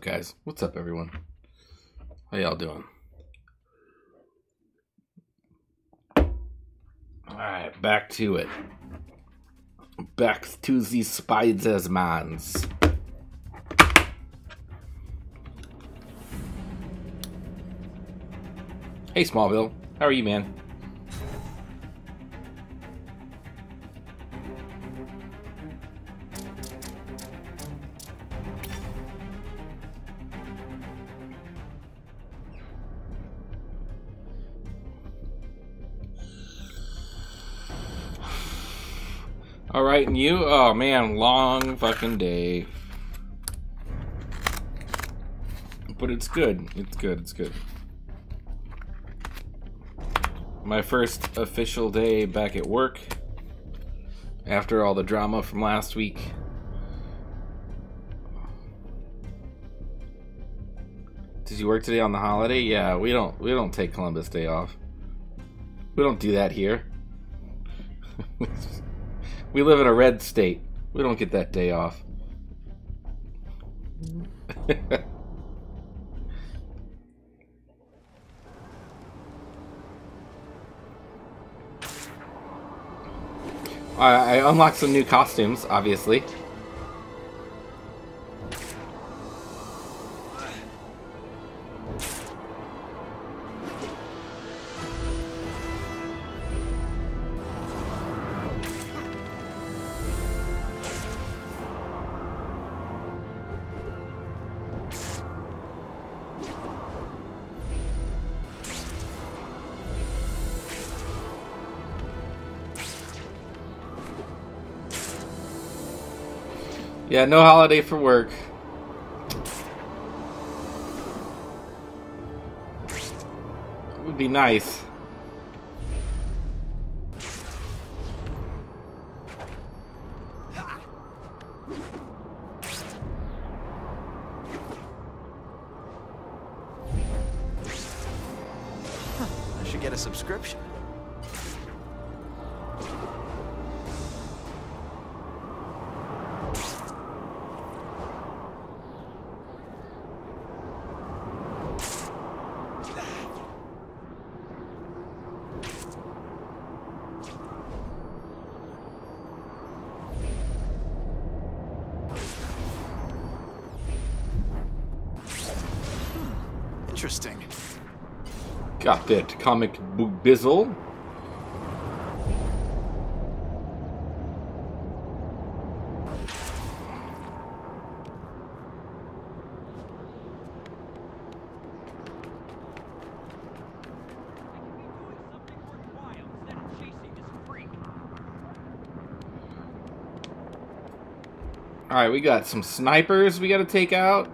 Up, guys? What's up, everyone? How y'all doing? Alright, back to it. Back to the Spiders Mans. Hey, Smallville. How are you, man? All right, and you? Oh man, long fucking day. But it's good. It's good. It's good. My first official day back at work after all the drama from last week. Did you work today on the holiday? Yeah, we don't we don't take Columbus Day off. We don't do that here. We live in a red state. We don't get that day off. I, I unlocked some new costumes, obviously. Yeah, no holiday for work. It would be nice. Comic book bizzle. Alright, we got some snipers we gotta take out.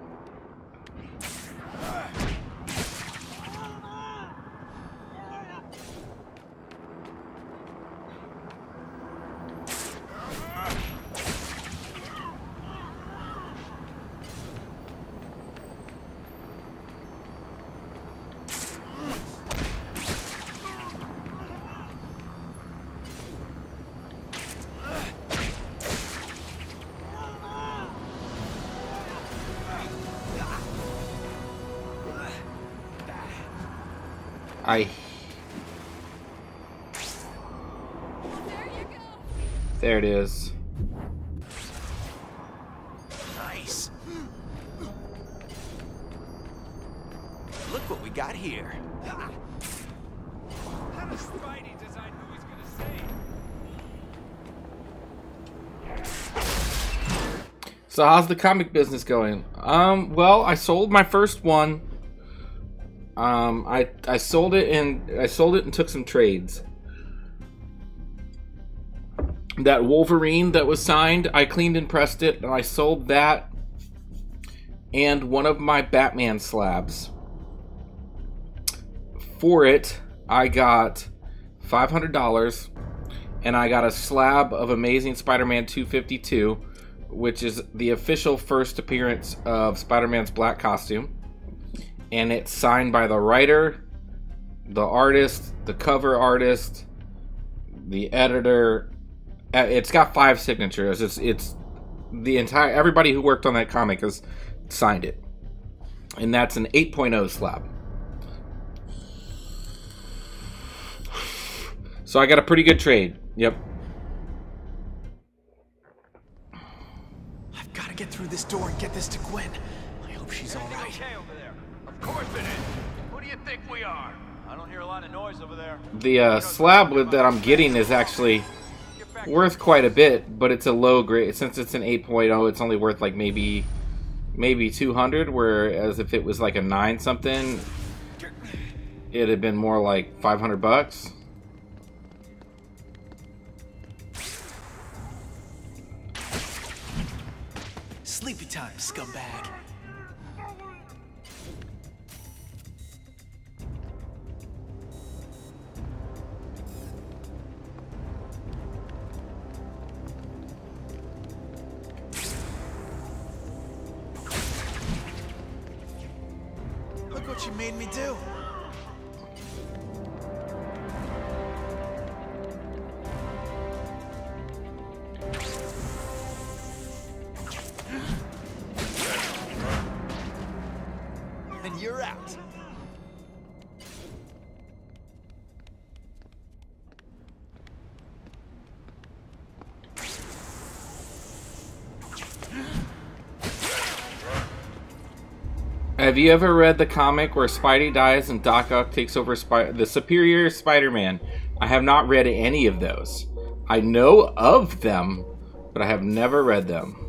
So how's the comic business going? Um, well, I sold my first one. Um, I I sold it and I sold it and took some trades. That Wolverine that was signed, I cleaned and pressed it, and I sold that and one of my Batman slabs. For it, I got five hundred dollars, and I got a slab of Amazing Spider-Man 252, which is the official first appearance of Spider-Man's black costume and it's signed by the writer, the artist, the cover artist, the editor. Uh, It's got five signatures. It's it's the entire everybody who worked on that comic has signed it. and that's an 8.0 slab. So I got a pretty good trade. Yep. I've got to get through this door and get this to Gwen. I hope she's all Everything right. okay over there? Of course it is. Who do you think we are? I don't hear a lot of noise over there. The uh, slab with- that I'm getting is actually worth quite a bit, but it's a low grade. Since it's an 8.0, it's only worth like maybe maybe 200. Whereas if it was like a nine something, it'd have been more like 500 bucks. Sleepy time, scumbag. Look what you made me do. Have you ever read the comic where Spidey dies and Doc Ock takes over Spy- the Superior Spider-Man? I have not read any of those. I know of them, but I have never read them.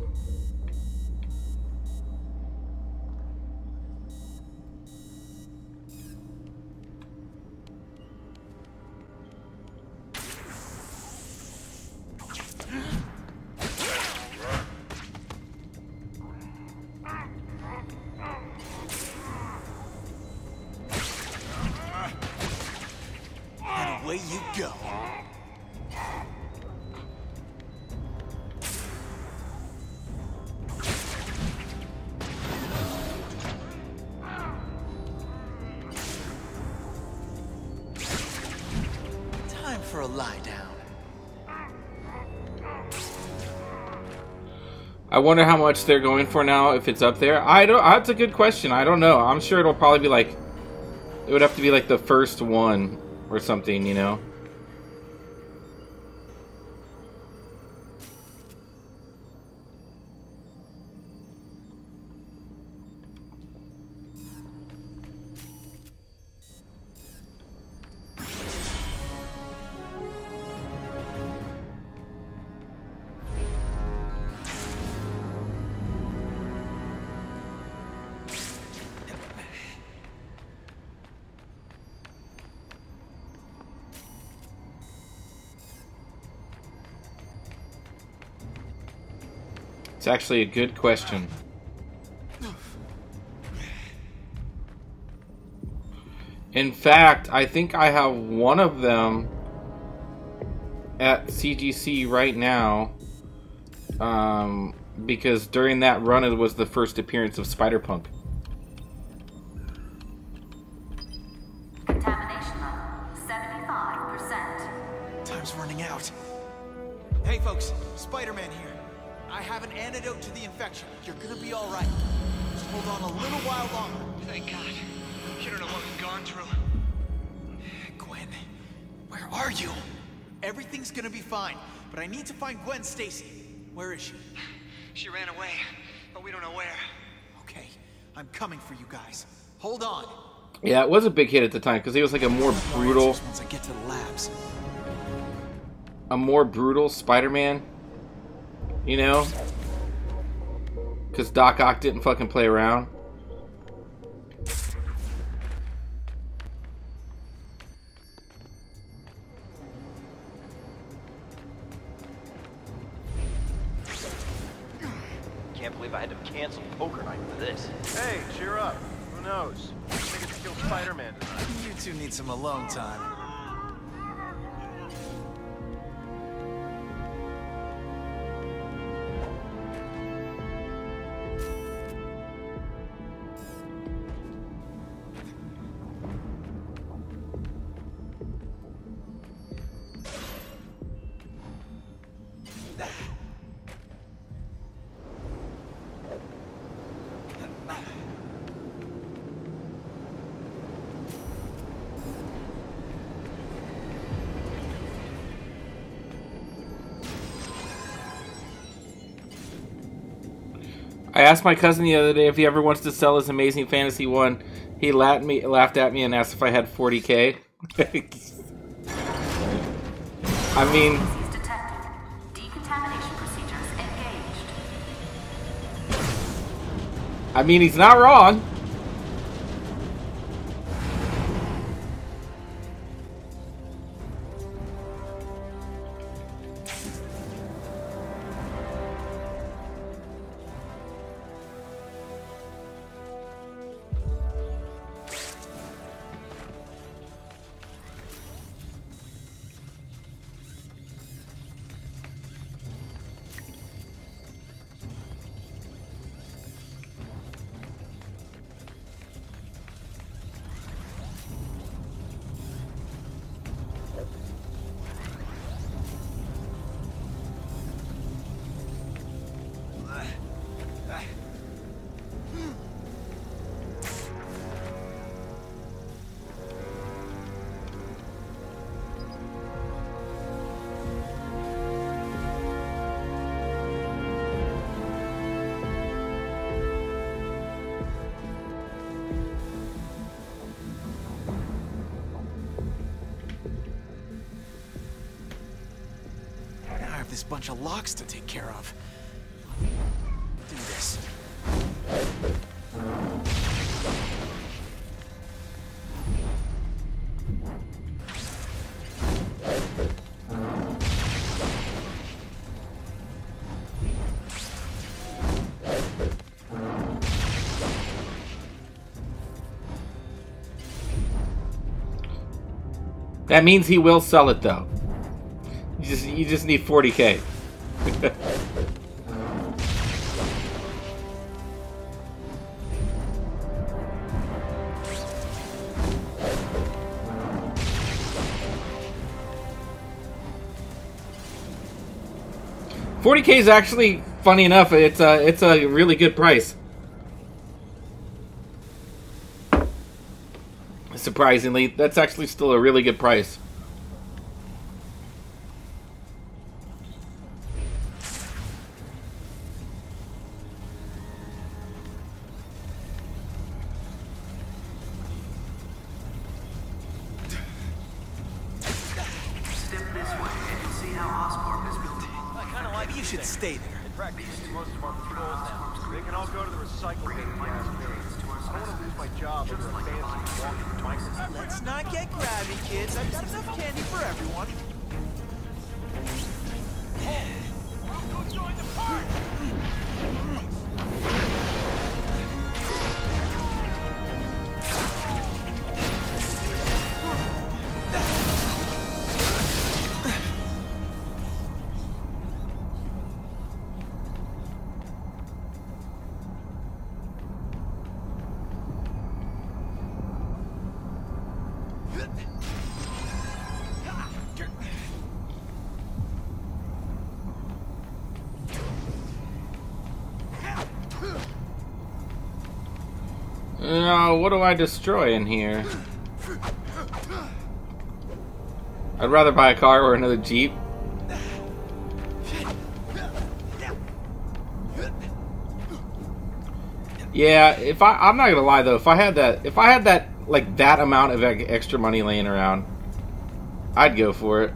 Wonder how much they're going for now if it's up there. I don't. Uh, that's a good question. I don't know. I'm sure it'll probably be like. It would have to be like the first one or something, you know. It's actually a good question. In fact, I think I have one of them at CGC right now. Um, because during that run, it was the first appearance of Spider Punk. Hold on. Yeah, it was a big hit at the time because he was like a more More brutal, Once I get to the labs. a more brutal Spider-Man. You know, because Doc Ock didn't fucking play around. Some alone time. I asked my cousin the other day if he ever wants to sell his Amazing Fantasy one. He laughed me, laughed at me, and asked if I had 40k. I mean, Frequencies detected. Decontamination procedures engaged. I mean, he's not wrong. Bunch of locks to take care of. Do this. That means he will sell it though. You just you just need 40k. Forty K is actually funny enough. It's a it's a really good price. Surprisingly, that's actually still a really good price. What do I destroy in here? I'd rather buy a car or another Jeep. Yeah, if I I'm not gonna lie though, if I had that if I had that like that amount of extra money laying around, I'd go for it.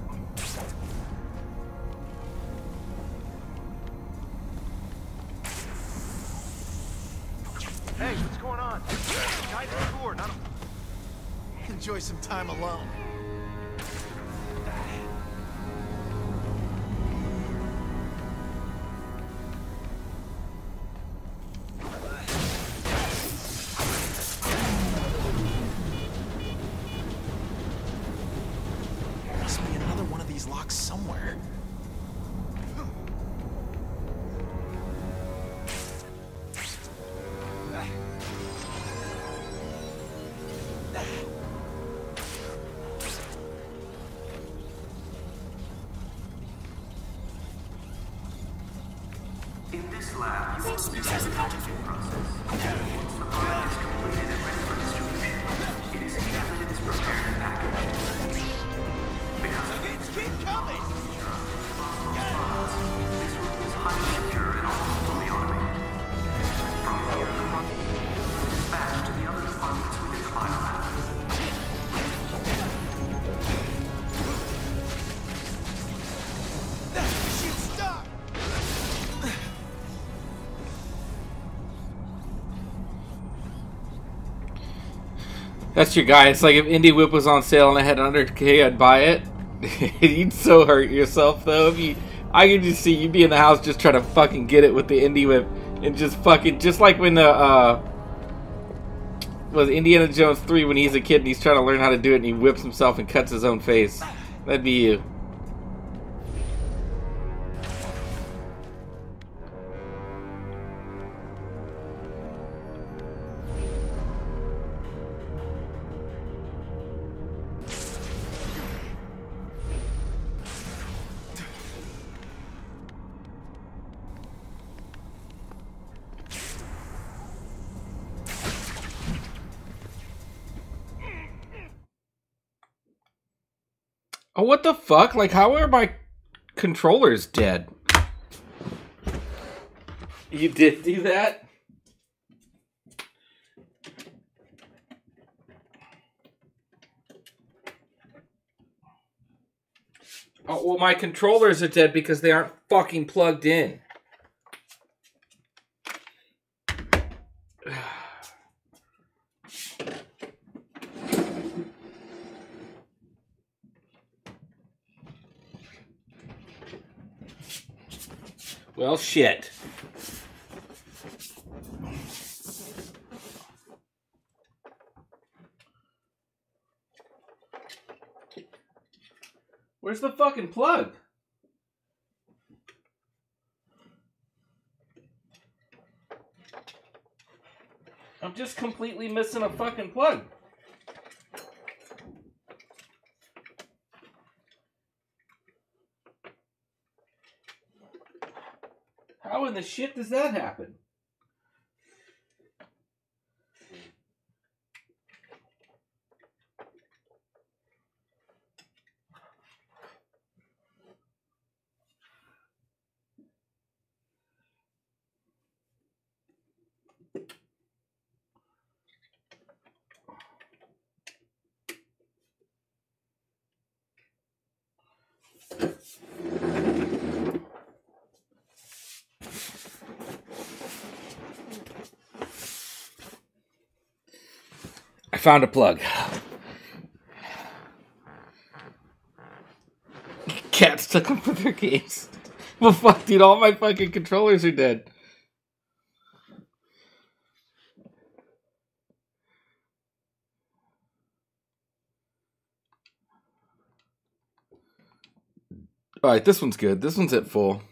That's your guy. It's like if Indy whip was on sale and I had 100k, I'd buy it. You'd so hurt yourself though if you. I could just see you'd be in the house just trying to fucking get it with the Indy whip and just fucking just like when the uh was Indiana Jones 3 when he's a kid and he's trying to learn how to do it and he whips himself and cuts his own face. That'd be you. Fuck? Like, how are my controllers dead? You did do that? Oh, well, my controllers are dead because they aren't fucking plugged in. Well, shit. Where's the fucking plug? I'm just completely missing a fucking plug. In the shit does that happen? Found a plug. Cats took them for their games. Well, fuck, dude, all my fucking controllers are dead. All right, this one's good. This one's at full.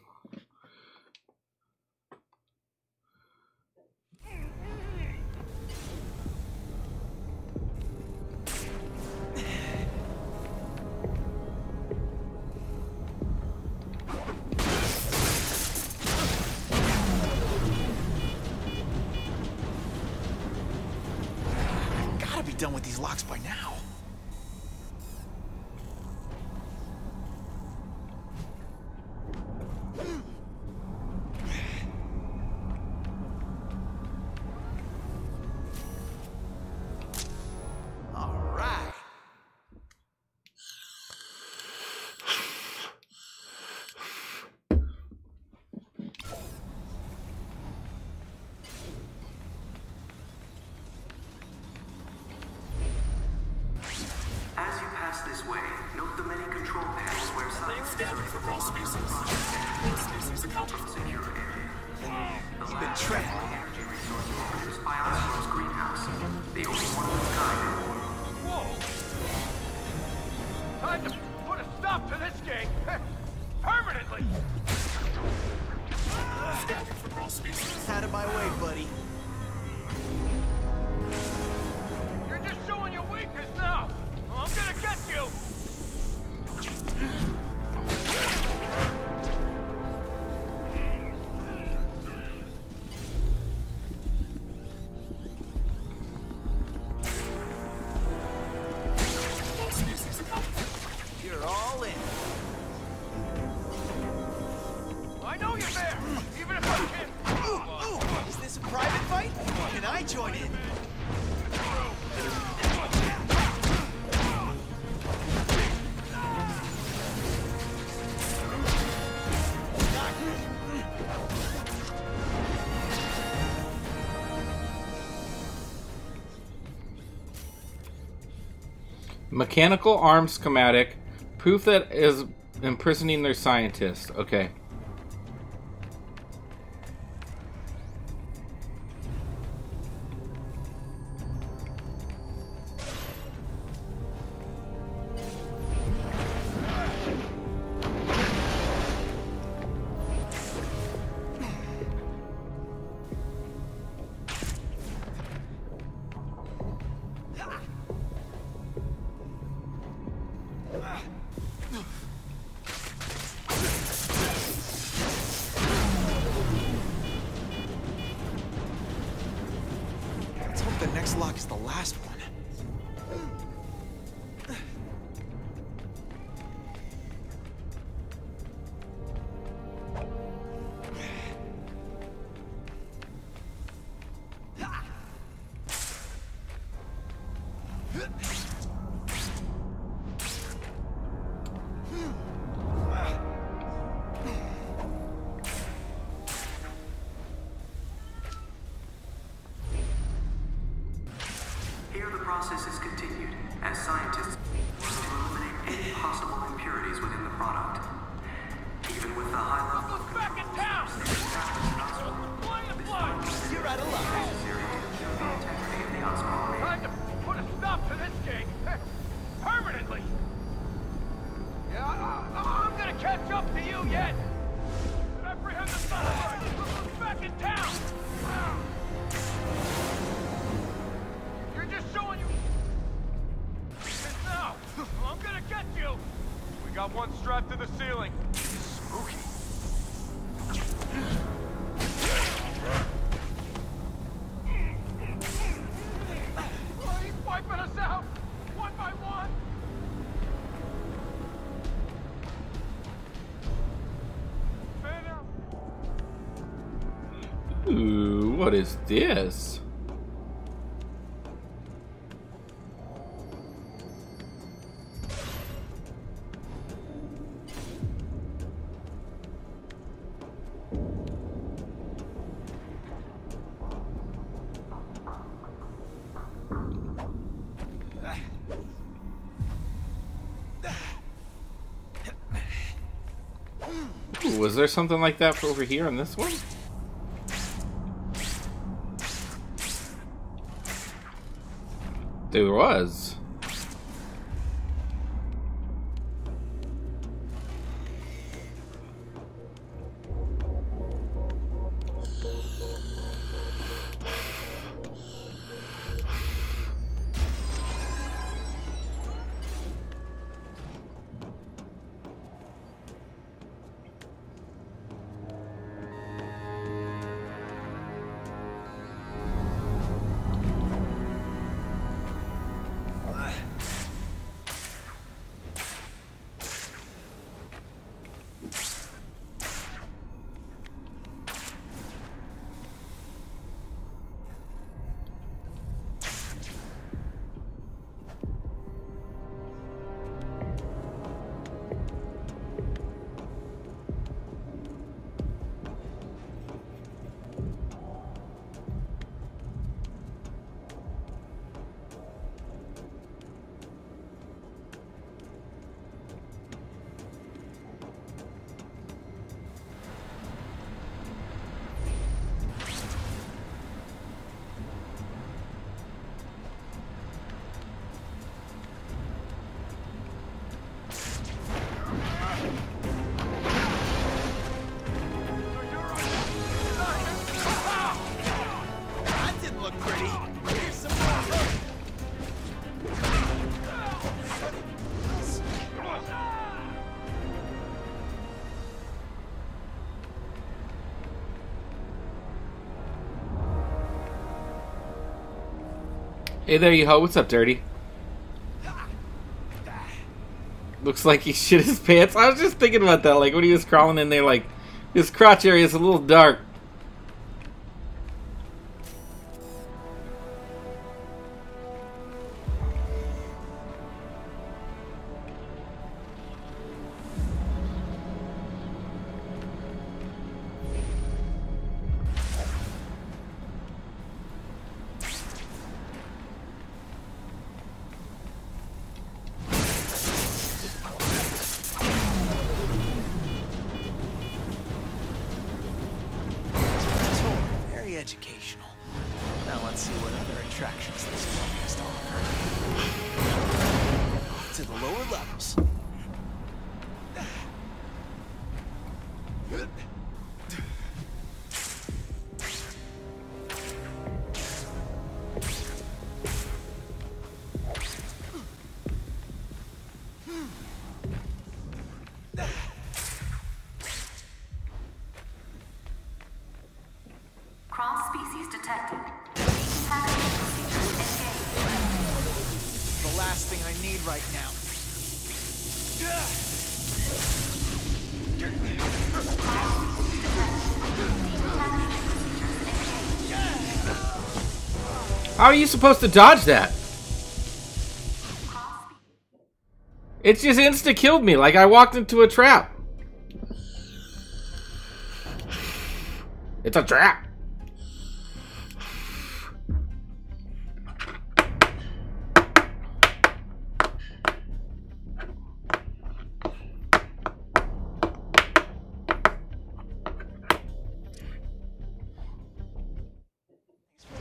Mechanical arm schematic. Proof that is imprisoning their scientist. Okay. This? Was there something like that for over here on this one? There was. Hey there, you ho. What's up, Dirty? Looks like he shit his pants. I was just thinking about that. Like when he was crawling in there, like his crotch area is a little dark. Are you supposed to dodge that? It just insta killed me like I walked into a trap. It's a trap.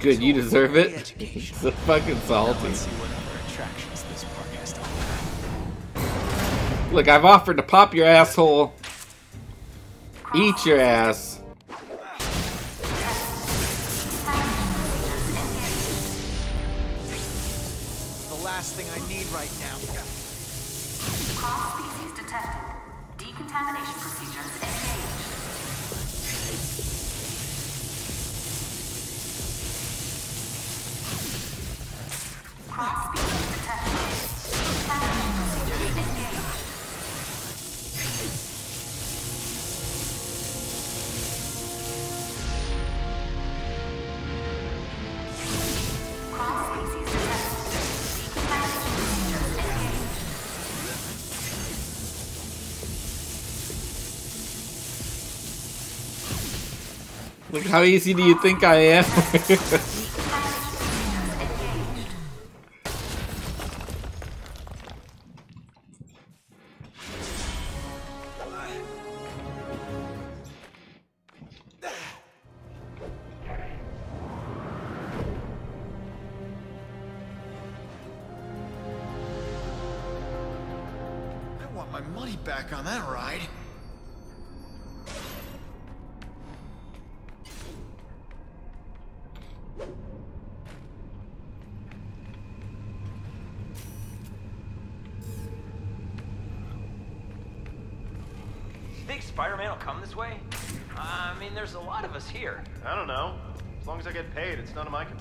Good, you deserve it. It's so fucking salty. Let's see what other attractions this park has to offer. Look, I've offered to pop your asshole, eat your ah, ass. How easy do you think I am?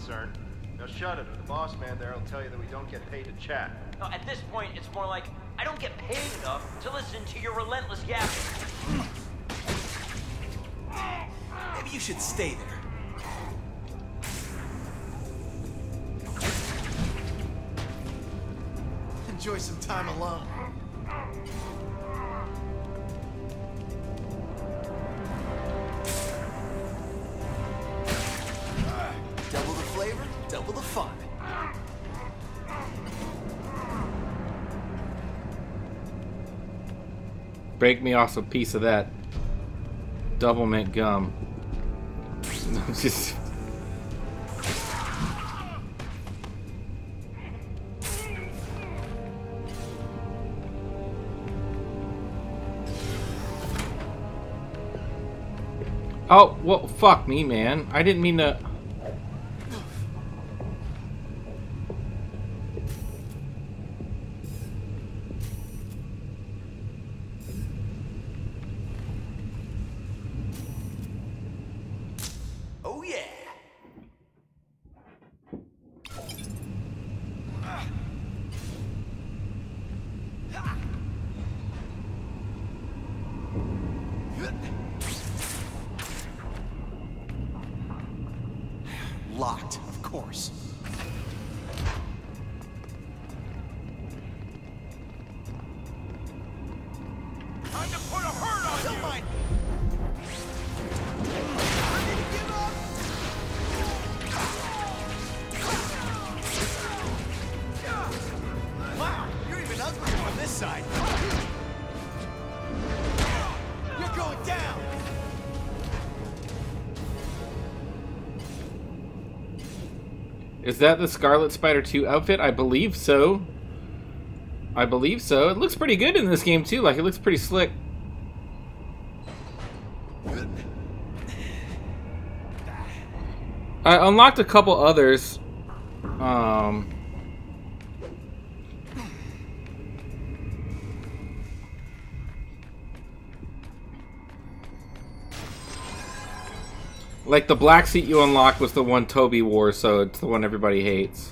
It's none of my concern. Now shut it, or the boss man there will tell you that we don't get paid to chat. No, at this point, it's more like I don't get paid enough to listen to your relentless yapping. Maybe you should stay there. Break me off a piece of that double mint gum. Just Oh, well, fuck me, man. I didn't mean to. Is that the Scarlet Spider 2 outfit? I believe so. I believe so. It looks pretty good in this game too. Like it looks pretty slick. I unlocked a couple others. Like the black seat you unlock was the one Toby wore, so it's the one everybody hates.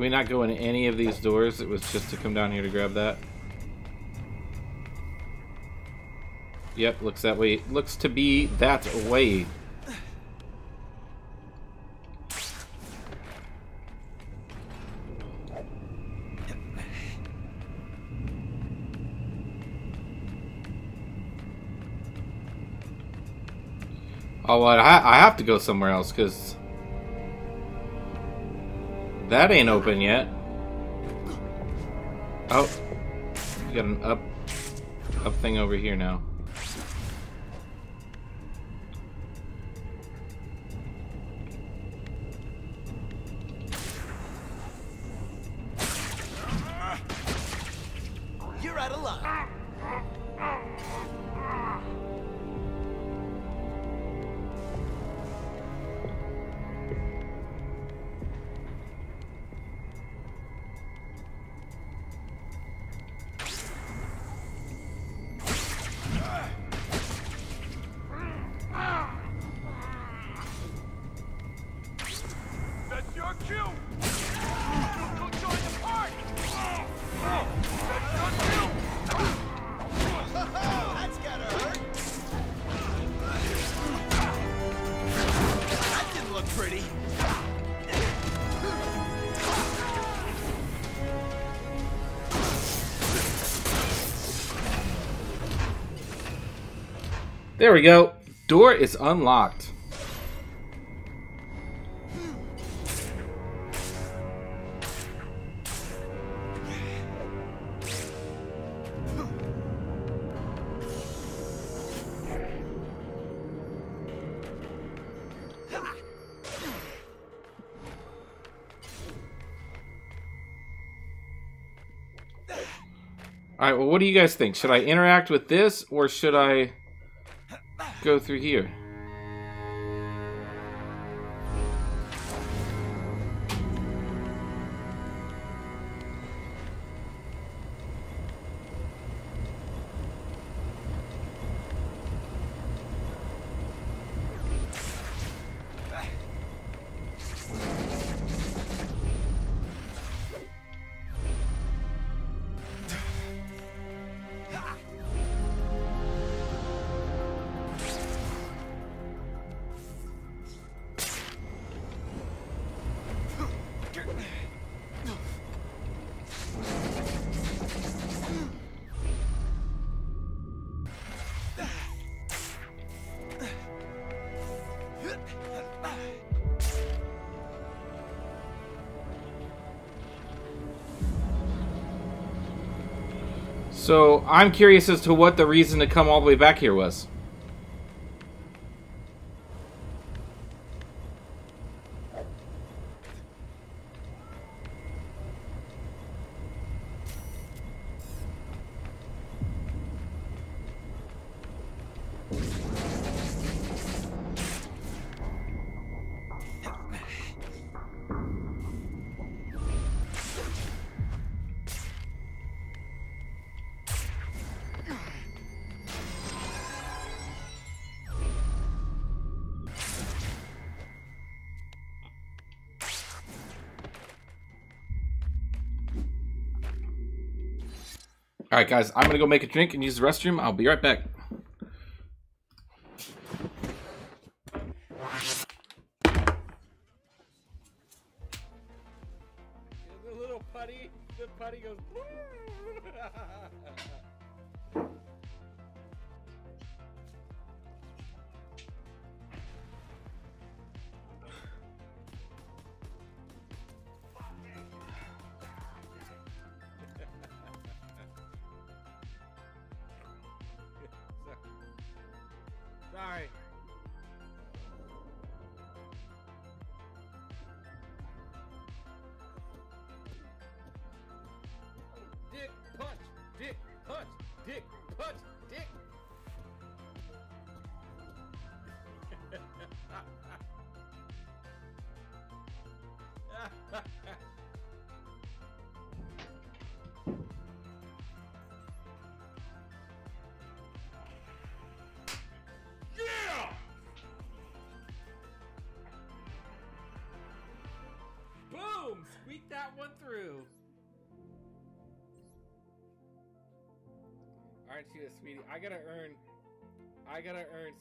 Can we not go in any of these doors? It was just to come down here to grab that. Yep, looks that way. Looks to be that way. Oh, well, I, I have to go somewhere else because that ain't open yet. Oh, you got an up, up thing over here now. There we go. Door is unlocked. Alright, well, what do you guys think? Should I interact with this, or should I go through here? So I'm curious as to what the reason to come all the way back here was. Right, guys, I'm gonna go make a drink and use the restroom. I'll be right back.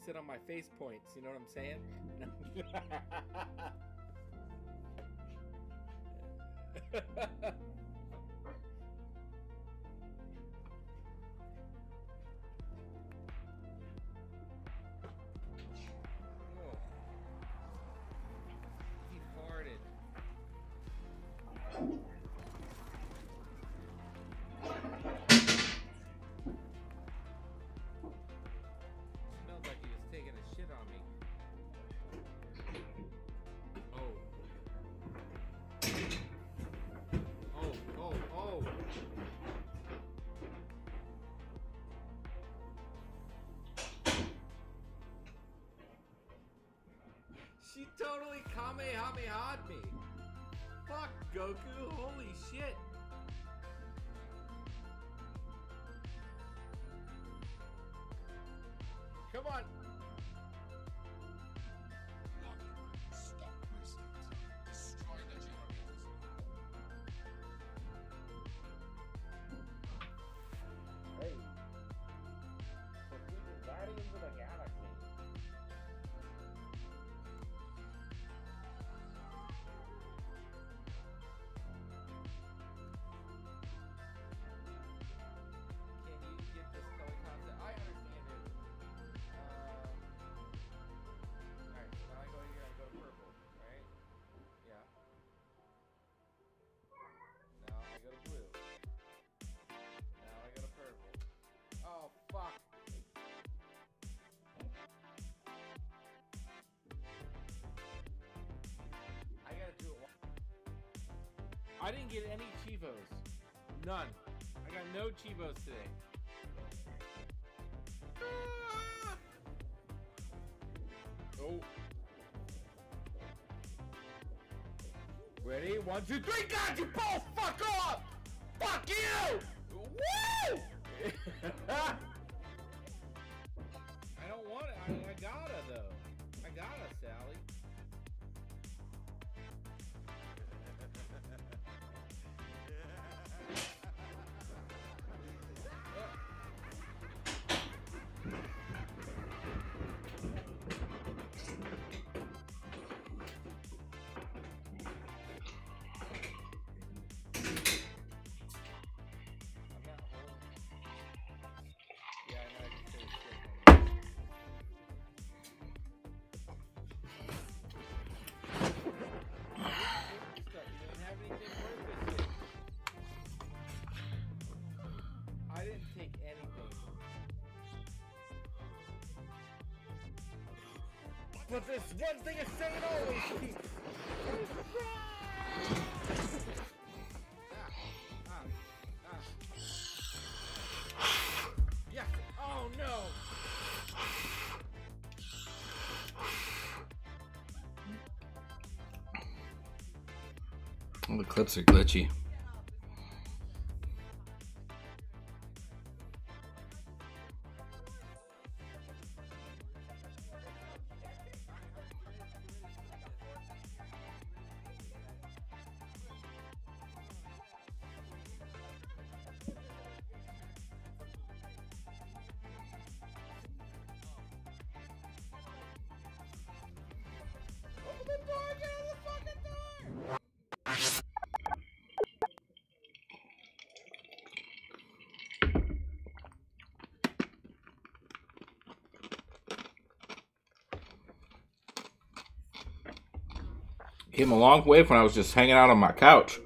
Sit on my face points. You know what I'm saying? totally kamehameha'd me. Fuck, Goku. Holy shit. I didn't get any Chivos. None. I got no Chivos today. Ah! Oh. Ready? One, two, three, God, you both fuck off! Fuck you! Woo! but this one thing is saying always keep. Yeah. Oh no. Oh, the clips are glitchy. Came a long way when I was just hanging out on my couch.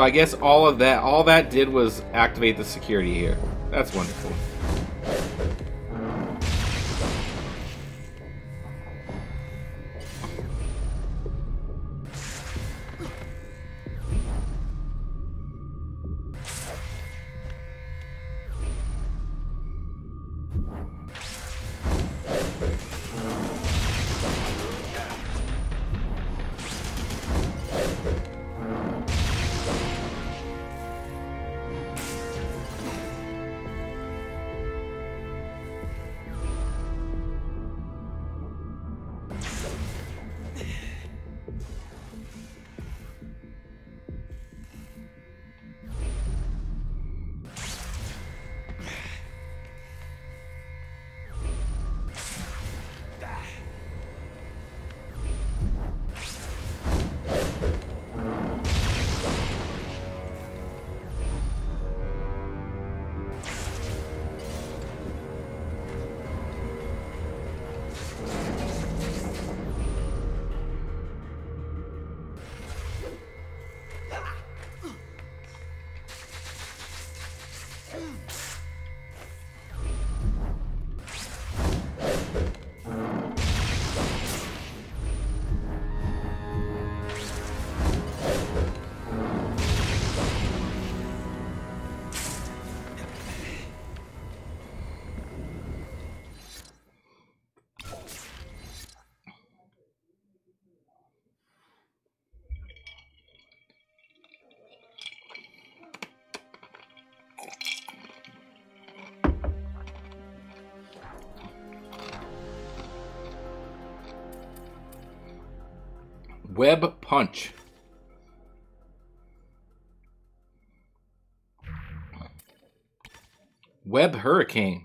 So I guess all of that, all that did was activate the security here. That's wonderful. Web punch. Web hurricane.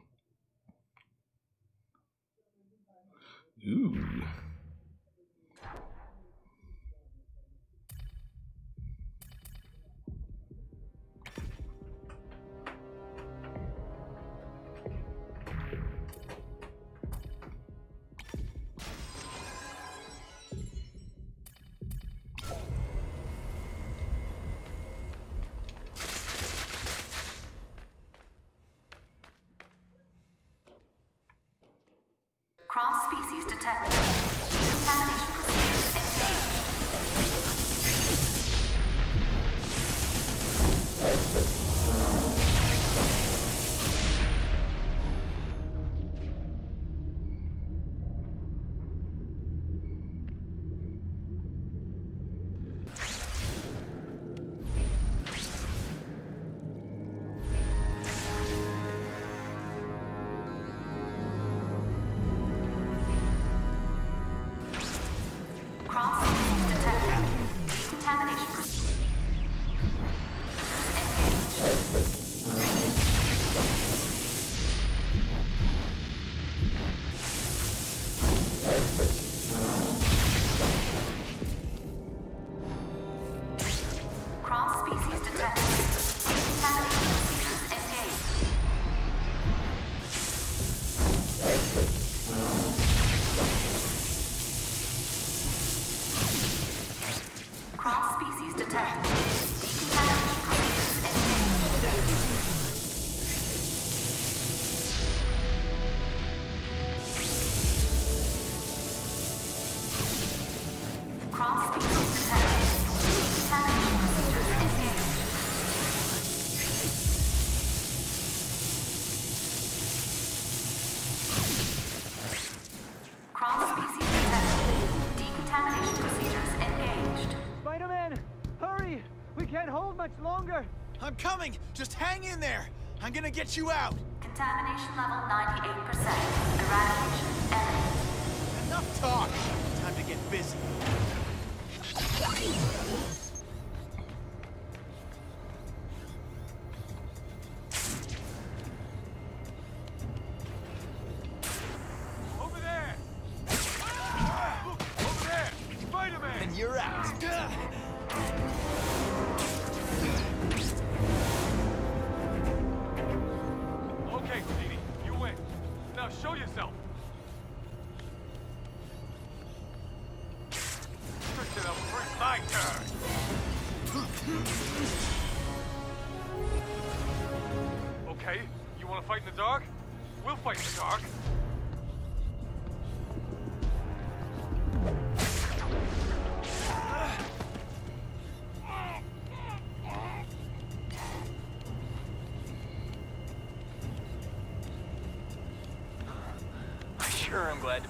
I'm coming! Just hang in there! I'm gonna get you out! Contamination level 98%.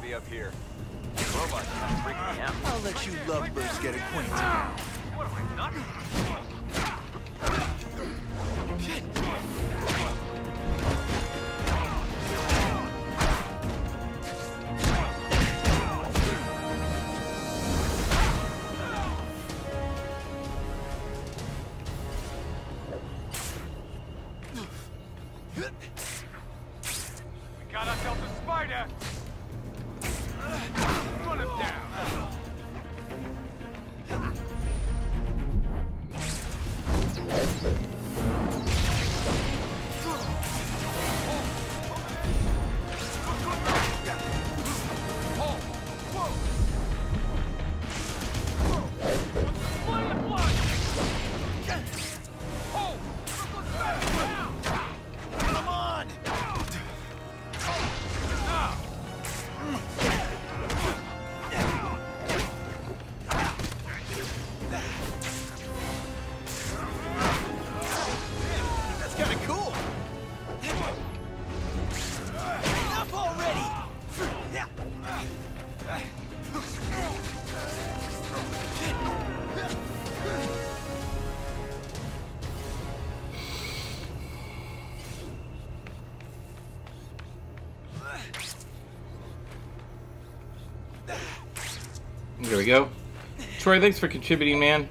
be up here. There we go. Troy, thanks for contributing, man.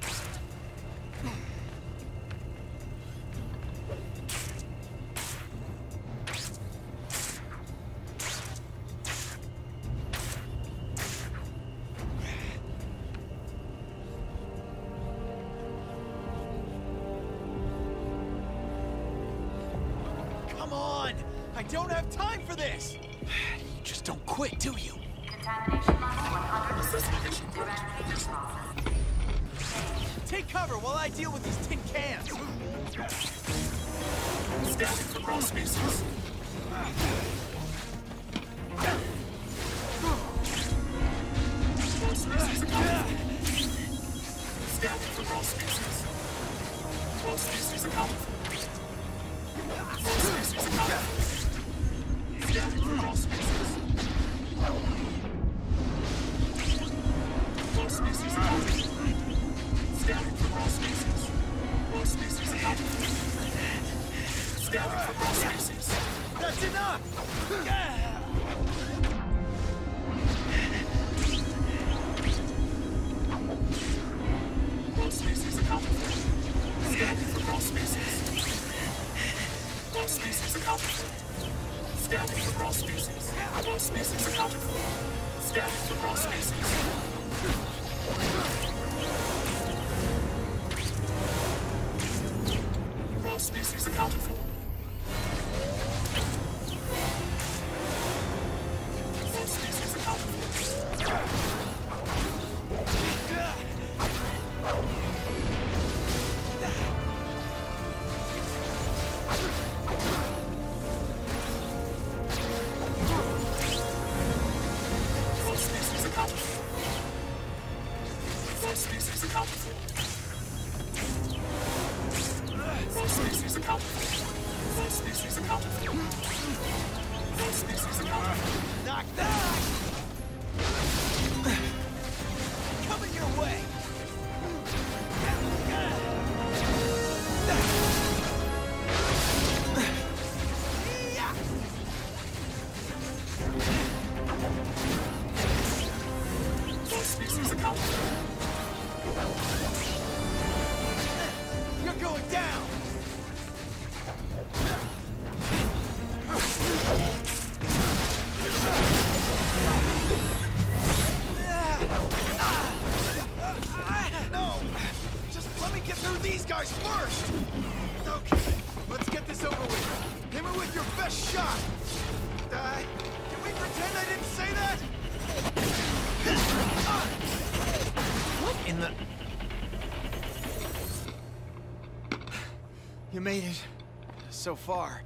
So far.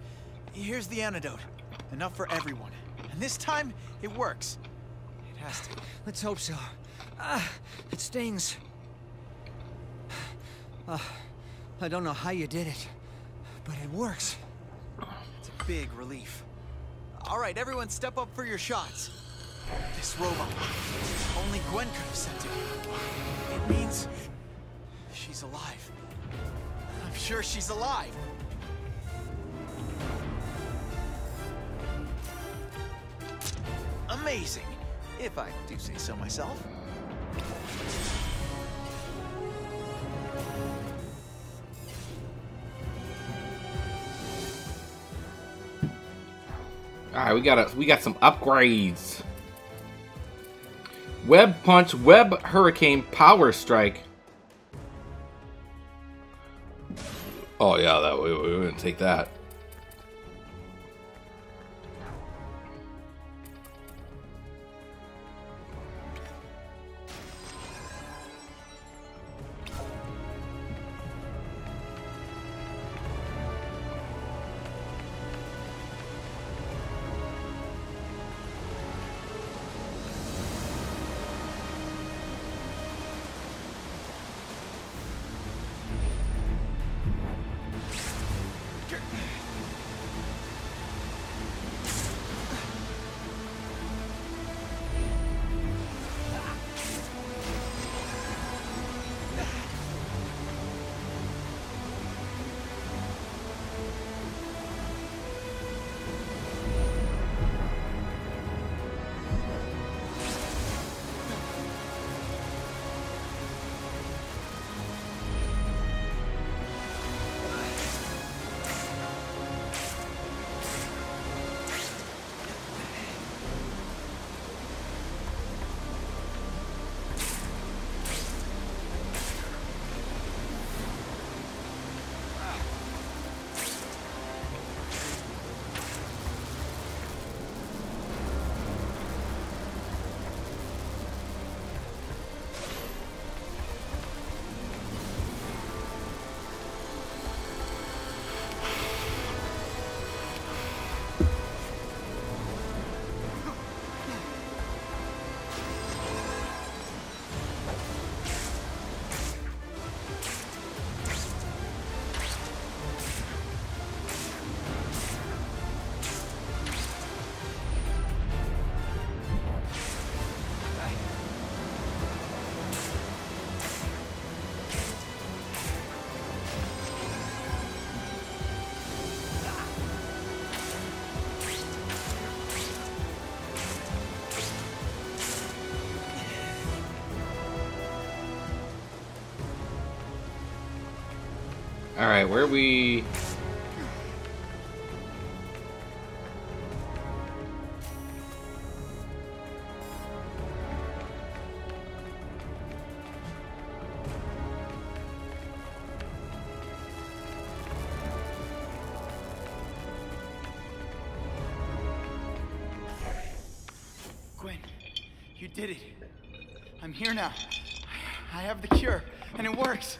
Here's the antidote. Enough for everyone. And this time, it works. It has to. Let's hope so. Ah, it stings. Ah, I don't know how you did it, but it works. It's a big relief. All right, everyone step up for your shots. This robot. Only Gwen could have sent it. It means she's alive. I'm sure she's alive. Amazing, if I do say so myself. All right, we got a we got some upgrades. Web punch, web hurricane, power strike. Oh yeah, that we, we wouldn't take that. All right, where we? Gwen, you did it. I'm here now. I have the cure, and it works.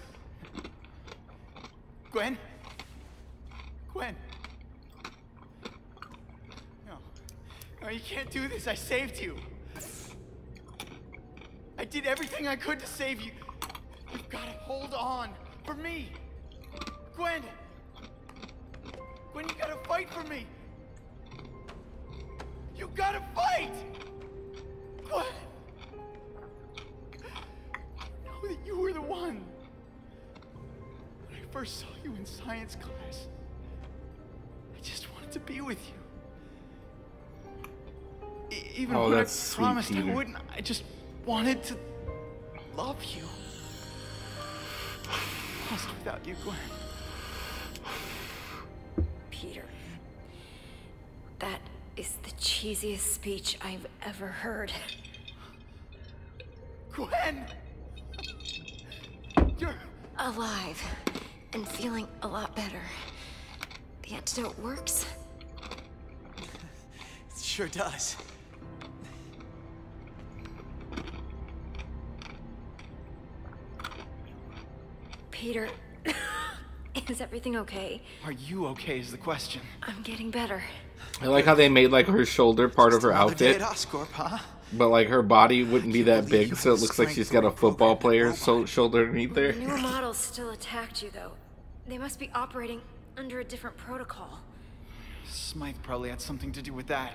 Gwen? Gwen? No. No, you can't do this. I saved you. I did everything I could to save you. You've got to hold on for me. Gwen! Gwen, you gotta fight for me. You gotta fight! Gwen! First saw you in science class, I just wanted to be with you. E- even Oh, when that's I sweet, promised Peter. I wouldn't, I just wanted to love you. Lost without you, Gwen. Peter. That is the cheesiest speech I've ever heard. Gwen! You're Alive and feeling a lot better. The antidote works. It sure does. Peter, Is everything okay? Are you okay is the question. I'm getting better. I like how they made like her shoulder part of her Another day outfit, at Oscorp, huh? But like her body wouldn't be that big, so it looks like she's got a football player's so- robot. shoulder underneath there. Newer models still attacked you, though. They must be operating under a different protocol. Smythe probably had something to do with that.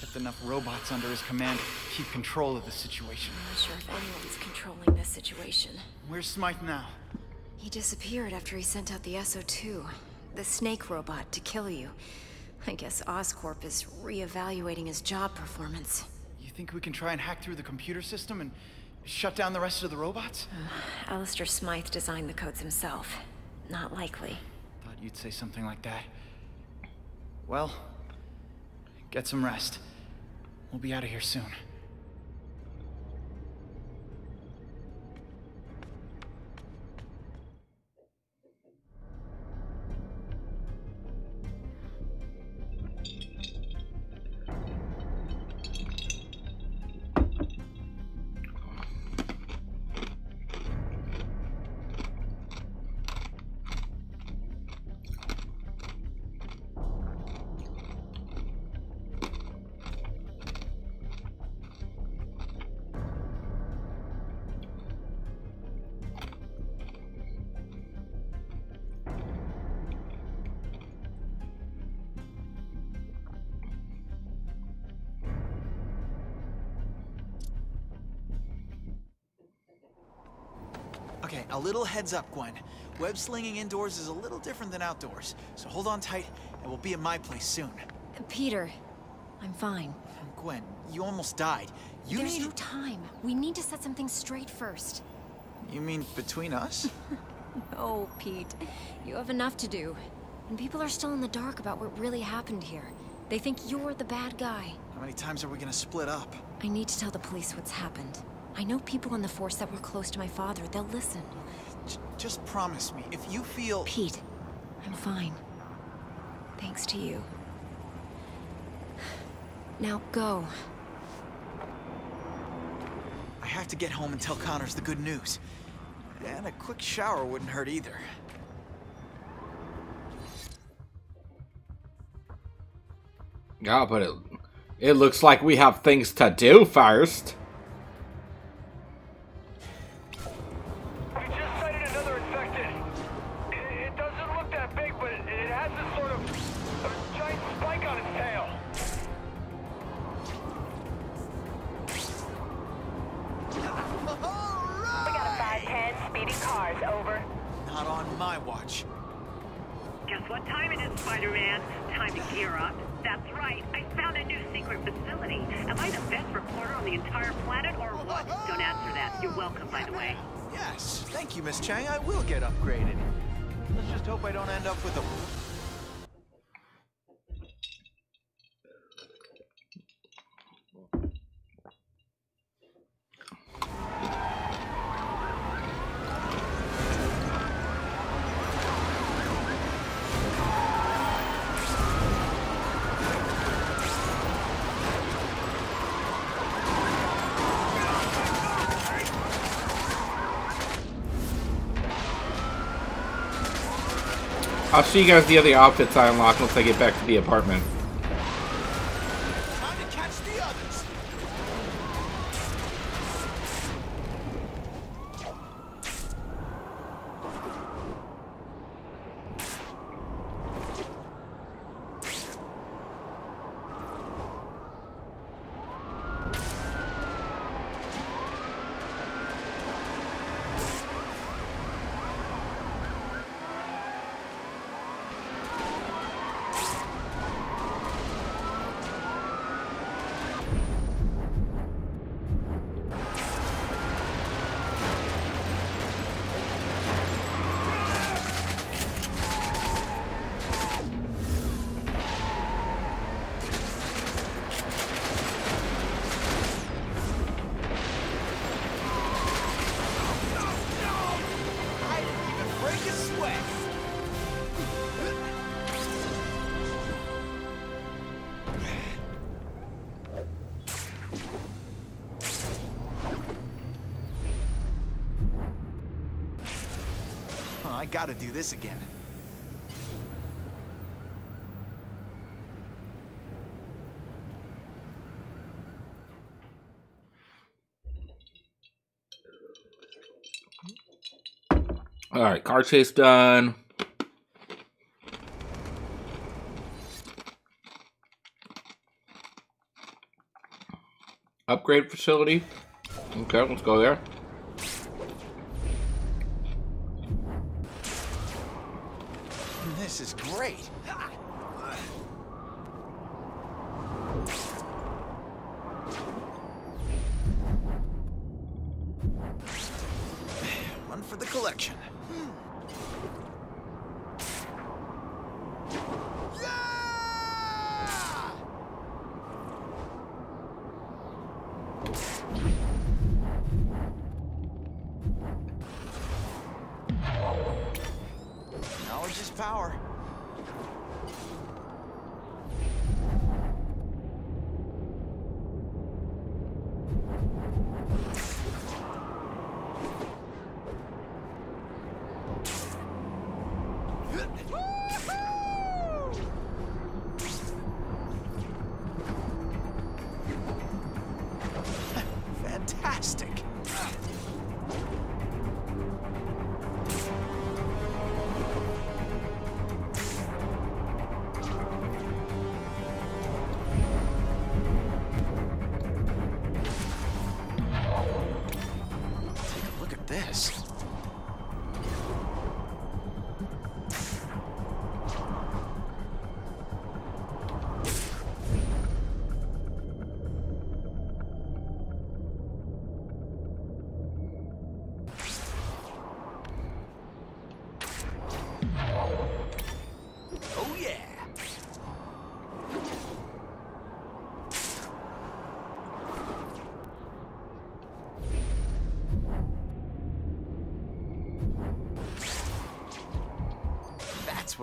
Kept enough robots under his command to keep control of the situation. I'm not sure if anyone's controlling this situation. Where's Smythe now? He disappeared after he sent out the SO2, the snake robot, to kill you. I guess Oscorp is reevaluating his job performance. Think we can try and hack through the computer system and shut down the rest of the robots? Uh, Alistair Smythe designed the codes himself. Not likely. Thought you'd say something like that. Well, get some rest. We'll be out of here soon. A little heads up, Gwen. Web slinging indoors is a little different than outdoors, so hold on tight, and we'll be at my place soon. Uh, Peter, I'm fine. Gwen, you almost died. You There's need... no time. We need to set something straight first. You mean between us? Oh, Pete. You have enough to do. And people are still in the dark about what really happened here. They think you're the bad guy. How many times are we gonna split up? I need to tell the police what's happened. I know people in the force that were close to my father. They'll listen. J- just promise me, if you feel... Pete, I'm fine. Thanks to you. Now go. I have to get home and tell Connors the good news. And a quick shower wouldn't hurt either. Yeah, but it it looks like we have things to do first. I'll show you guys the other outfits I unlock once I get back to the apartment. do this again. All right, car chase done. Upgrade facility. Okay, let's go there.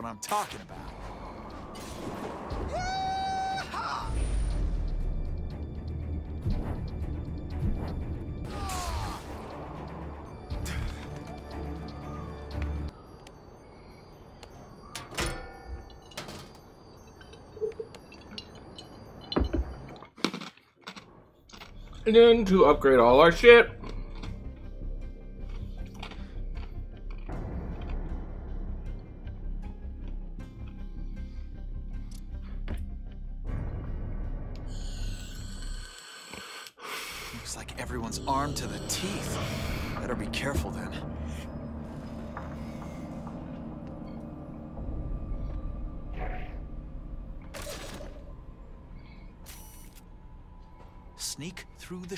what I'm talking about. And then to upgrade all our shit,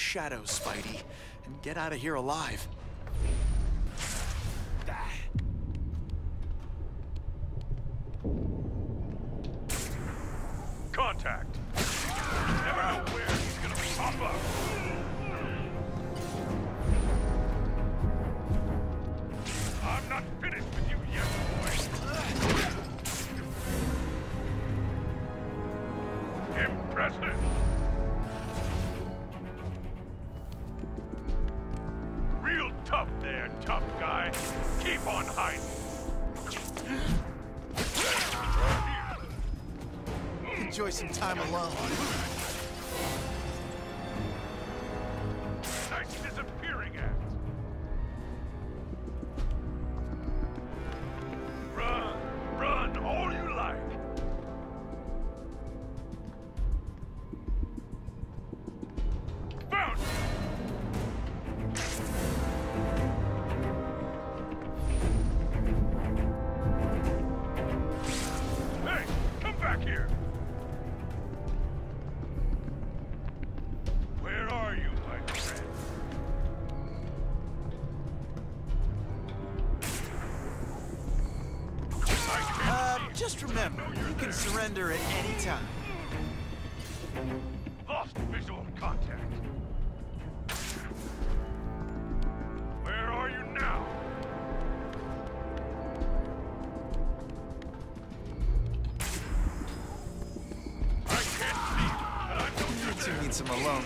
Shadow, Spidey, and get out of here alive.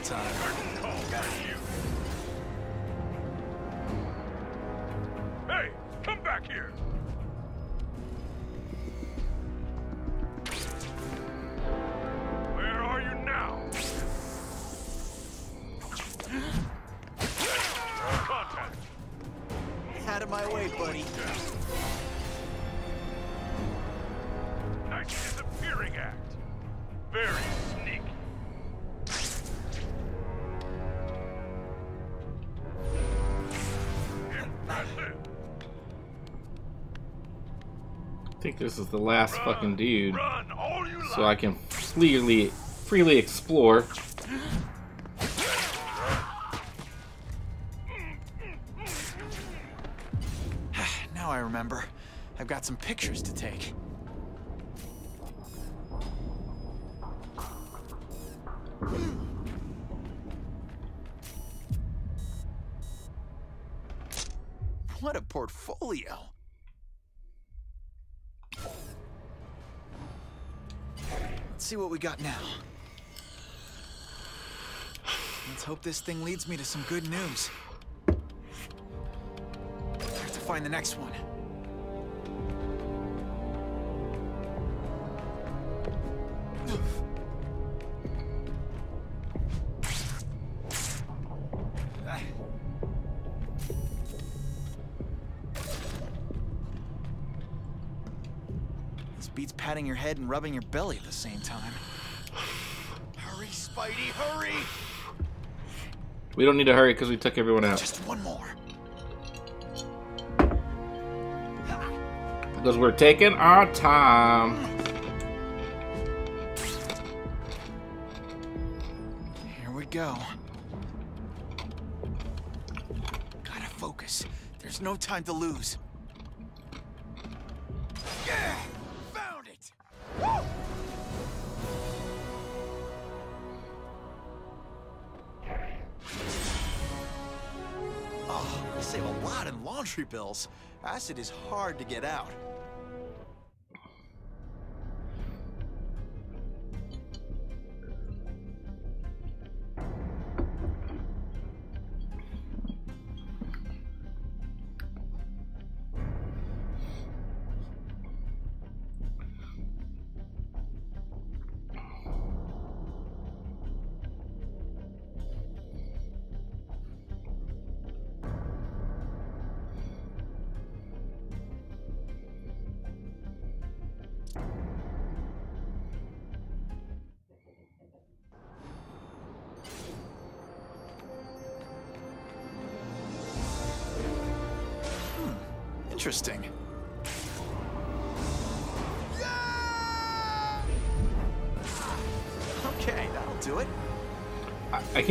time. Think this is the last fucking dude, Run all you so I can freely freely explore. Now I remember. I've got some pictures to take. What a portfolio. Let's see what we got now. Let's hope this thing leads me to some good news. I Have to find the next one. Patting your head and rubbing your belly at the same time. Hurry, Spidey, hurry! We don't need to hurry because we took everyone out. Just one more. Because we're taking our time. Here we go. Gotta focus. There's no time to lose. Yeah! Save a lot in laundry bills. Acid is hard to get out.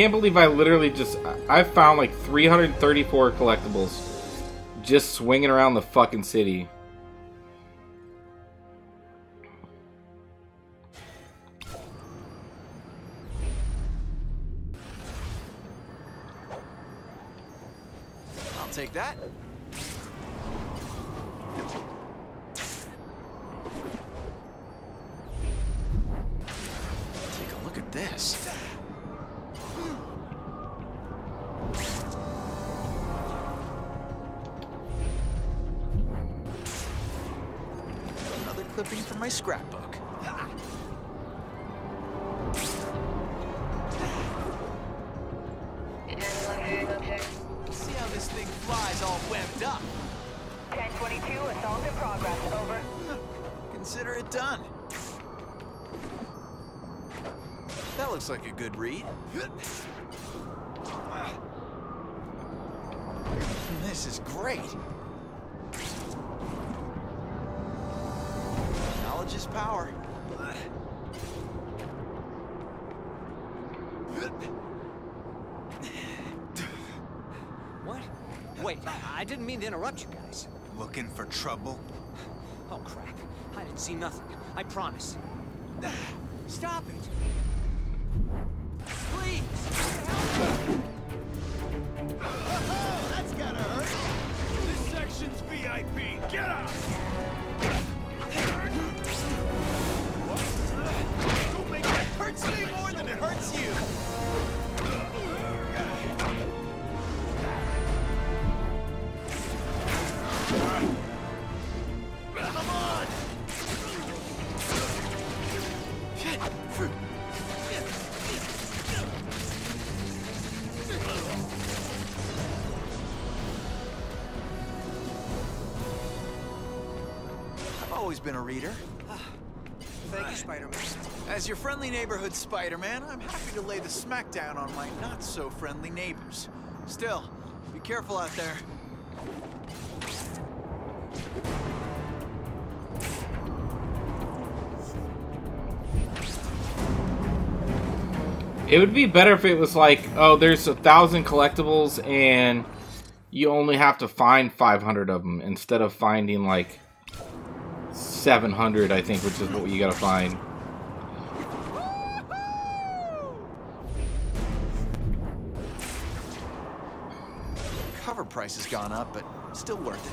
Can't believe I literally just I found like 334 collectibles just swinging around the fucking city. Always been a reader. Ah, thank you, Spider-Man. As your friendly neighborhood Spider-Man, I'm happy to lay the smackdown on my not-so-friendly neighbors. Still, be careful out there. It would be better if it was like, oh, there's a thousand collectibles and you only have to find 500 of them instead of finding like 700, I think, which is what you gotta find. Cover price has gone up, but still worth it.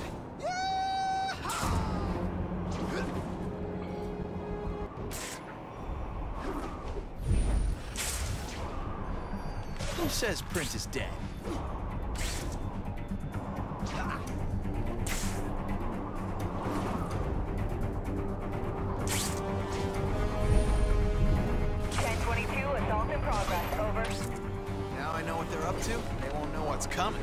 Who says Prince is dead? Up to. They won't know what's coming.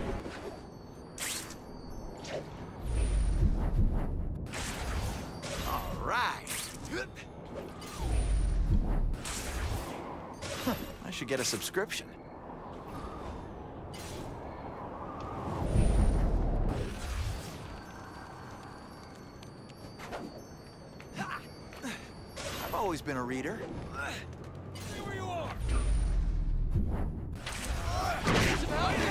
All right. I should get a subscription. I've always been a reader. You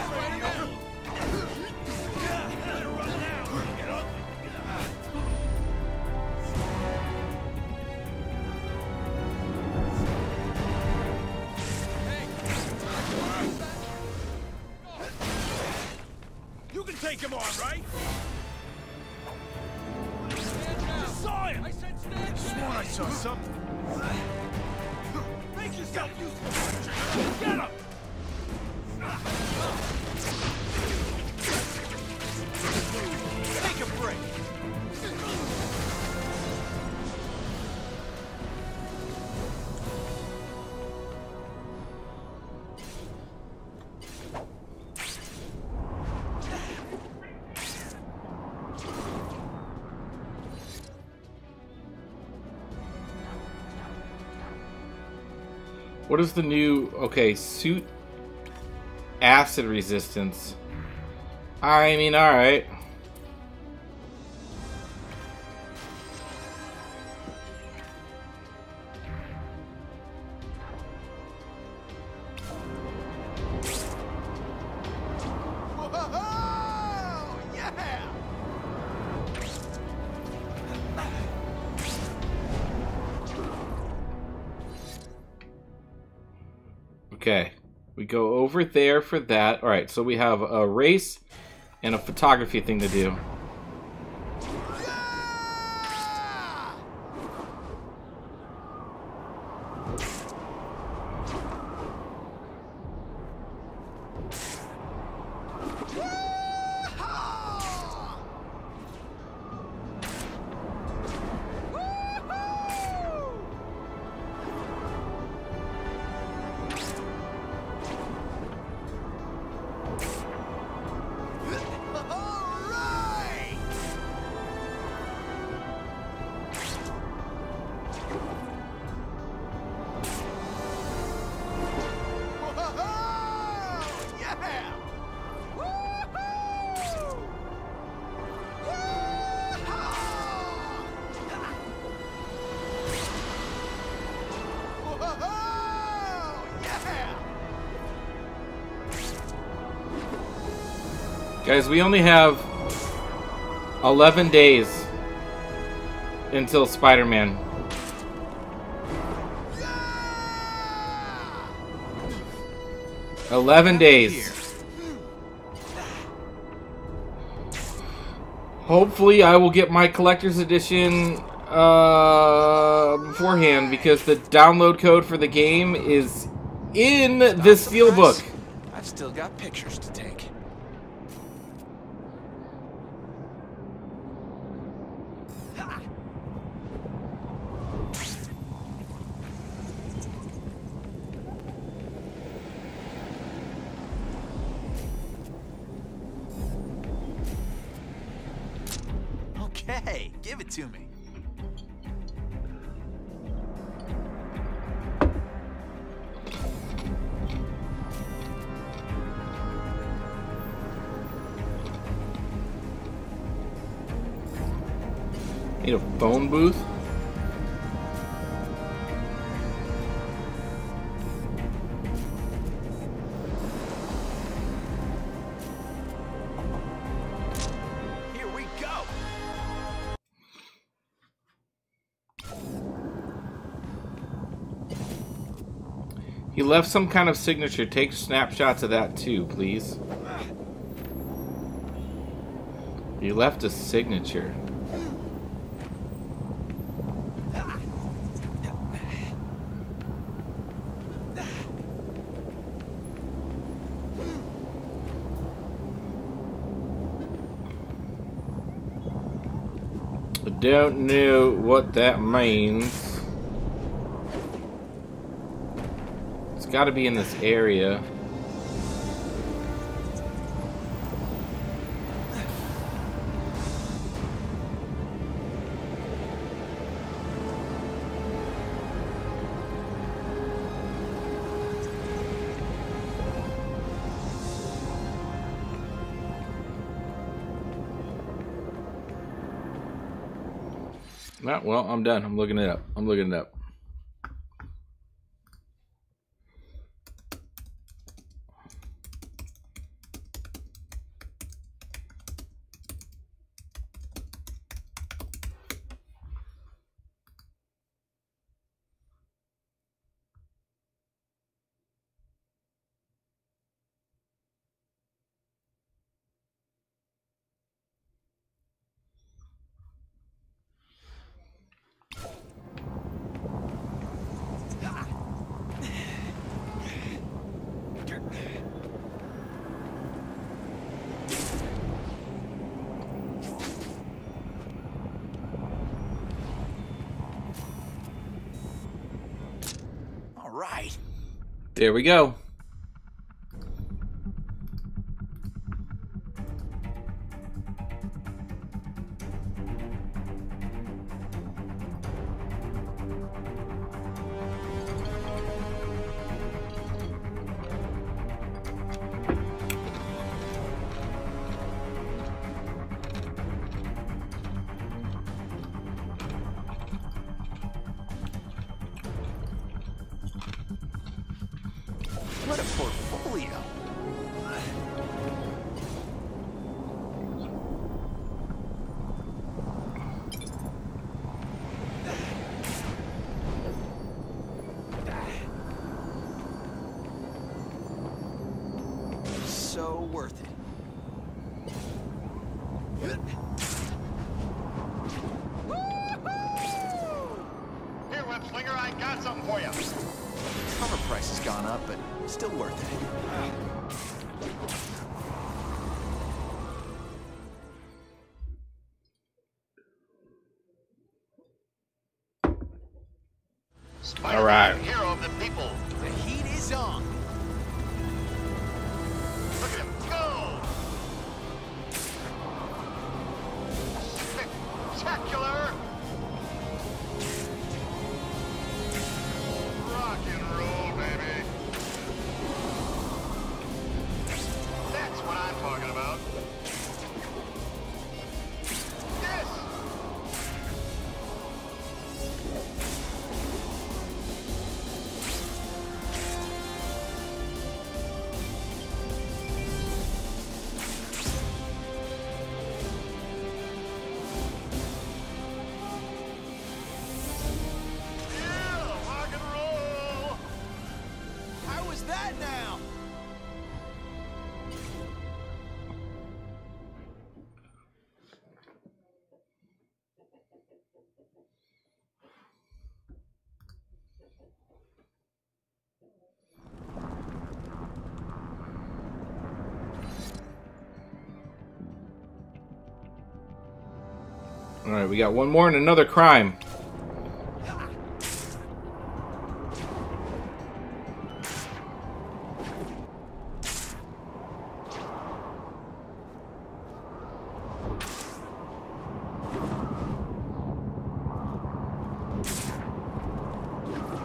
What is the new okay suit acid resistance? I mean, all over there for that. All right, so we have a race and a photography thing to do. Guys, we only have 11 days until Spider-Man. Eleven days. Hopefully, I will get my collector's edition uh, beforehand because the download code for the game is in this steelbook. I've still got pictures to take. Booth? Here we go. He left some kind of signature. Take snapshots of that too, please. Ah. He left a signature. I don't know what that means. It's got to be in this area. Well, I'm done. I'm looking it up. I'm looking it up. All right. There we go. We got one more and another crime.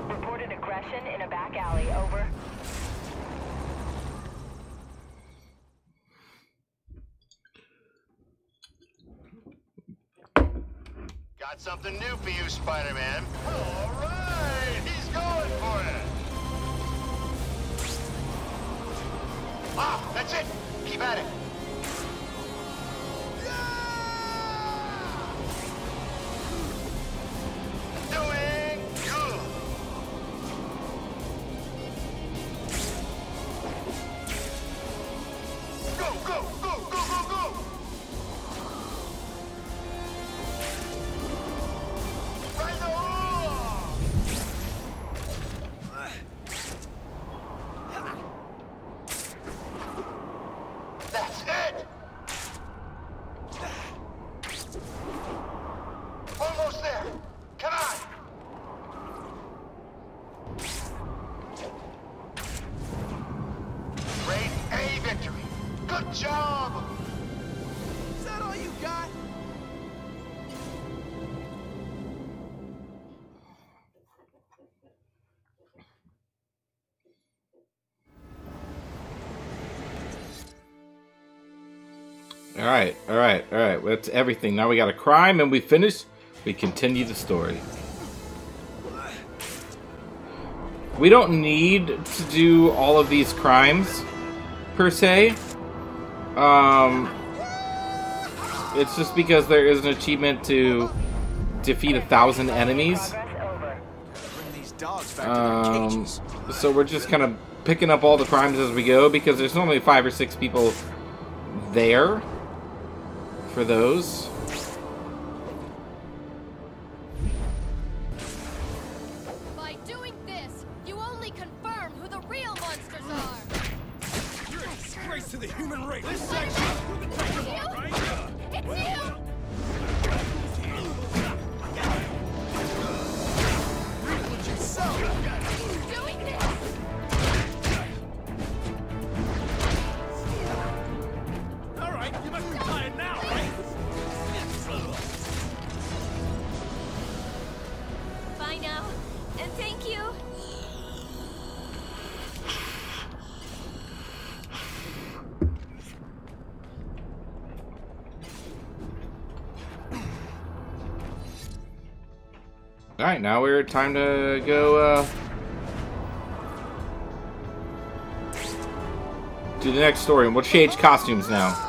Reported aggression in a back alley. Over. Got something new for you, Spider-Man. All right, he's going for it. Ah, that's it. Keep at it. Right, all right, all right. That's everything. Now we got a crime, and we finish. We continue the story. We don't need to do all of these crimes, per se. Um, it's just because there is an achievement to defeat a thousand enemies. Um, so we're just kind of picking up all the crimes as we go because there's normally five or six people there for those. Time to go uh, do the next story, and we'll change costumes now.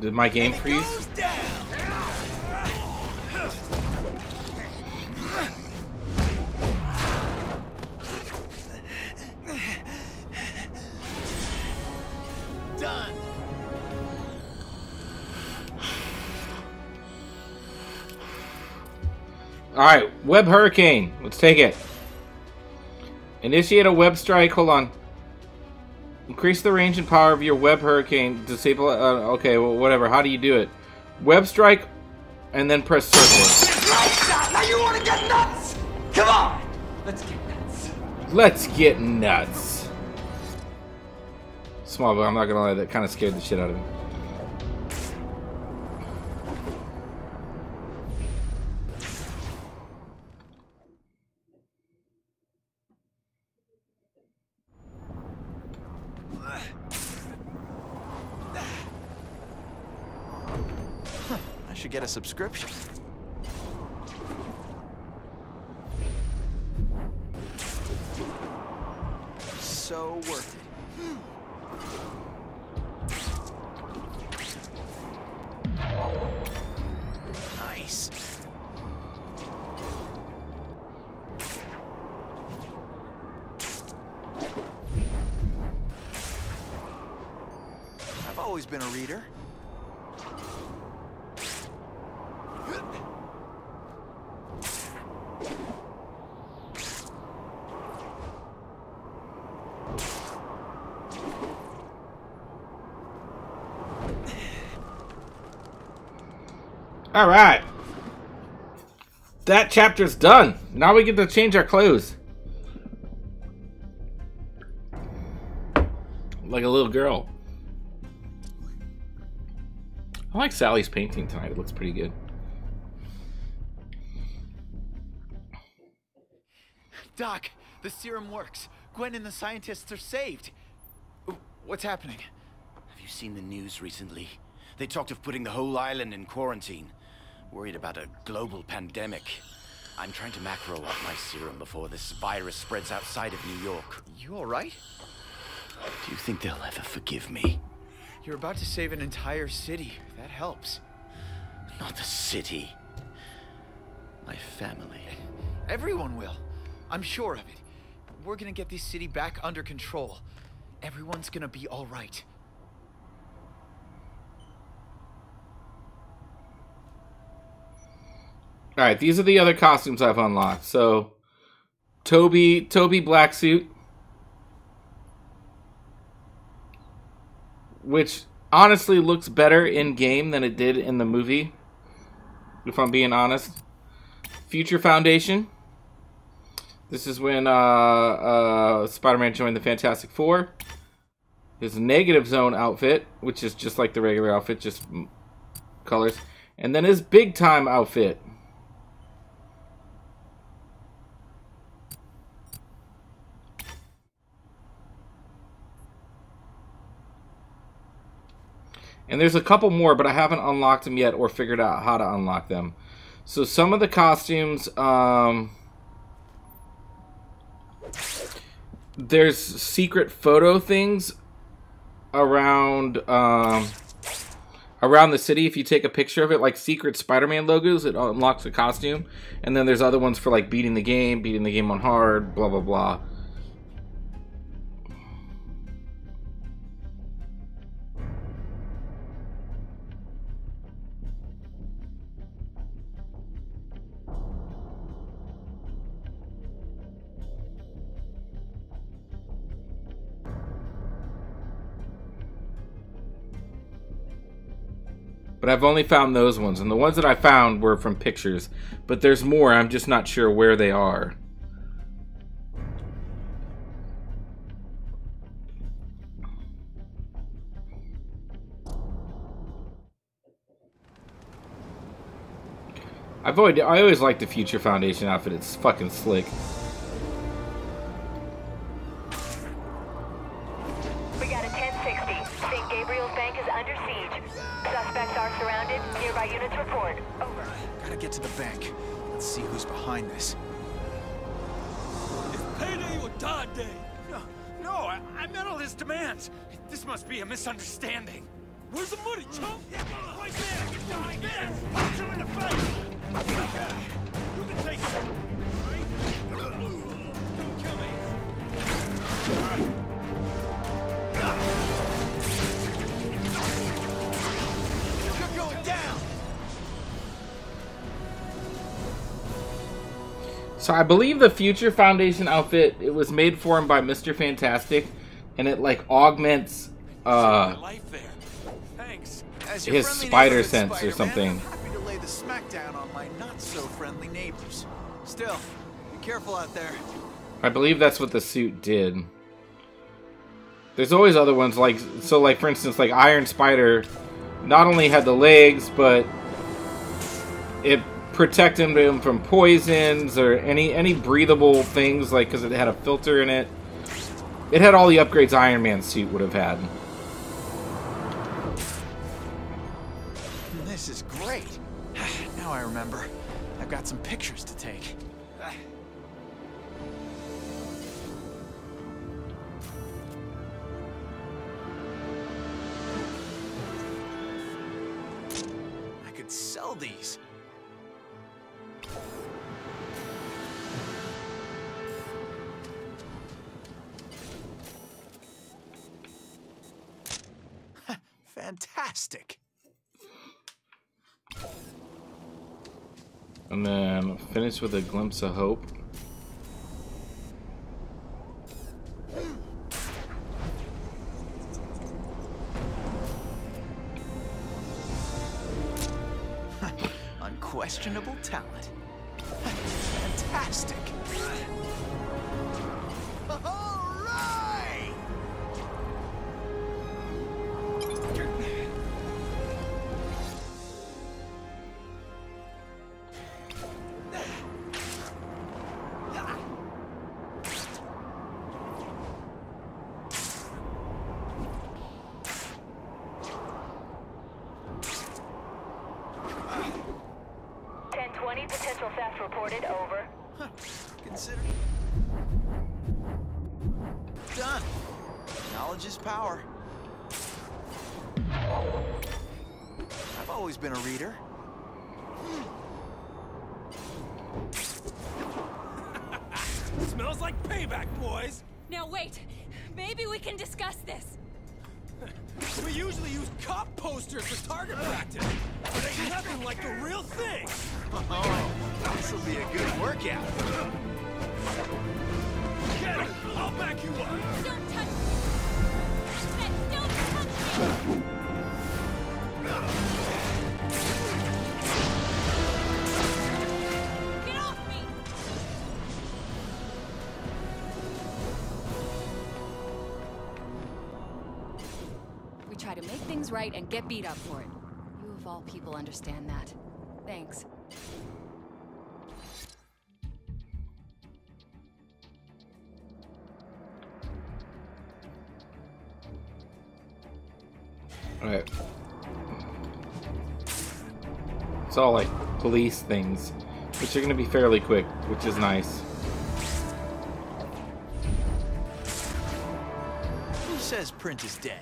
Did my game freeze? Done. All right, web hurricane. Let's take it. Initiate a web strike. Hold on. Increase the range and power of your web hurricane. Disable. Uh, okay, well, whatever. How do you do it? Web strike, and then press circle. Now you want to get nuts? Come on! Let's get nuts. Let's get nuts. Small, but I'm not gonna lie. That kind of scared the shit out of me. Should get a subscription. All right. That chapter's done. Now we get to change our clothes. Like a little girl. I like Sally's painting tonight. It looks pretty good. Doc, the serum works. Gwen and the scientists are saved. What's happening? Have you seen the news recently? They talked of putting the whole island in quarantine. Worried about a global pandemic. I'm trying to macro up my serum before this virus spreads outside of New York. You alright? Do you think they'll ever forgive me? You're about to save an entire city. That helps. Not the city. My family. Everyone will. I'm sure of it. We're gonna get this city back under control. Everyone's gonna be alright. All right, these are the other costumes I've unlocked. So, Tobey, Tobey black suit, which honestly looks better in game than it did in the movie. If I'm being honest, Future Foundation. This is when uh, uh, Spider-Man joined the Fantastic Four. His Negative Zone outfit, which is just like the regular outfit, just colors, and then his Big Time outfit. And there's a couple more, but I haven't unlocked them yet or figured out how to unlock them. So some of the costumes, um, there's secret photo things around um, around the city. If you take a picture of it, like secret Spider-Man logos, it unlocks a costume. And then there's other ones for like beating the game, beating the game on hard, blah blah blah. But I've only found those ones, and the ones that I found were from pictures. But there's more, I'm just not sure where they are. I've always, I always liked the Future Foundation outfit. It's fucking slick. Demands. This must be a misunderstanding. Where's the money, chump? Right there. You're dying there. Punch him in the face. You can take it. Right? Don't kill down! So I believe the Future Foundation outfit it was made for him by Mr. Fantastic, and it like augments uh Thanks. As your his spider sense or Spider-Man, something. Happy to lay the smackdown on my not-so-friendly neighbors. Still, be careful out there. I believe that's what the suit did. There's always other ones like so like for instance like Iron Spider not only had the legs but it protected him from poisons or any any breathable things like cuz it had a filter in it. It had all the upgrades Iron Man's suit would have had. This is great. Now I remember. I've got some pictures to take. I could sell these. Fantastic. And then finish with a glimpse of hope. Unquestionable talent. Fantastic. Oh. Always been a reader. Smells like payback, boys. Now wait. Maybe we can discuss this. We usually use cop posters for target practice, but ain't nothing like the real thing. Oh, this will be a good workout. Get it! I'll back you up. Don't touch me. Don't touch me. Make things right and get beat up for it. You of all people understand that. Thanks. Alright. It's all like police things, which are going to be fairly quick, which is nice. Who says print is dead?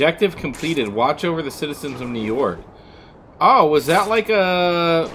Objective completed. Watch over the citizens of New York. Oh, was that like a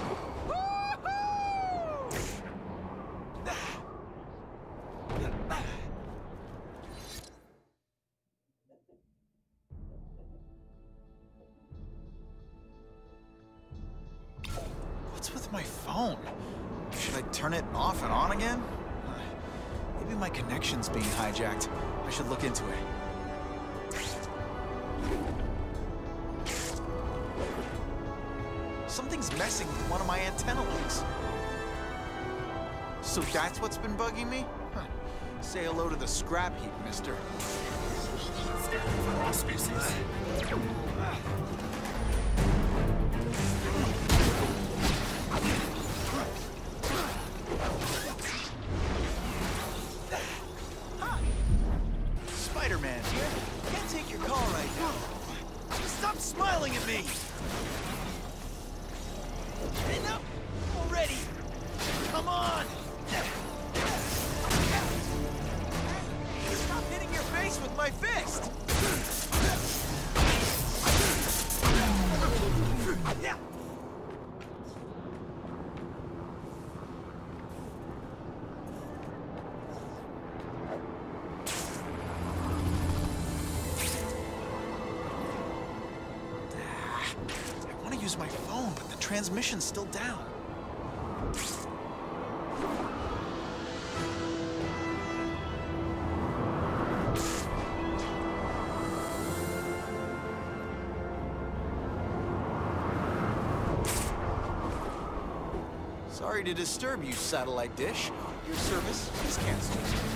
Transmission's still down. Sorry to disturb you, satellite dish. Your service is canceled.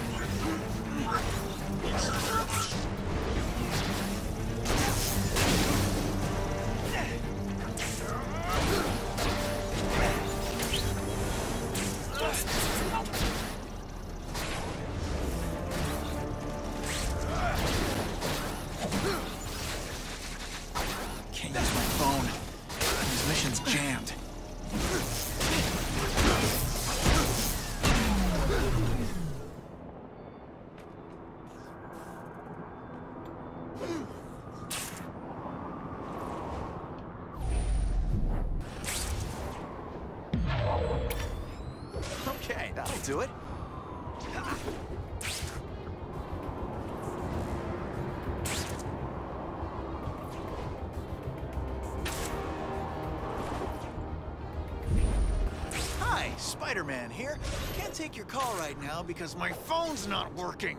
your call right now because my phone's not working.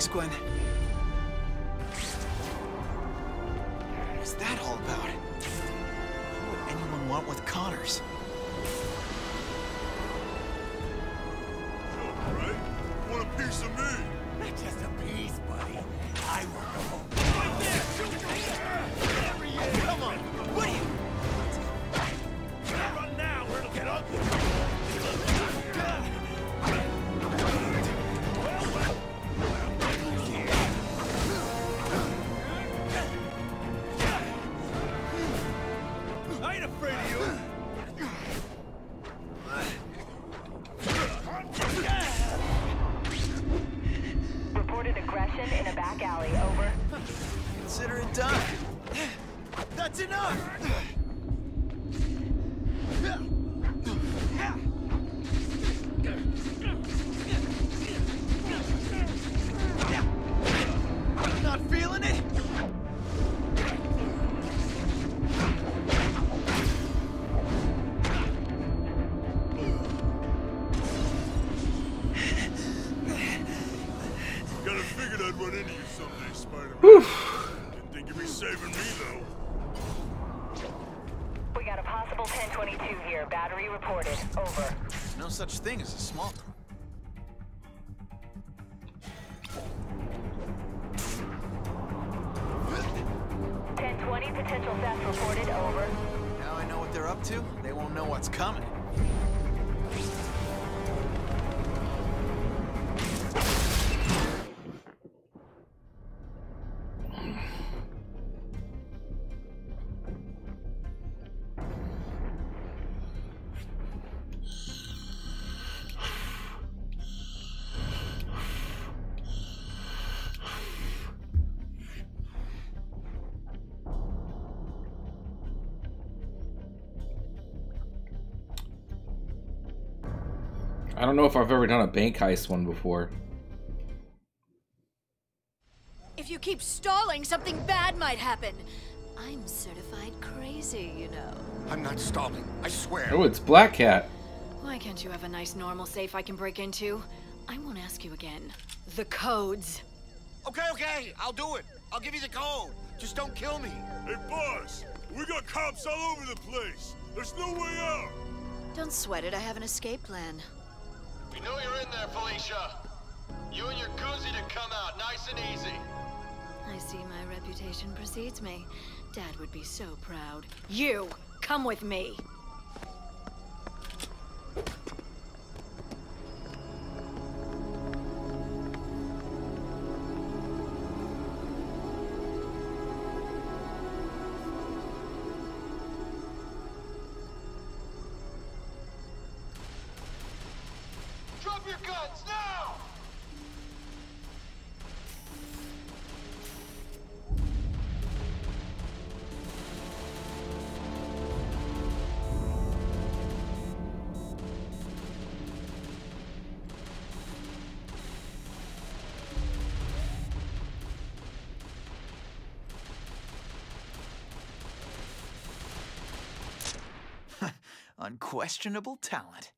Thanks, Gwen. I don't know if I've ever done a bank heist one before. If you keep stalling, something bad might happen. I'm certified crazy, you know. I'm not stalling. I swear. Oh, it's Black Cat. Why can't you have a nice normal safe I can break into? I won't ask you again. The codes. Okay, okay. I'll do it. I'll give you the code. Just don't kill me. Hey, boss! We got cops all over the place. There's no way out. Don't sweat it, I have an escape plan. We know you're in there, Felicia. You and your need to come out, nice and easy. I see my reputation precedes me. Dad would be so proud. You, come with me. Unquestionable talent.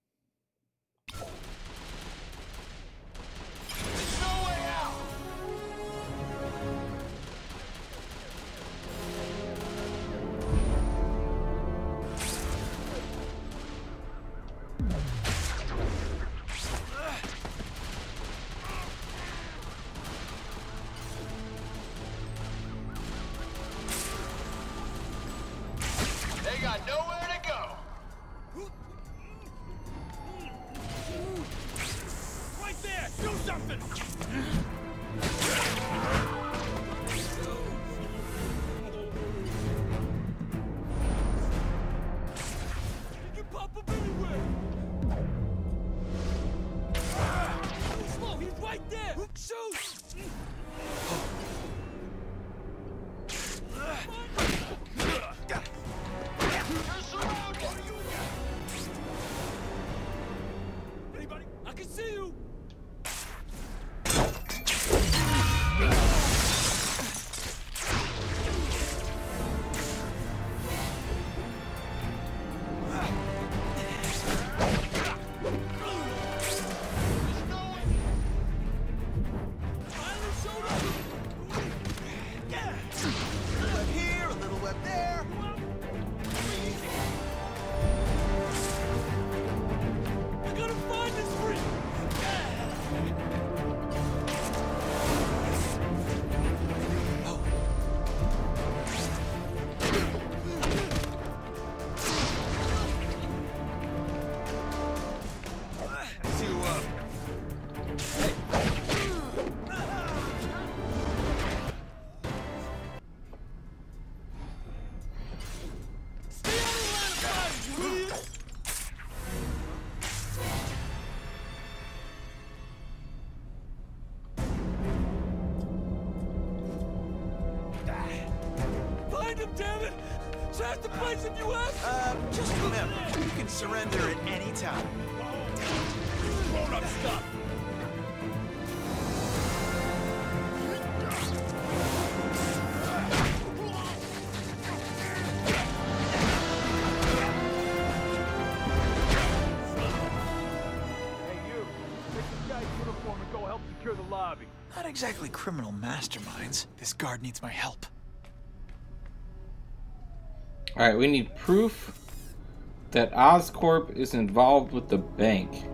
Exactly criminal masterminds. This guard needs my help. All right, we need proof that Oscorp is involved with the bank.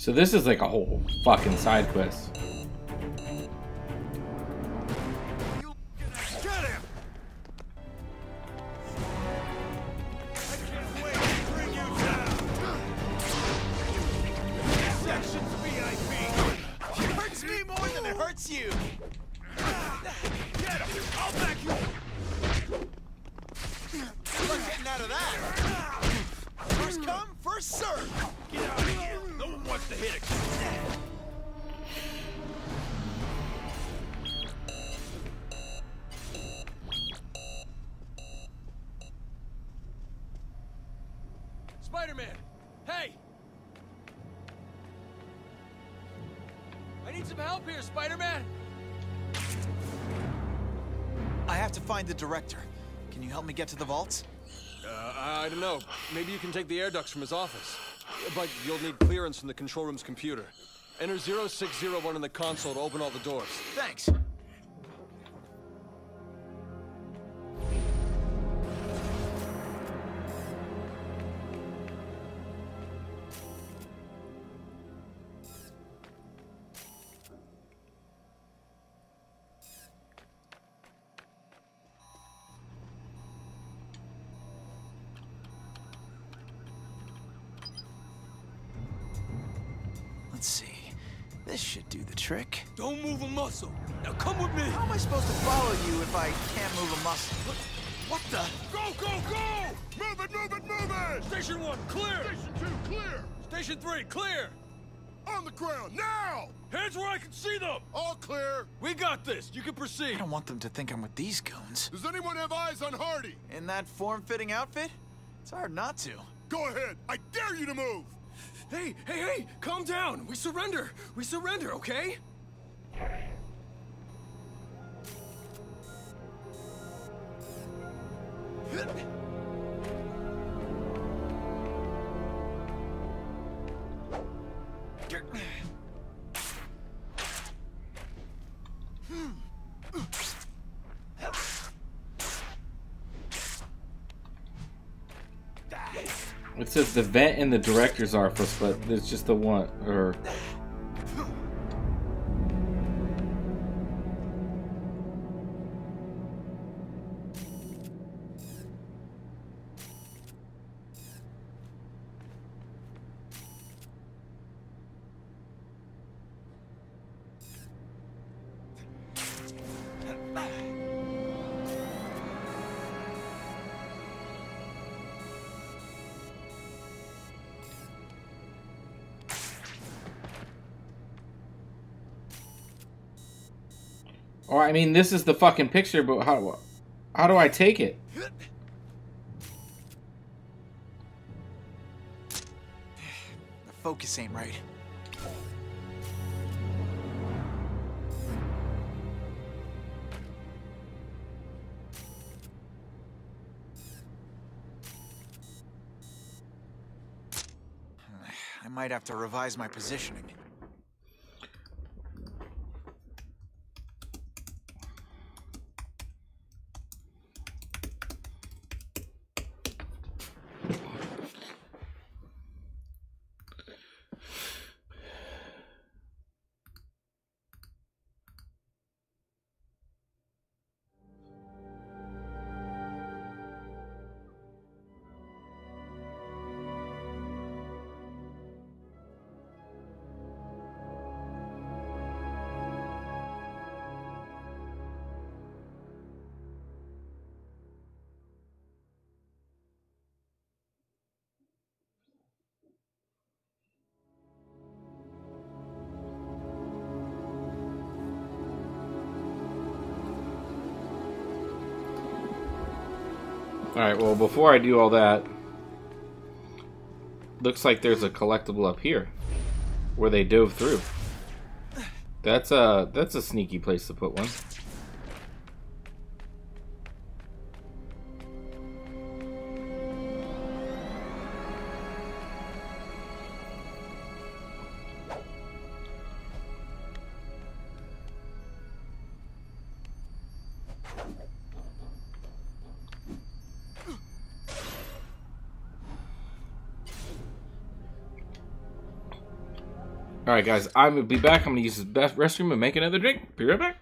So this is like a whole fucking side quest. The director. Can you help me get to the vaults? Uh, I don't know. Maybe you can take the air ducts from his office. But you'll need clearance from the control room's computer. Enter 0601 in the console to open all the doors. Thanks. We got this! You can proceed. I don't want them to think I'm with these goons. Does anyone have eyes on Hardy? In that form-fitting outfit? It's hard not to. Go ahead! I dare you to move! Hey, hey, hey! Calm down! We surrender! We surrender, okay? the vent in the director's are office, but it's just the one or I mean, this is the fucking picture, but how, how do I take it? The focus ain't right. I might have to revise my positioning. Alright, well, before I do all that, looks like there's a collectible up here where they dove through. That's a that's a sneaky place to put one. Alright, guys, I'm gonna be back. I'm gonna use this best restroom and make another drink. Be right back.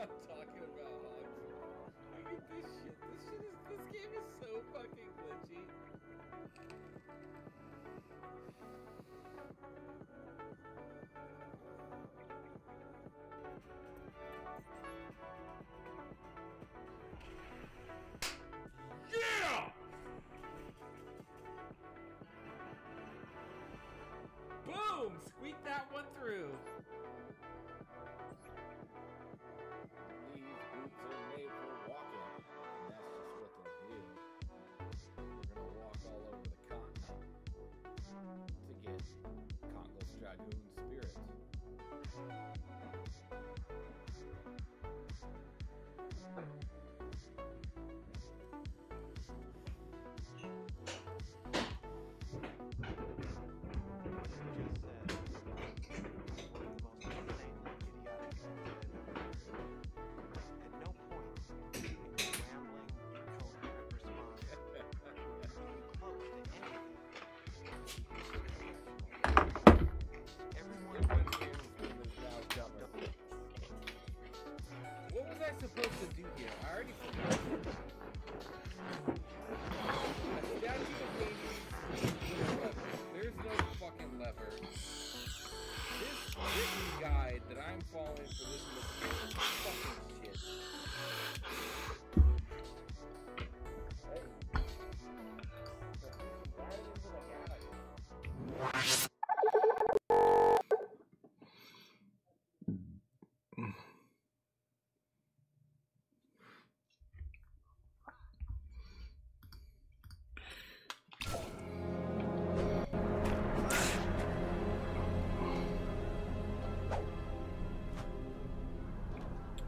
I'm talking about, Hogs. Look at this shit. This shit is. This game is so fucking glitchy. Yeah! Boom! Squeak that one through. Dragoon spirit. supposed to do here? I already forgot. A statue of Hades with a lever. There's no fucking lever. This written guide that I'm following for this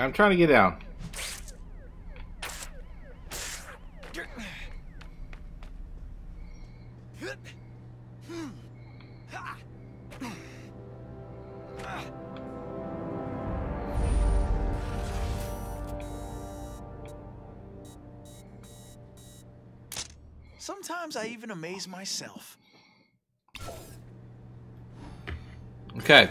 I'm trying to get down. Sometimes I even amaze myself. Okay.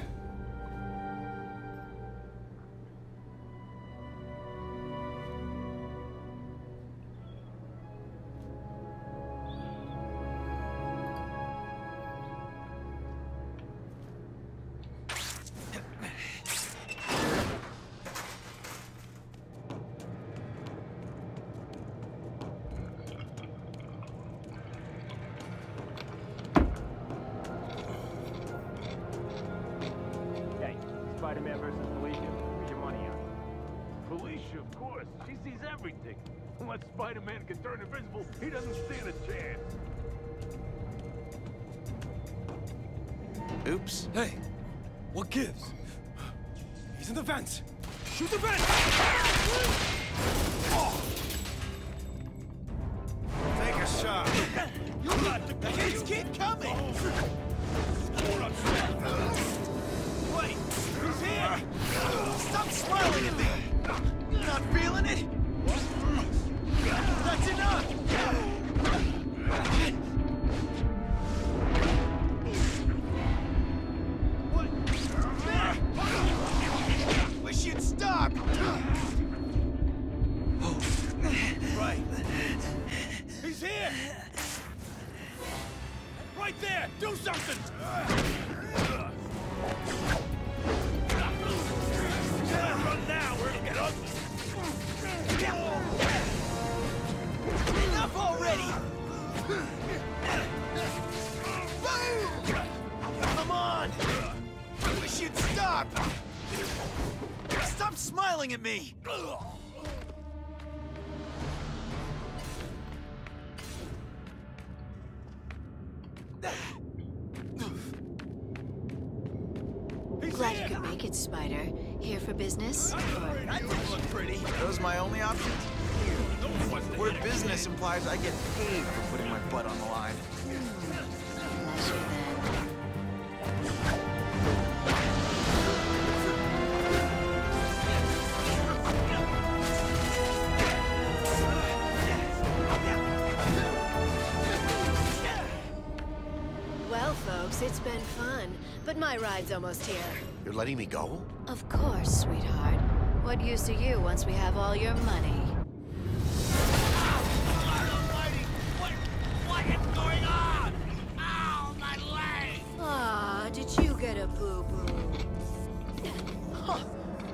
almost here. You're letting me go? Of course, sweetheart. What use are you once we have all your money?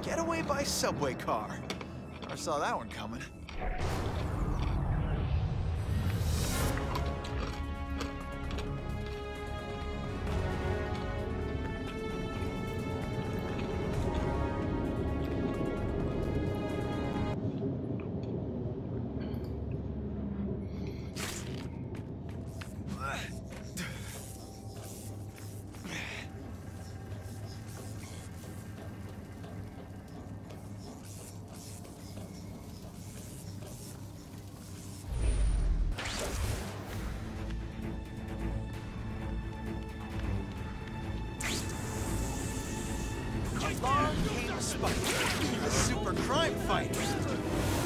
Get away by subway car. I saw that one coming. Long came Spike, the super crime fighter.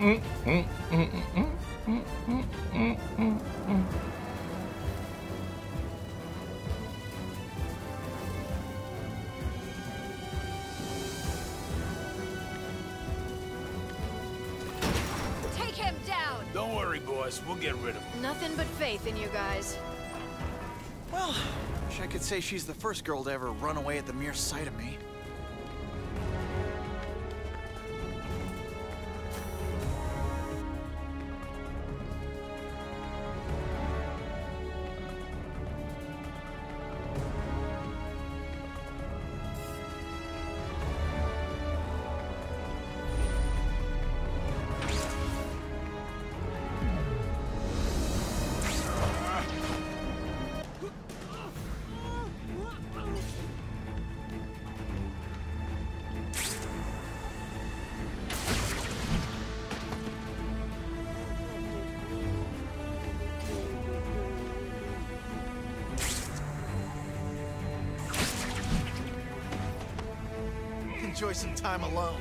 Take him down! Don't worry, boys. We'll get rid of him. Nothing but faith in you guys. Well, wish I could say she's the first girl to ever run away at the mere sight of me. Time alone.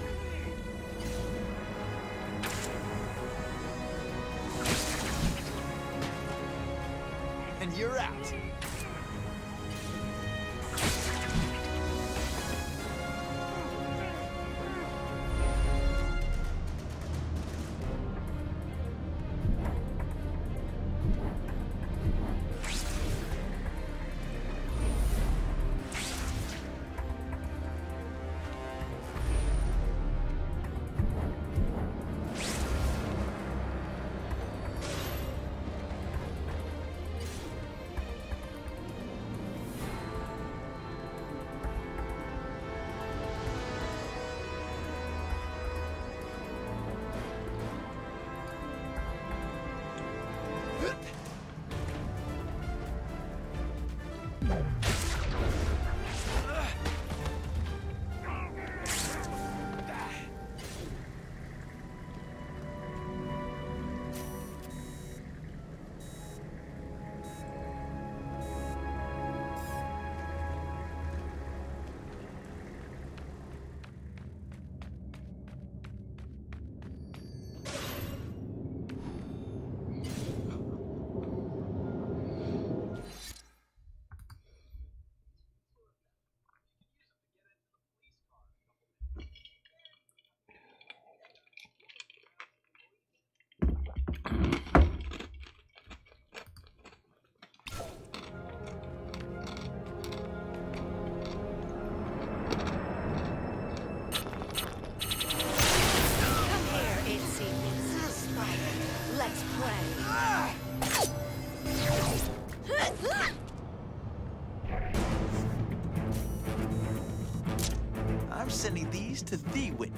Sending these to thee, Whitney.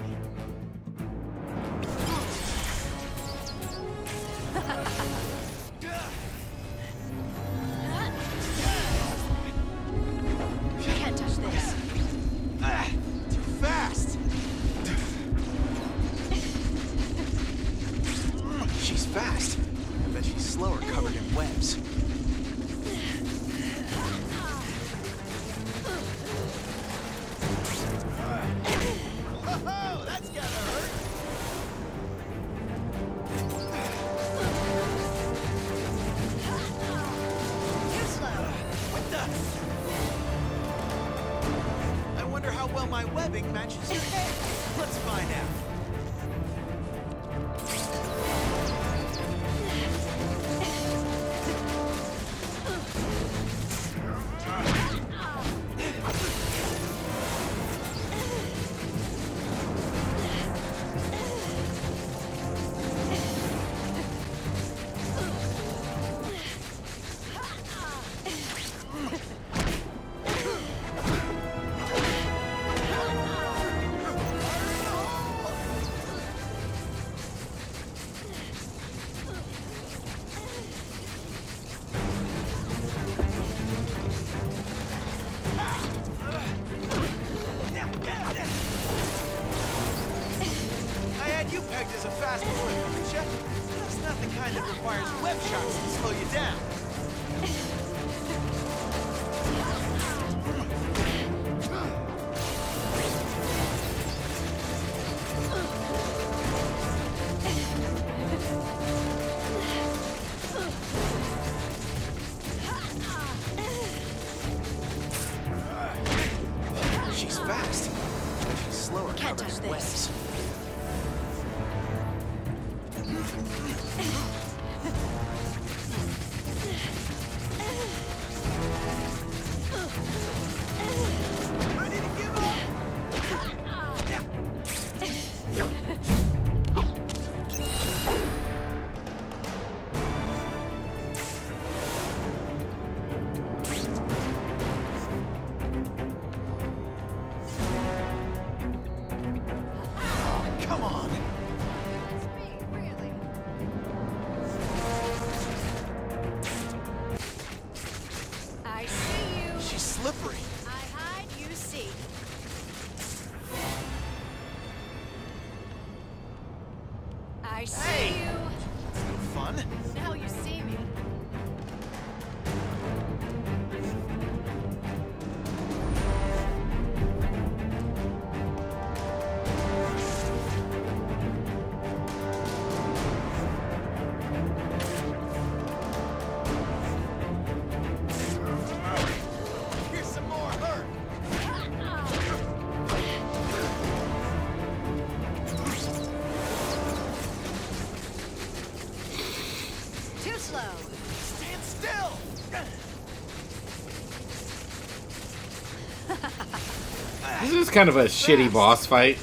Kind of a shitty boss fight.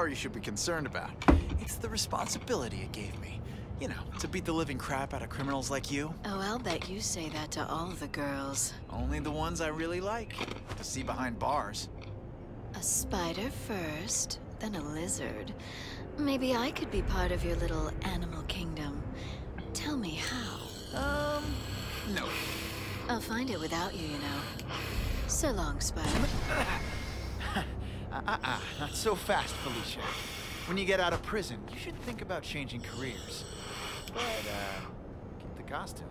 Power you should be concerned about. It's the responsibility it gave me. You know, to beat the living crap out of criminals like you. Oh, I'll bet you say that to all the girls. Only the ones I really like. To see behind bars. A spider first, then a lizard. Maybe I could be part of your little animal kingdom. Tell me how. Um, no. I'll find it without you, you know. So long, Spider. Uh-uh, not so fast, Felicia. When you get out of prison, you should think about changing careers. But, uh, keep the costume.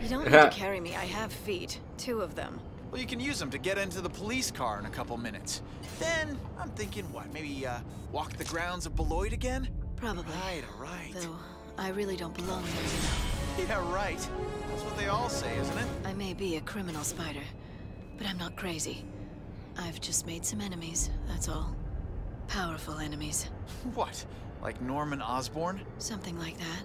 You don't need to carry me. I have feet. Two of them. Well, you can use them to get into the police car in a couple minutes. Then, I'm thinking, what, maybe, uh, walk the grounds of Beloit again? Probably. Right, all right. Though, I really don't belong there, you know. Yeah, right. That's what they all say, isn't it? I may be a criminal spider, but I'm not crazy. I've just made some enemies, that's all. Powerful enemies. What? Like Norman Osborn? Something like that.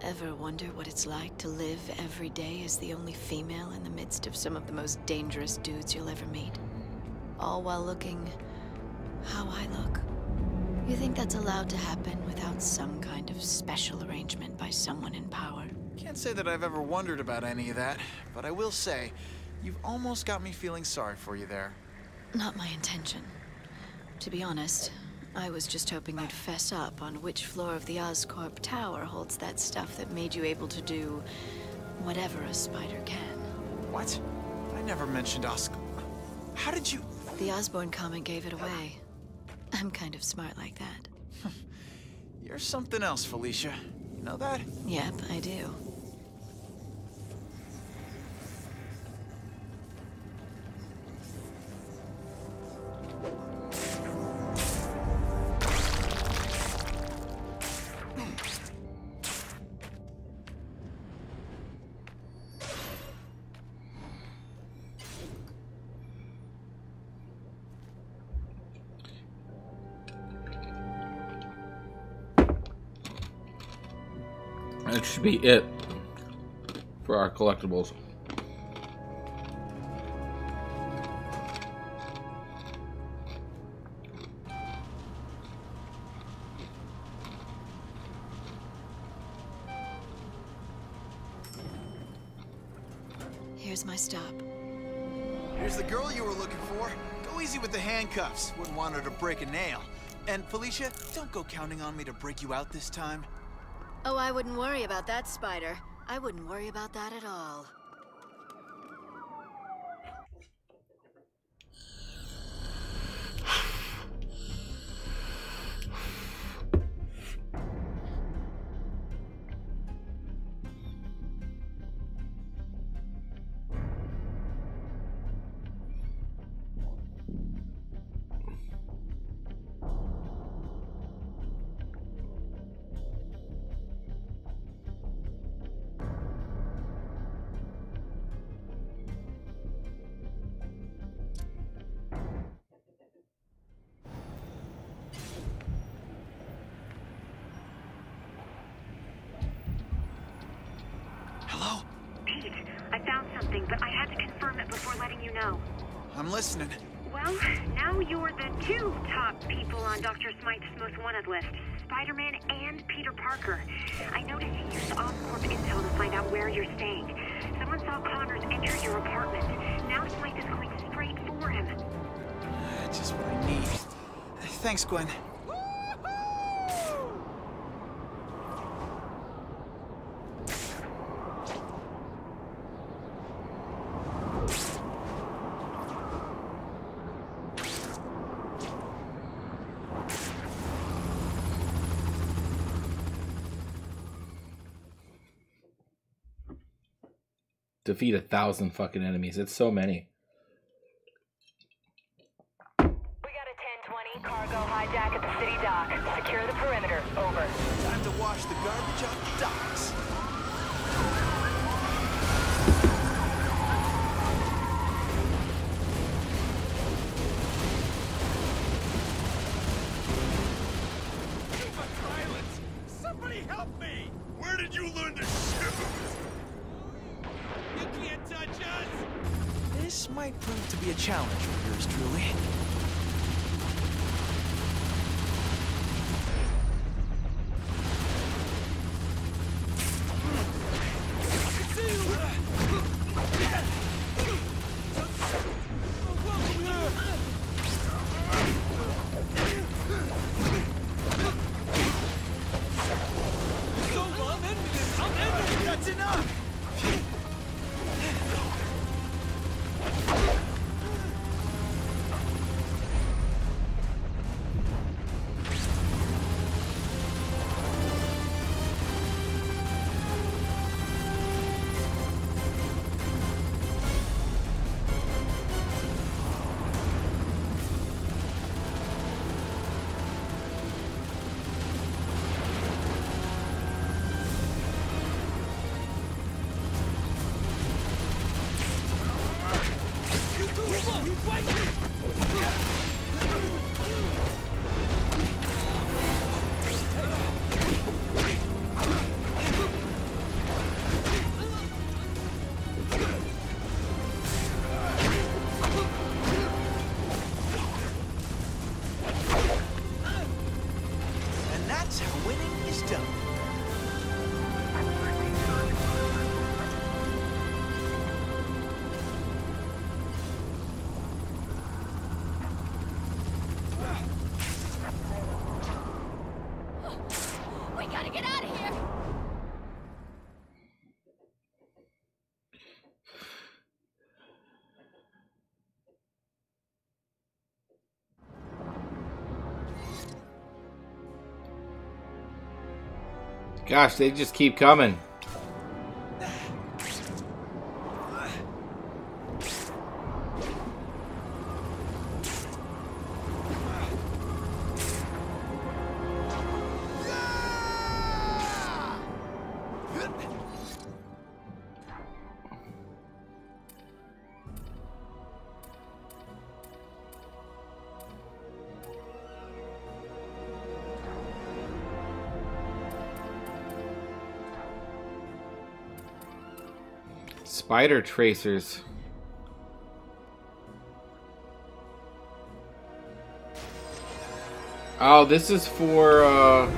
Ever wonder what it's like to live every day as the only female in the midst of some of the most dangerous dudes you'll ever meet? All while looking how I look. You think that's allowed to happen without some kind of special arrangement by someone in power? Can't say that I've ever wondered about any of that, but I will say, you've almost got me feeling sorry for you there. Not my intention. To be honest, I was just hoping you'd fess up on which floor of the Oscorp Tower holds that stuff that made you able to do whatever a spider can. What? I never mentioned Oscorp. How did you... The Osborn comment gave it away. I'm kind of smart like that. You're something else, Felicia. You know that? Yep, I do. That should be it for our collectibles. And Felicia, don't go counting on me to break you out this time. Oh, I wouldn't worry about that, Spider. I wouldn't worry about that at all. I found something, but I had to confirm it before letting you know. I'm listening. Well, now you're the two top people on Dr. Smythe's most wanted list. Spider-Man and Peter Parker. I noticed you used Oscorp intel to find out where you're staying. Someone saw Connors enter your apartment. Now Smythe is going straight for him. That's just what I need. Thanks, Gwen. Defeat a thousand fucking enemies. It's so many. Gosh, they just keep coming. Spider tracers. Oh, this is for, uh...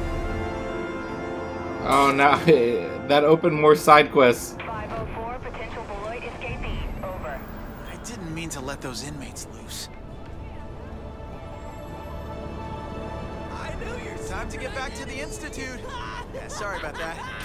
Oh, now that opened more side quests. 504, potential Beloit escapee. Over. I didn't mean to let those inmates loose. I knew you're Time to get back to the Institute. Yeah, sorry about that.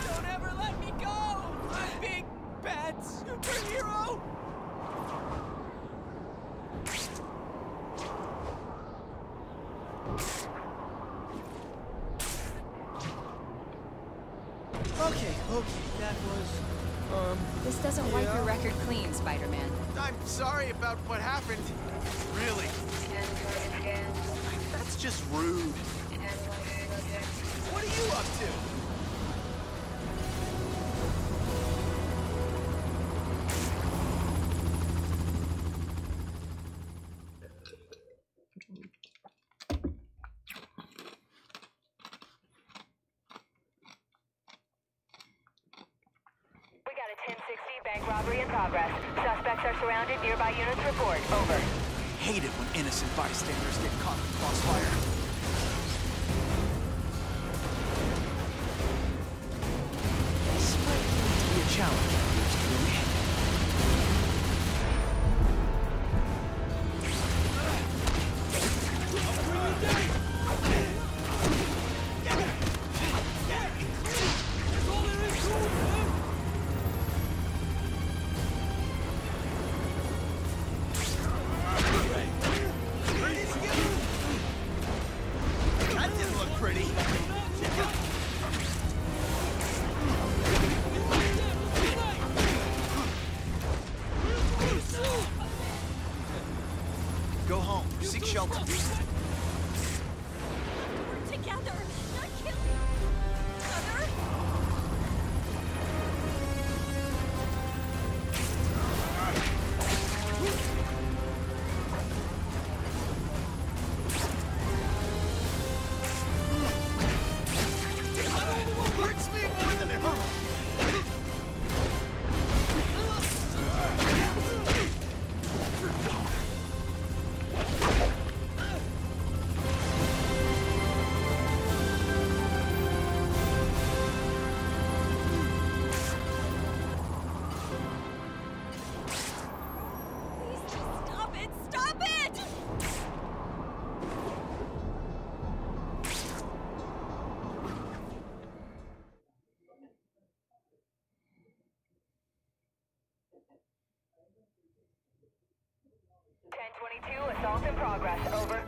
assault in progress. Over.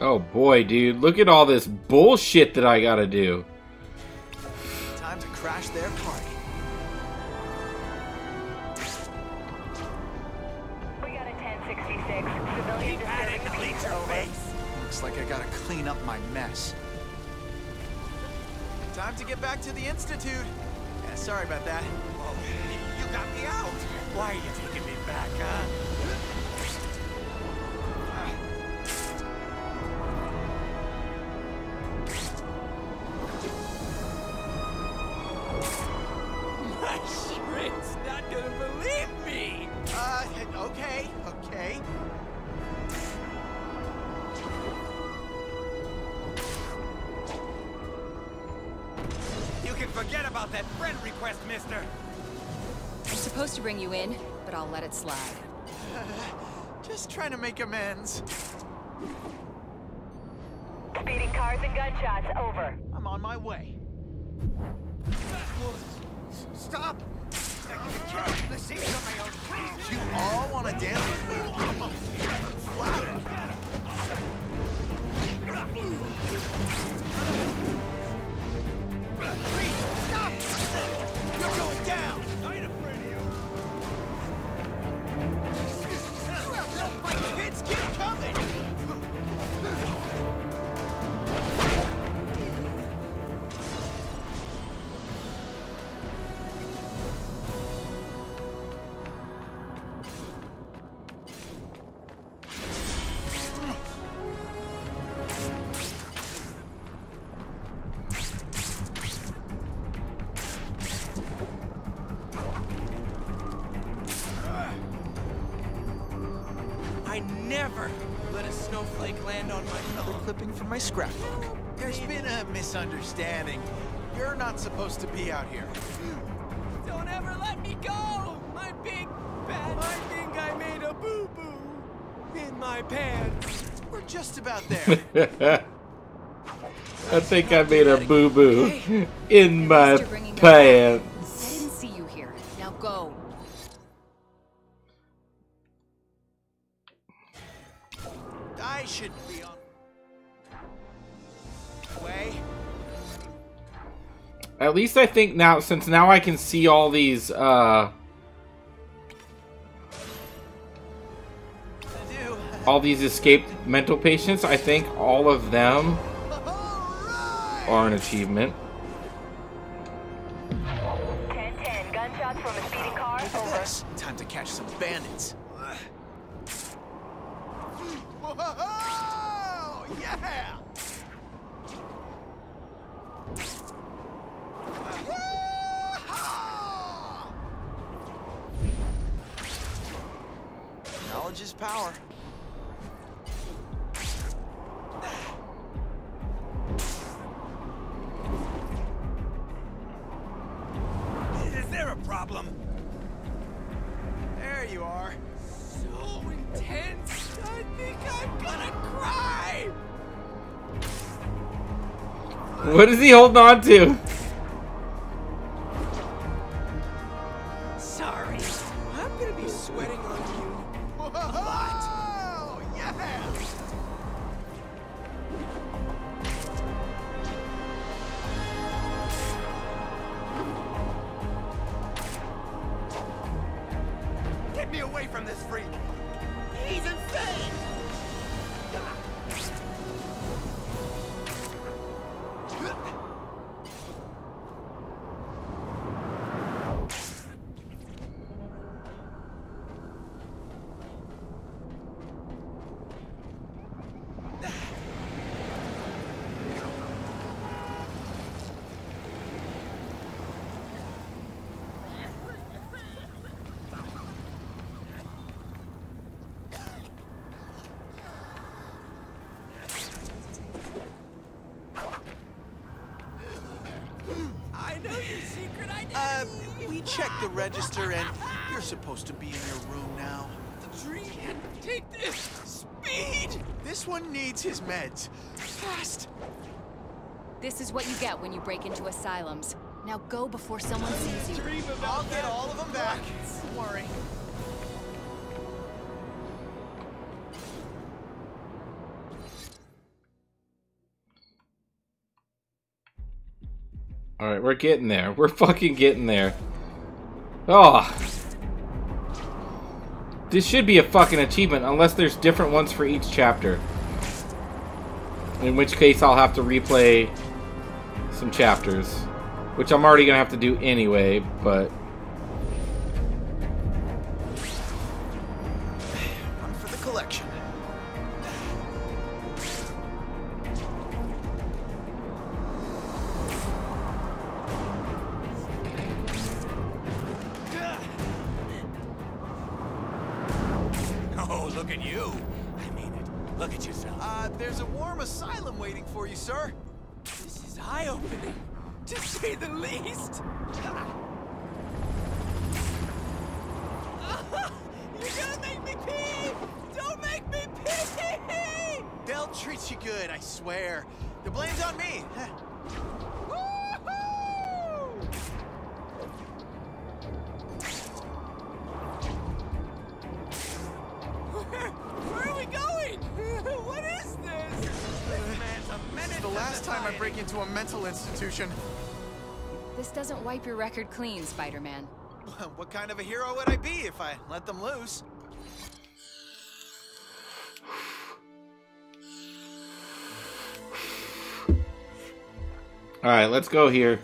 Oh boy, dude. Look at all this bullshit that I gotta do. Time to crash their party. We got a 1066. Civilian disturbance over. Looks like I gotta clean up my mess. Time to get back to the Institute. Yeah, sorry about that. Well, you got me out. Why, are you? Are you I'll let it slide. Just trying to make amends. Speeding cars and gunshots. Over. I'm on my way. Stop! You can't keep from my scrapbook. There's been a misunderstanding. You're not supposed to be out here. Don't ever let me go! My big bad. I think I made a boo boo in my pants. We're just about there. I think I made a boo boo in my At least you're bringing them back. I pants. At least I think now, since now I can see all these, uh, all these escaped mental patients, I think all of them are an achievement. What is he holding on to? Is what you get when you break into asylums. Now go before someone sees you. I'll get all of them back. Don't worry. All right, we're getting there. We're fucking getting there. Oh. This should be a fucking achievement, unless there's different ones for each chapter. In which case, I'll have to replay some chapters. Which I'm already gonna have to do anyway, but... last time I break into a mental institution. This doesn't wipe your record clean, Spider-Man. what kind of a hero would I be if I let them loose? Alright, let's go here.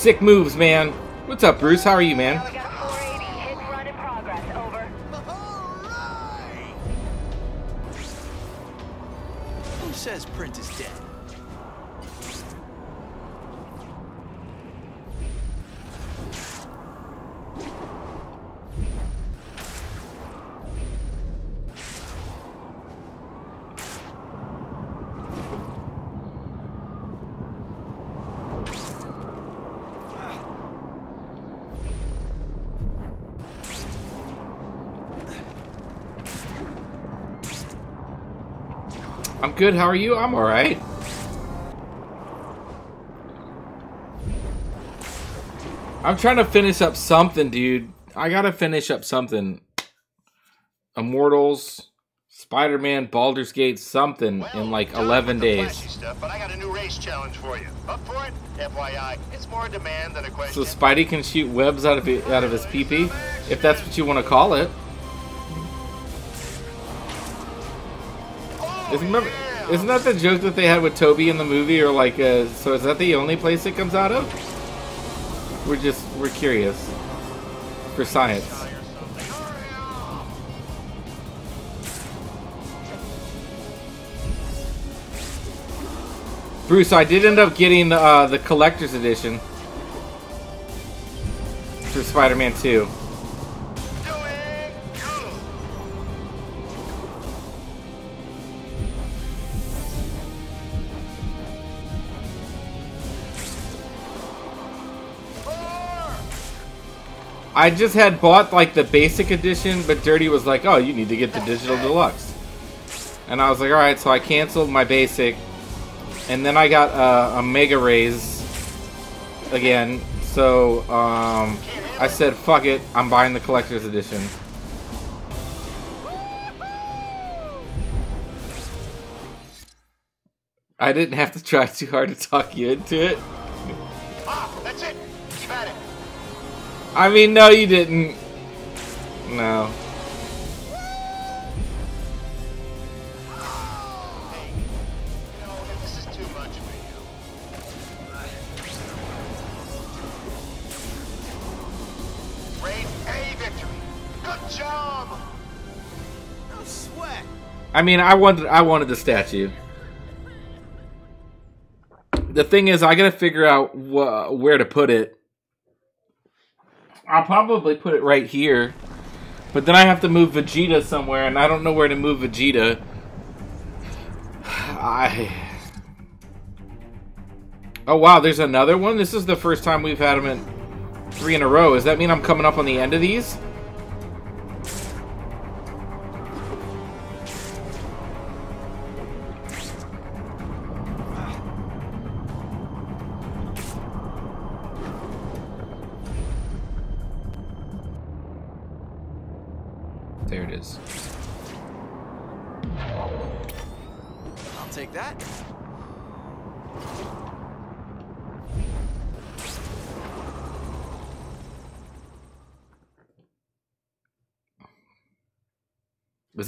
Sick moves, man. What's up, Bruce? How are you, man? Good. How are you? I'm alright. I'm trying to finish up something, dude. I gotta finish up something. Immortals, Spider Man, Baldur's Gate, something in like 11 days. Stuff, but I got a new race challenge for you. Up for it? FYI, it's more a demand than a question. So Spidey can shoot webs out of it, out of his PP, if that's what you want to call it. Oh, Isn't, remember, isn't that the joke that they had with Tobey in the movie, or like, uh, so is that the only place it comes out of? We're just we're curious for science. Bruce, I did end up getting uh, the collector's edition for Spider-Man 2. I just had bought like the basic edition, but Dirty was like, "Oh, you need to get the digital deluxe," and I was like, "All right." So I canceled my basic, and then I got uh, a Mega Raise again. So um, I said, "Fuck it, I'm buying the collector's edition." I didn't have to try too hard to talk you into it. I mean, no, you didn't. No. I mean, I wanted, I wanted the statue. The thing is, I gotta figure out wh- where to put it. I'll probably put it right here, but then I have to move Vegeta somewhere, and I don't know where to move Vegeta. I. Oh wow, there's another one. This is the first time we've had them in three in a row. Does that mean I'm coming up on the end of these?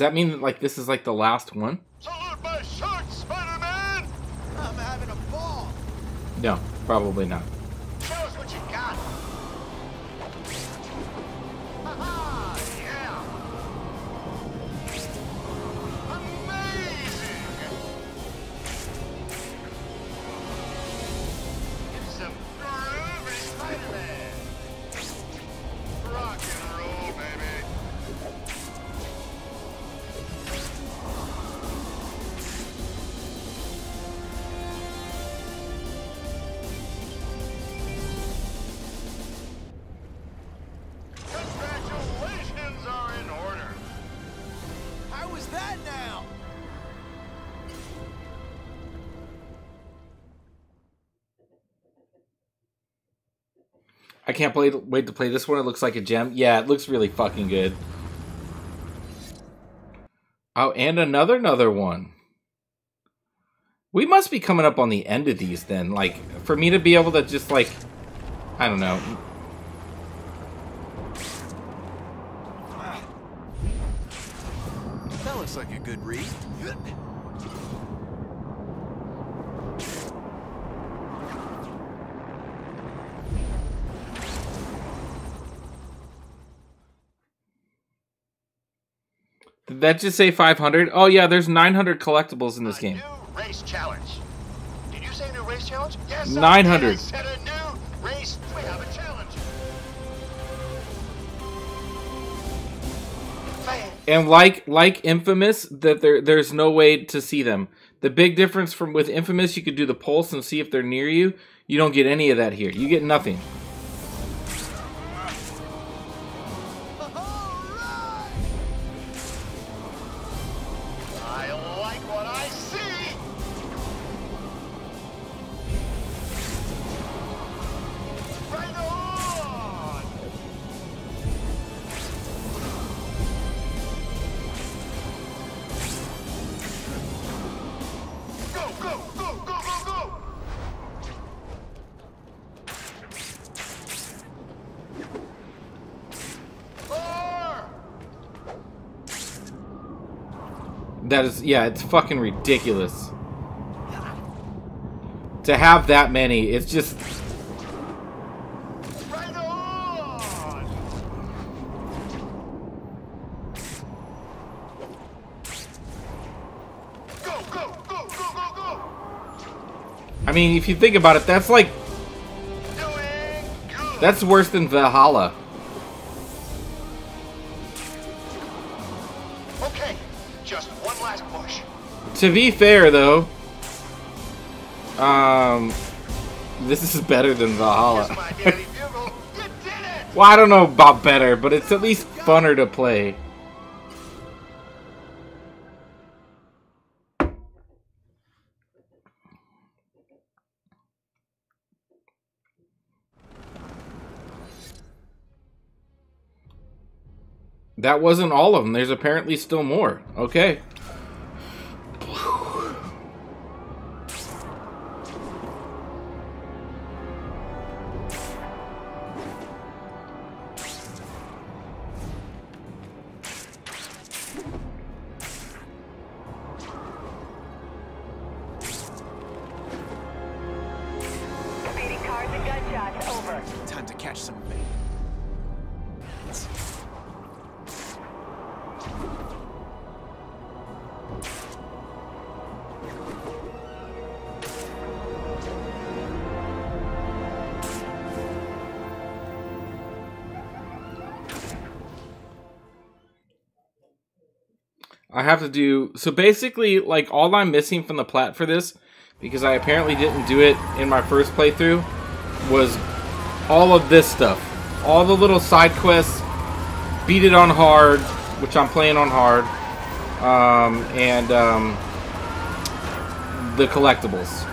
That mean that like this is like the last one? Salute my shot, Spider-Man! I'm having a ball. No, probably not. Can't play wait to play this one. It looks like a gem. Yeah, it looks really fucking good. Oh, and another another one. We must be coming up on the end of these then. Like for me to be able to just like I don't know. That looks like a good read. Did that just say 500? Oh yeah, there's 900 collectibles in this game. Race challenge. Did you say new race challenge? Yes. 900. I said a new race. We have a challenge. And like like Infamous, that there there's no way to see them. The big difference from with Infamous, you could do the pulse and see if they're near you. You don't get any of that here. You get nothing. That is yeah, it's fucking ridiculous. To have that many, it's just. I mean, if you think about it, that's like That's worse than Valhalla. To be fair though, um this is better than Valhalla. well, I don't know about better, but it's at least funner to play. That wasn't all of them. There's apparently still more. Okay. Do so basically like all I'm missing from the plat for this because I apparently didn't do it in my first playthrough was all of this stuff. All the little side quests, beat it on hard, which I'm playing on hard, um, and um, the collectibles.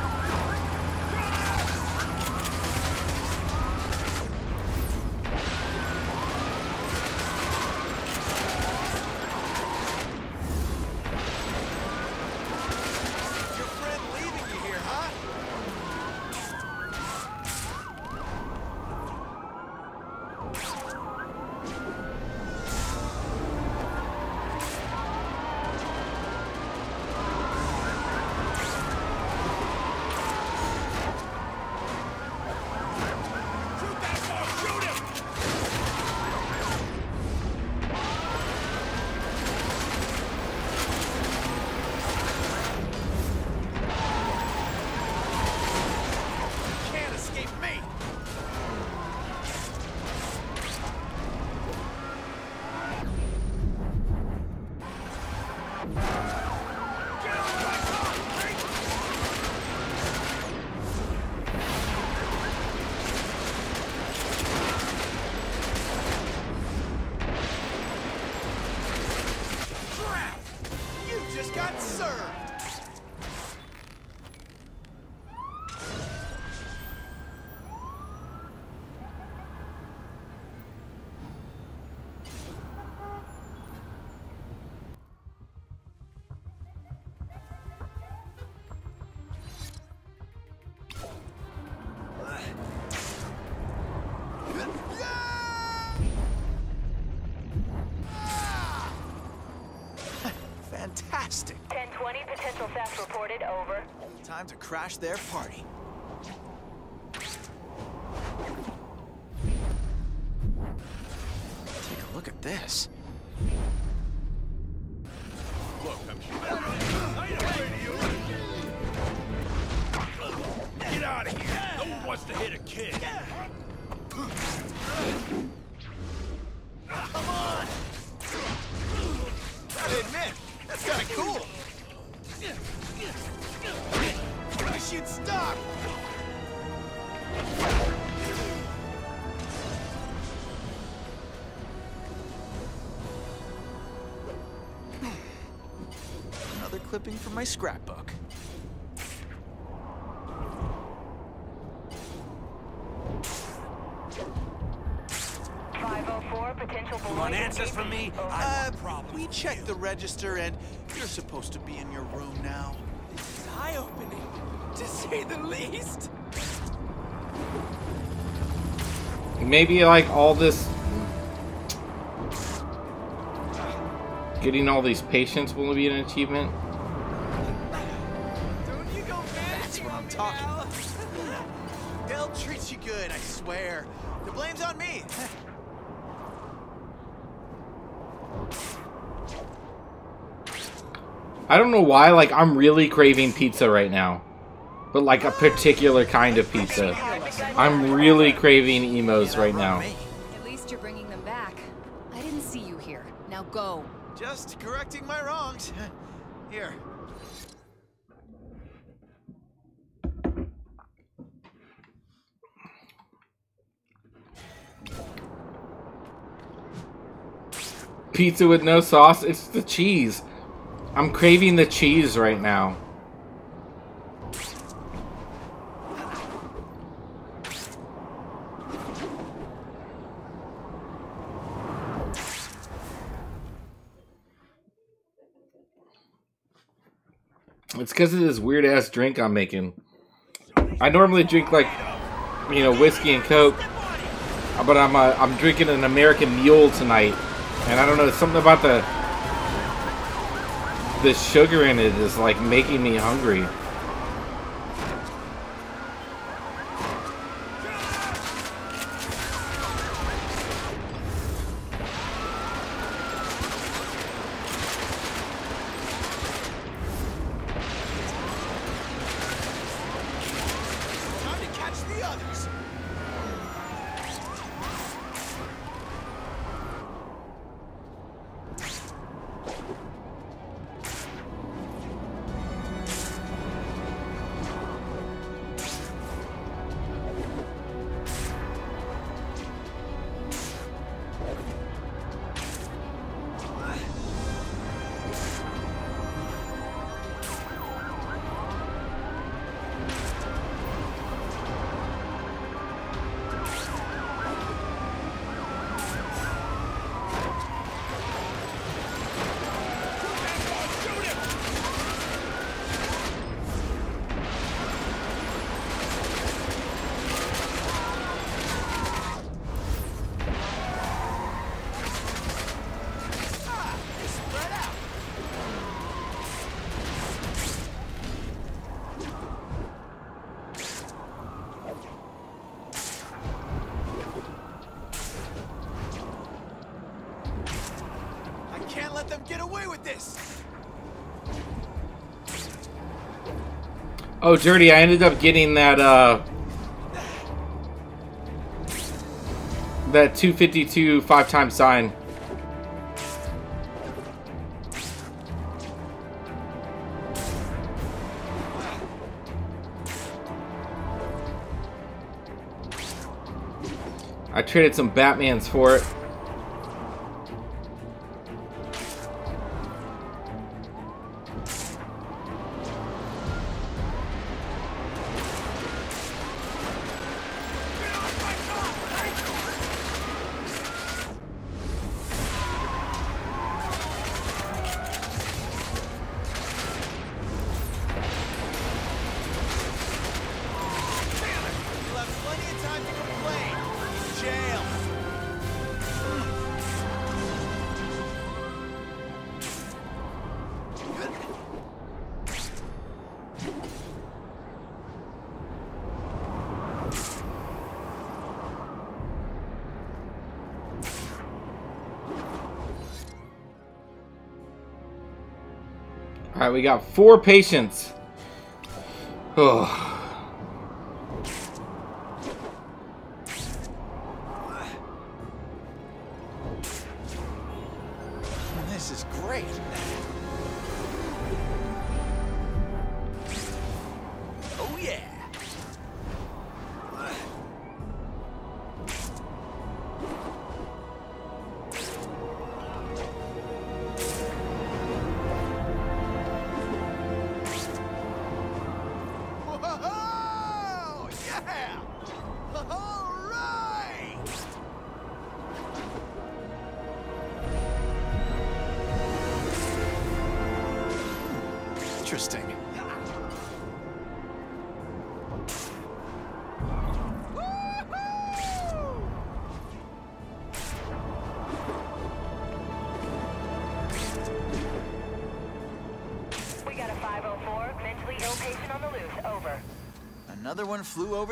Their party. My scrapbook. Five oh four, potential You want answers from me? Uh, we checked the register and you're supposed to be in your room now. This is eye-opening, to say the least. Maybe like all this getting all these patients will be an achievement. Swear. The blame's on me. I don't know why, like I'm really craving pizza right now. But like a particular kind of pizza. I'm really craving Imo's right now. At least you're bringing them back. I didn't see you here. Now go. Just correcting my wrongs. Here. Pizza with no sauce? It's the cheese. I'm craving the cheese right now. It's because of this weird ass drink I'm making. I normally drink like, you know, whiskey and coke, but I'm uh, I'm drinking an American Mule tonight, and I don't know something about the the sugar in it is like making me hungry. Oh, Dirty, I ended up getting that, uh... That 252 five-time sign. I traded some Batmans for it. We got four patients. Oh.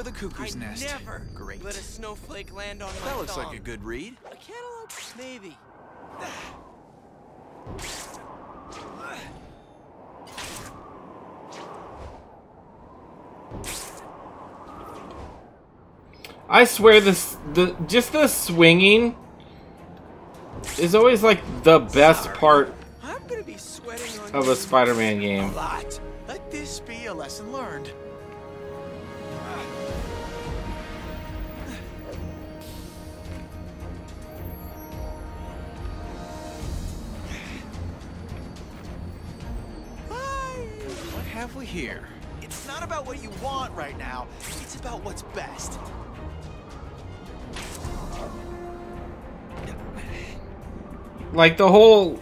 The cuckoo's I nest. never Great. let a snowflake land on my That looks like a good read. A cantaloupe? Maybe. I swear this the just the swinging is always like the best part I'm gonna be sweating on of a Spider-Man game. lot. Like the whole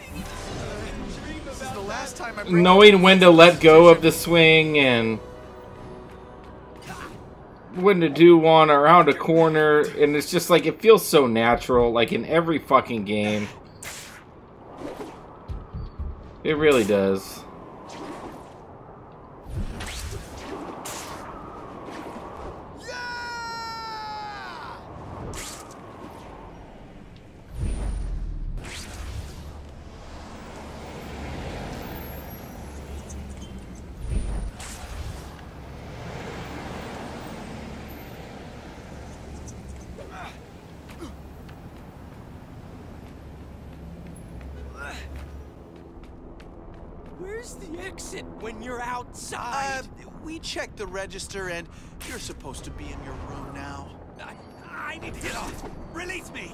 knowing when to let go of the swing and when to do one around a corner and it's just like it feels so natural like in every fucking game. It really does Where's the exit when you're outside? Uh, we checked the register and you're supposed to be in your room now. I, I need to get off. Release me.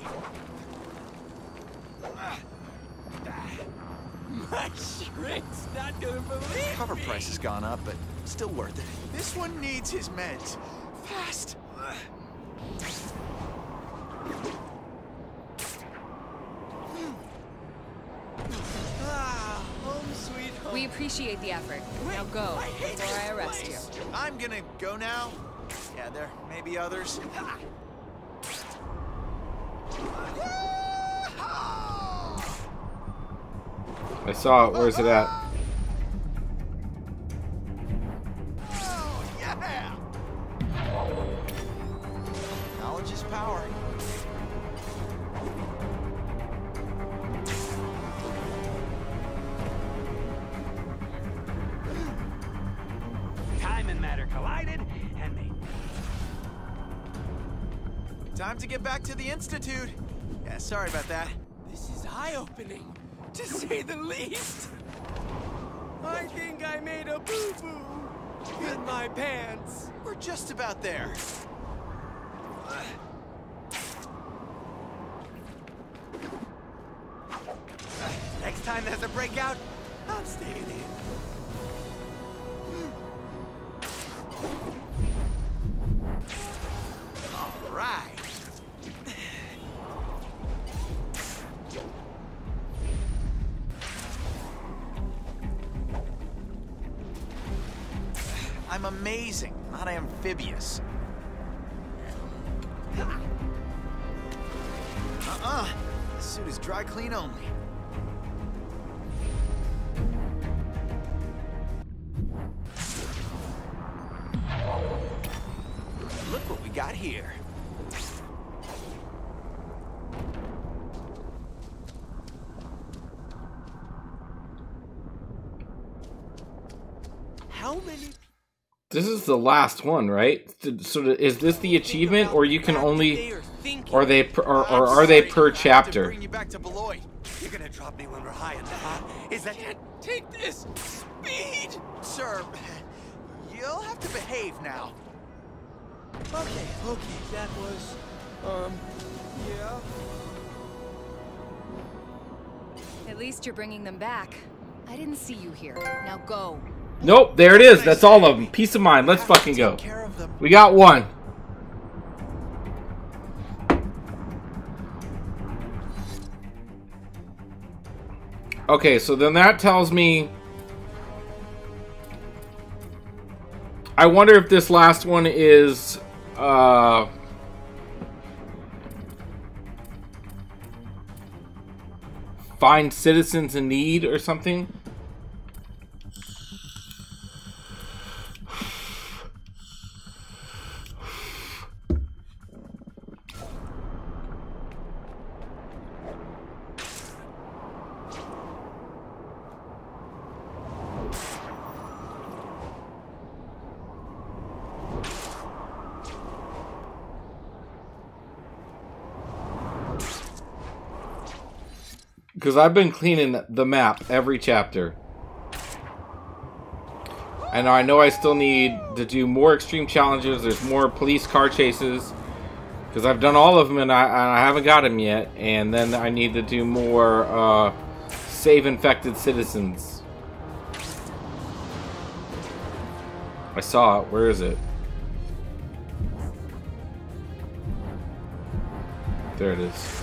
My shrink's not gonna believe Cover me. price has gone up, but still worth it. This one needs his meds. Fast. Ah, home sweet home. We appreciate the effort. Now go I before I this arrest you. I'm gonna go now. Yeah, there may be others. i saw it where's it at sorry about that. This is eye-opening, to say the least. I think I made a boo-boo in my pants. We're just about there. Next time there's a breakout, I'm staying in. Dry clean only. Look what we got here. How many? This is the last one, right? So is this the achievement, or you can only, or they, per- or, or are they per chapter? Bring you back to Beloy. You're gonna drop me when we're high enough, huh? Is that it? Take this! Speed! Sir, you'll have to behave now. Okay, okay, that was, um, yeah. At least you're bringing them back. I didn't see you here. Now go. Nope, there it is. That's all of them. Peace of mind. Let's fucking go. We got one. Okay, so then that tells me... I wonder if this last one is... Uh... Find citizens in need or something? Because I've been cleaning the map every chapter. And I know I still need to do more extreme challenges. There's more police car chases. Because I've done all of them and I, and I, haven't got them yet. And then I need to do more uh, save infected citizens. I saw it. Where is it? There it is.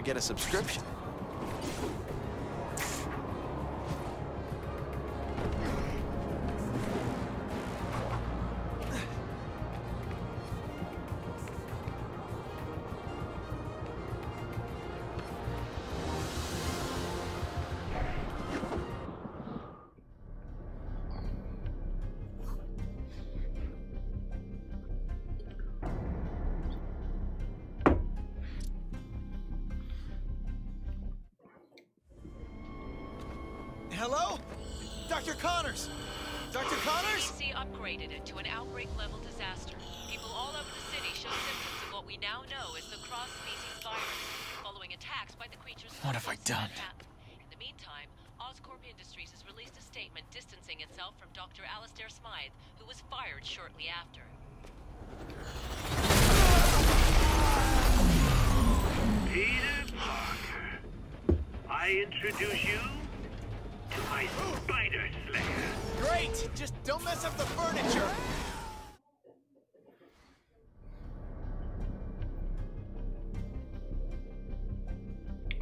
Should get a subscription.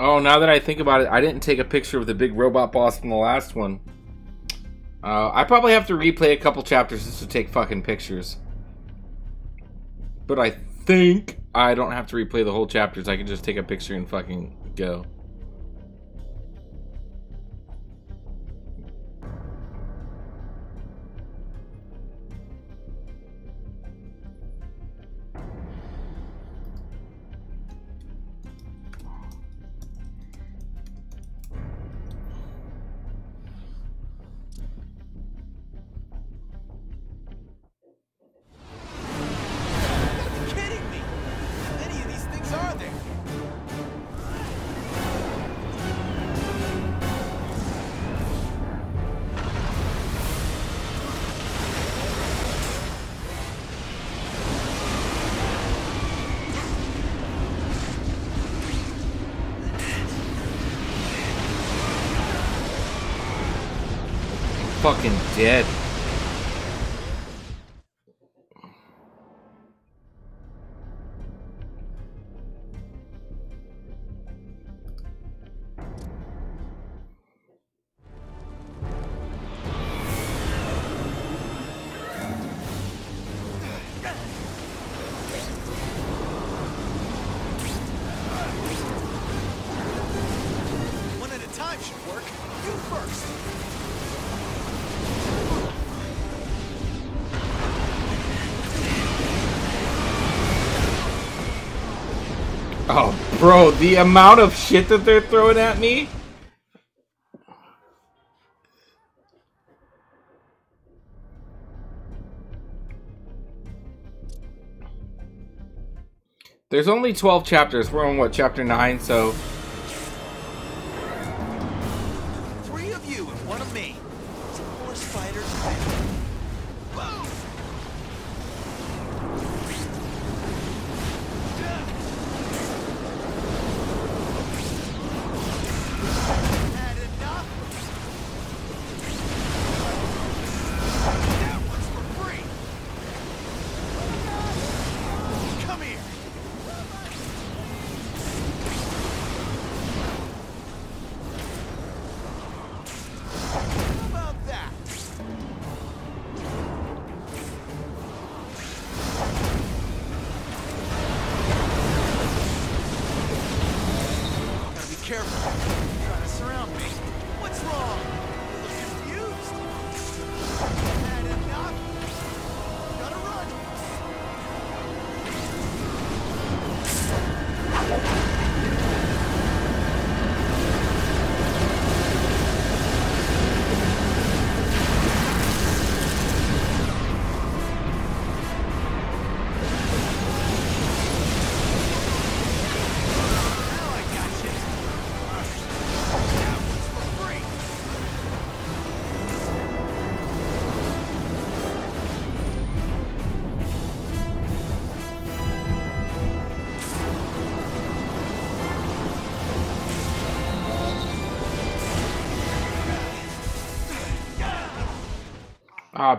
Oh, now that I think about it, I didn't take a picture of the big robot boss from the last one. Uh, I probably have to replay a couple chapters just to take fucking pictures. But I think I don't have to replay the whole chapters. I can just take a picture and fucking go. Fucking dead. the amount of shit that they're throwing at me. There's only 12 chapters. We're on what, chapter 9, so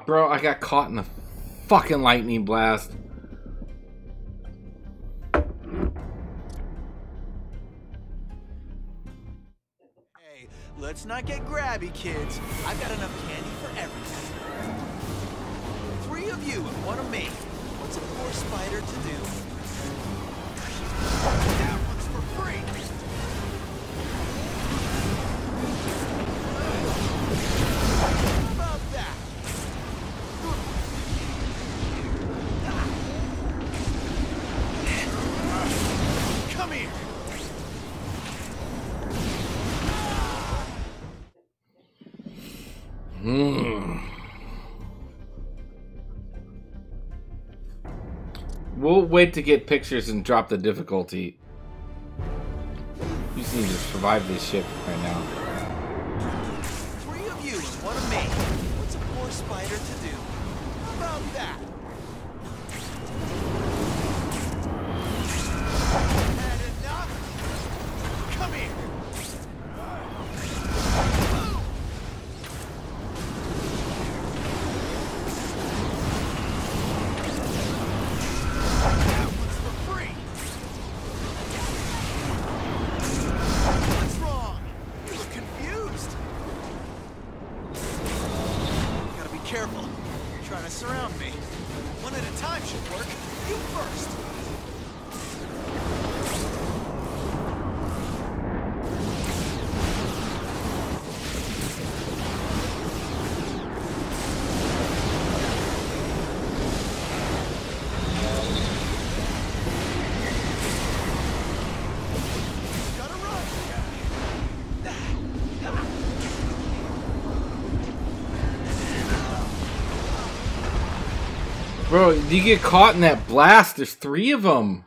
Bro, I got caught in the fucking lightning blast. Hey, let's not get grabby, kids. I've got enough wait to get pictures and drop the difficulty. You just need to survive this ship right now. you get caught in that blast. There's three of them.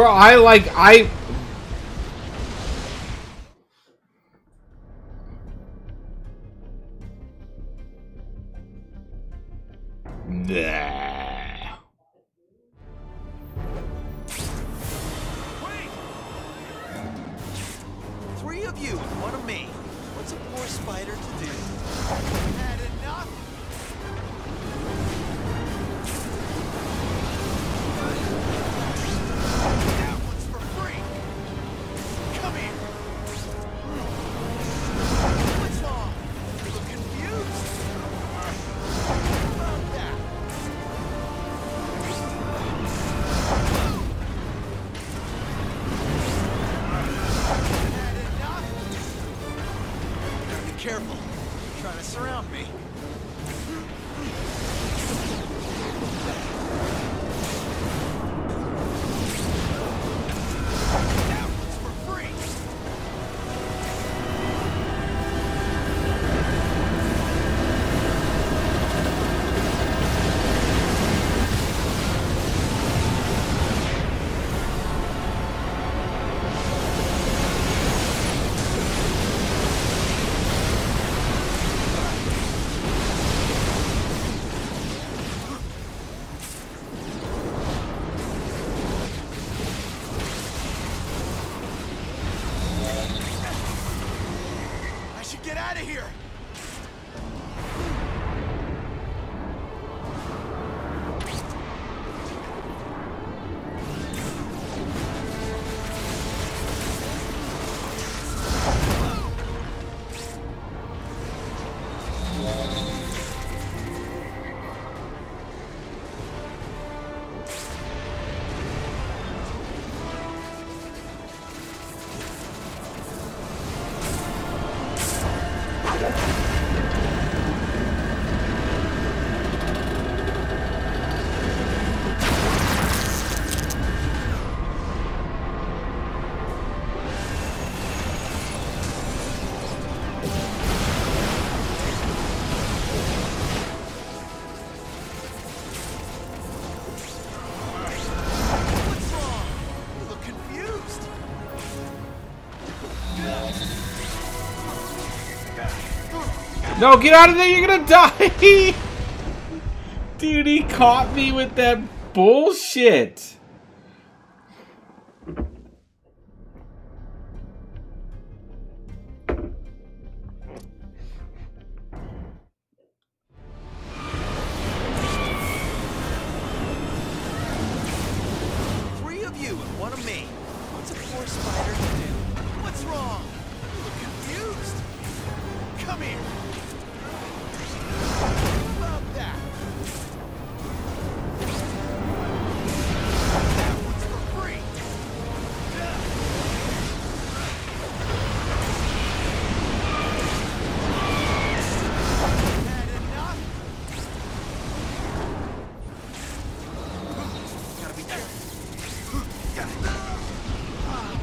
Bro, I like I No, get out of there, you're gonna die! Dude, he caught me with that bullshit.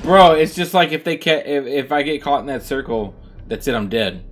Bro, it's just like if they ca- if, if I get caught in that circle, that's it. I'm dead.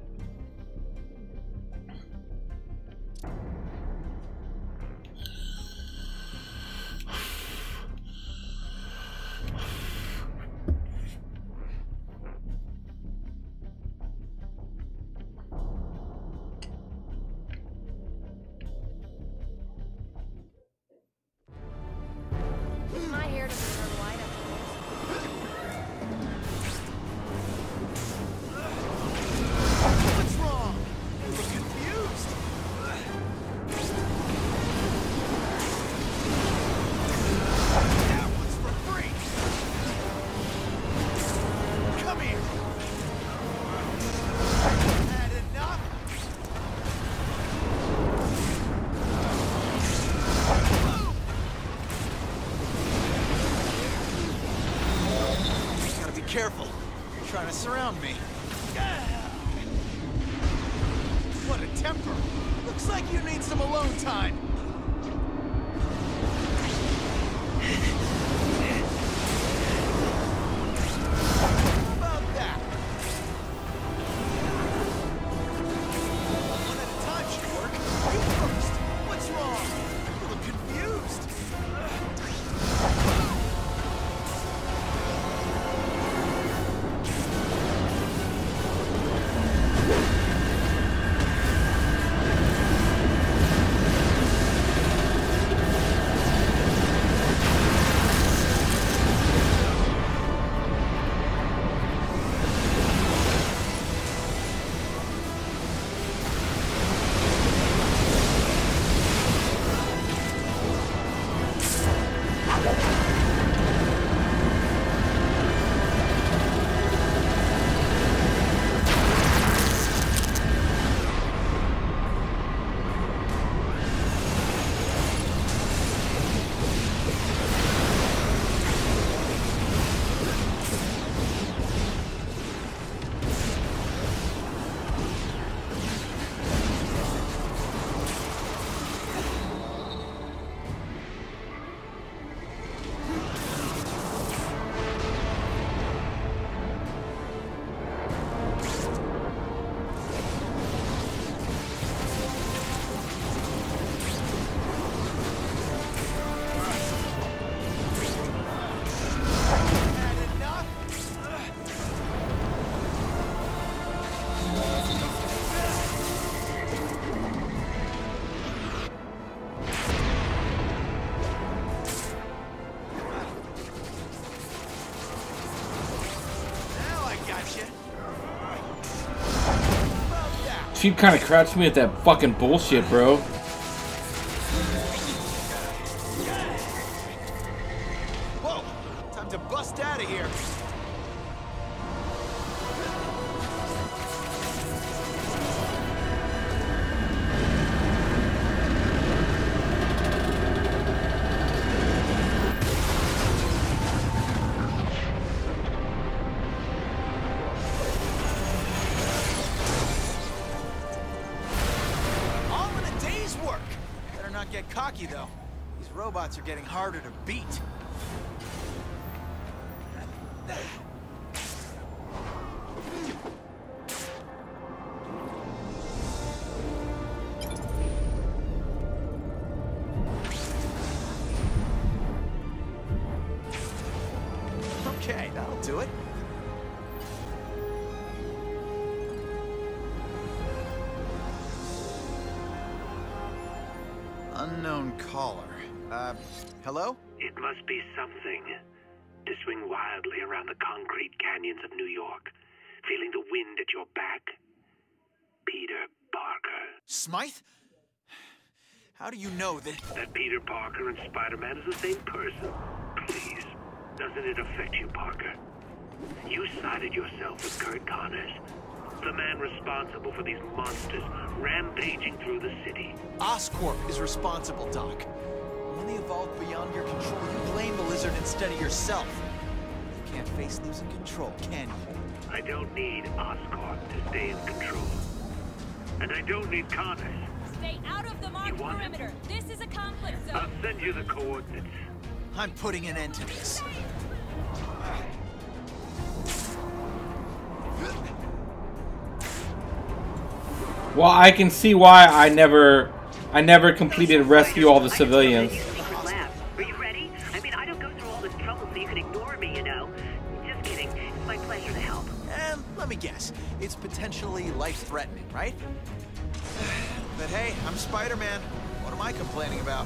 She kind of crouched me at that fucking bullshit, bro. harder to hello? It must be something to swing wildly around the concrete canyons of New York, feeling the wind at your back. Peter Parker. Smythe? How do you know that? That Peter Parker and Spider-Man is the same person. Please, doesn't it affect you, Parker? You sided yourself with Curt Connors, the man responsible for these monsters rampaging through the city. Oscorp is responsible, Doc. When they evolve beyond your control, you blame the lizard instead of yourself. You can't face losing control, can you? I don't need Oscorp to stay in control. And I don't need Connors. Stay out of the marked want it? perimeter. This is a conflict zone. I'll zone. send you the coordinates. I'm putting an end to this. Well, I can see why I never, I never completed rescue all the civilians. Are you ready? I mean, I don't go through all this trouble so you can ignore me, you know. Just kidding. It's my pleasure to help. And let me guess, it's potentially life-threatening, right? But hey, I'm Spider-Man. What am I complaining about?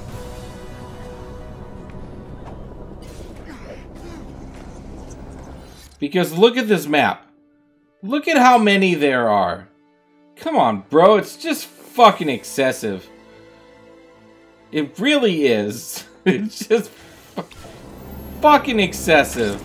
Because look at this map. Look at how many there are. Come on, bro. It's just fucking excessive. It really is. It's just fu- fucking excessive.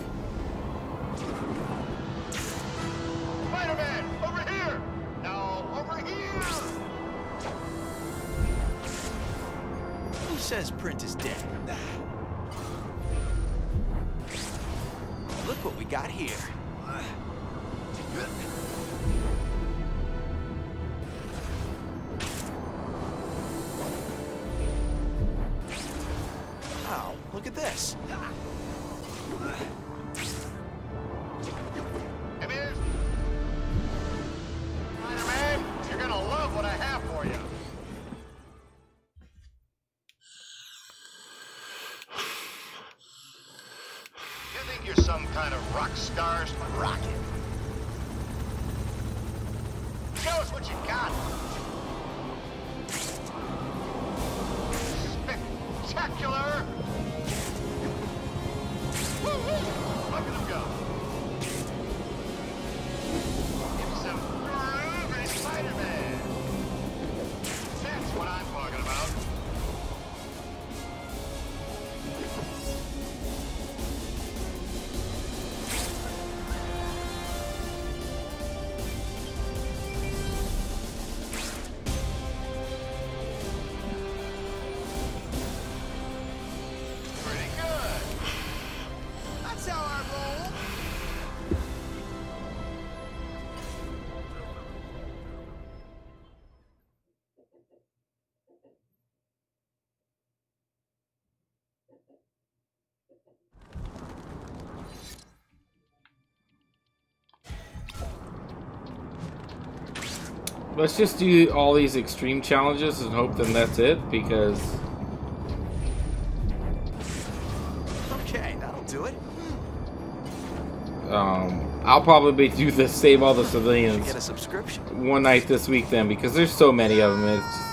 Let's just do all these extreme challenges and hope then that's it because Okay, that'll do it. um, I'll probably do the save all the civilians Get a subscription. one night this week then because there's so many of them. It's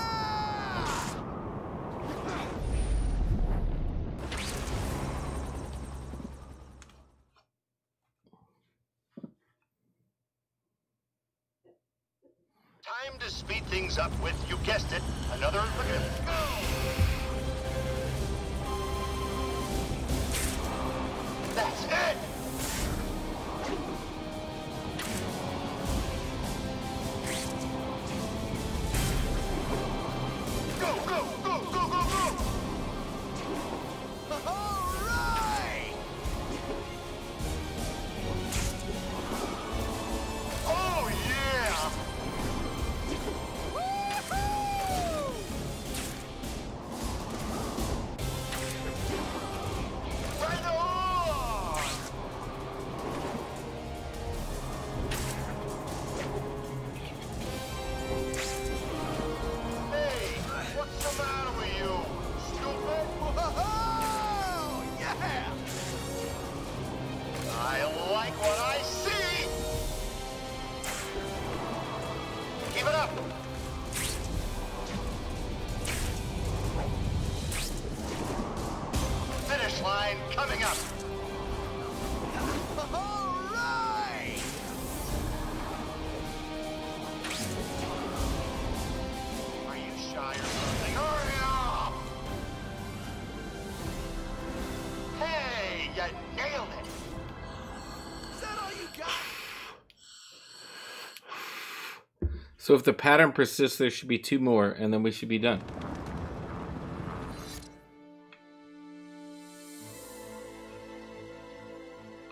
So if the pattern persists, there should be two more, and then we should be done.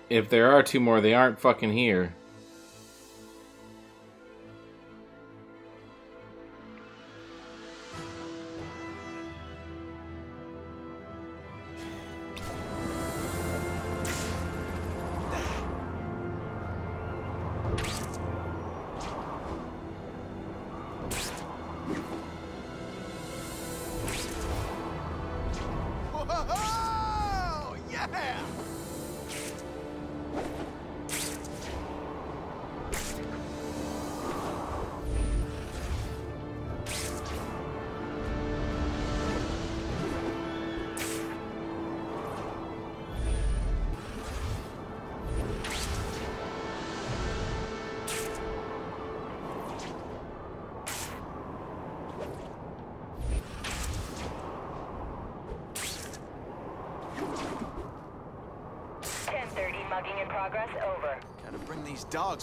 If there are two more, they aren't fucking here.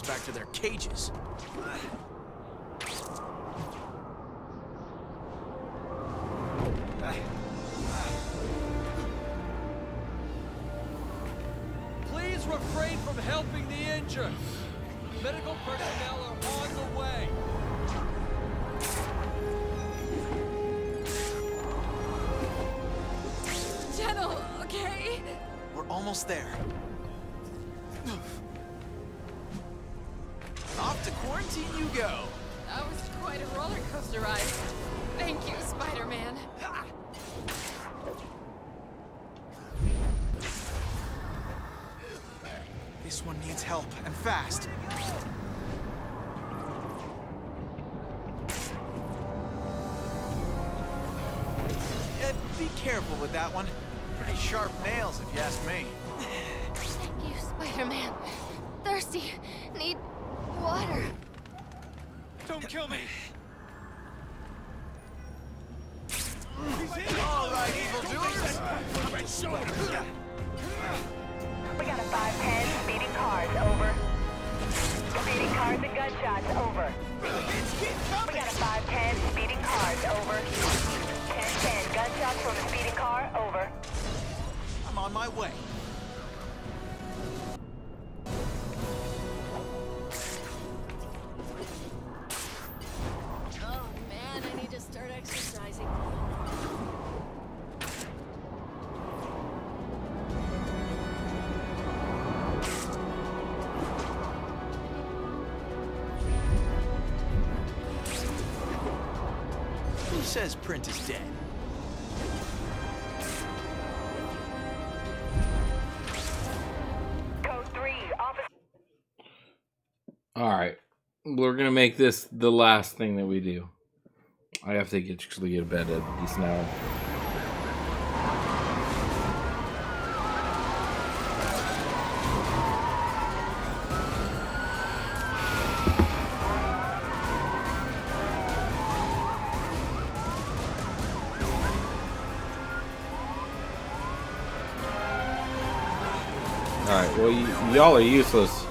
Back to their cages. Please refrain from helping the injured. Medical personnel are on the way. General, okay? We're almost there. Quarantine you go. That was quite a roller coaster ride. Thank you, Spider-Man. This one needs help, and fast. Eh, be careful with that one. Pretty sharp nails, if you ask me. Thank you, Spider-Man. Thirsty. Need water. Don't kill me. Says print is dead? Code 3, officer. All right, we're gonna make this the last thing that we do. I have to get, actually get to bed at a decent y'all are useless.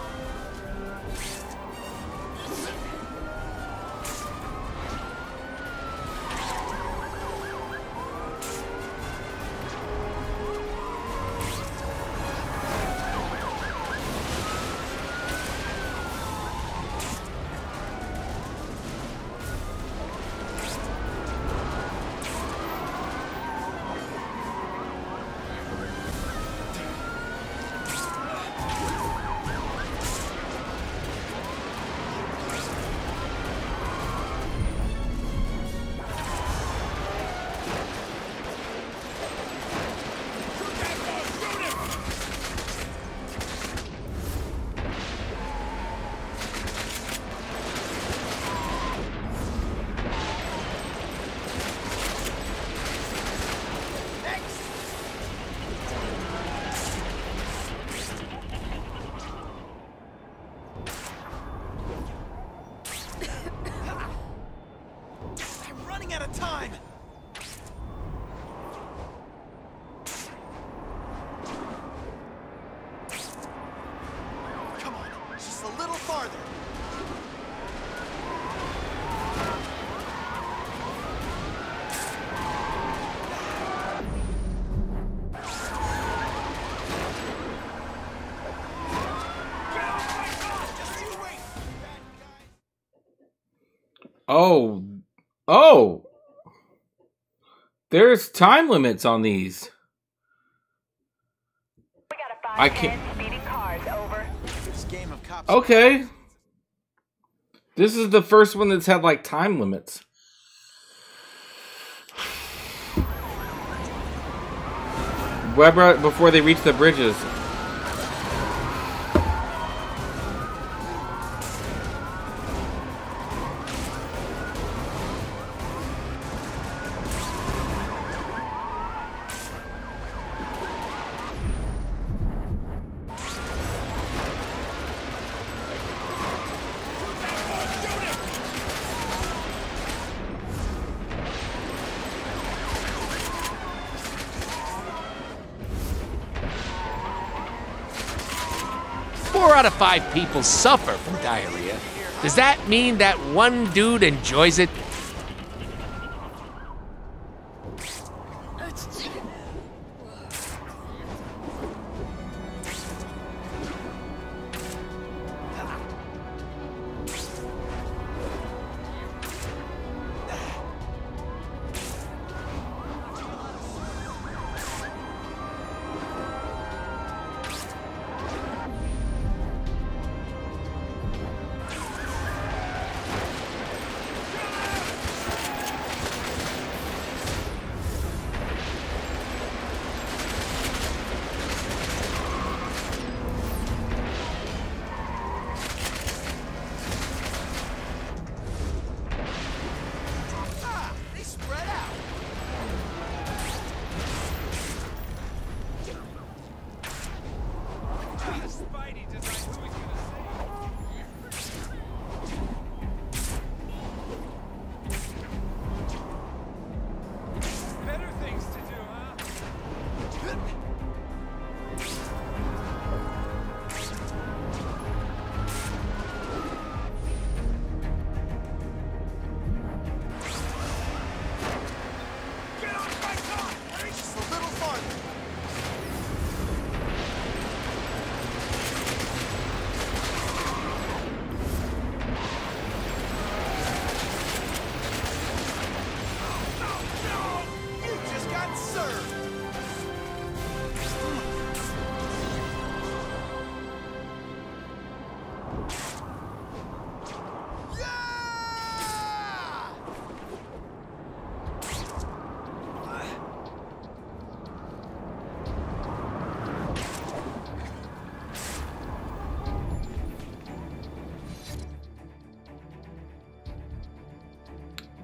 Oh. There's time limits on these. I can't. Speeding cars, over. This game of cops. Okay. This is the first one that's had like time limits. Webra before they reach the bridges. People suffer from diarrhea. Does that mean that one dude enjoys it?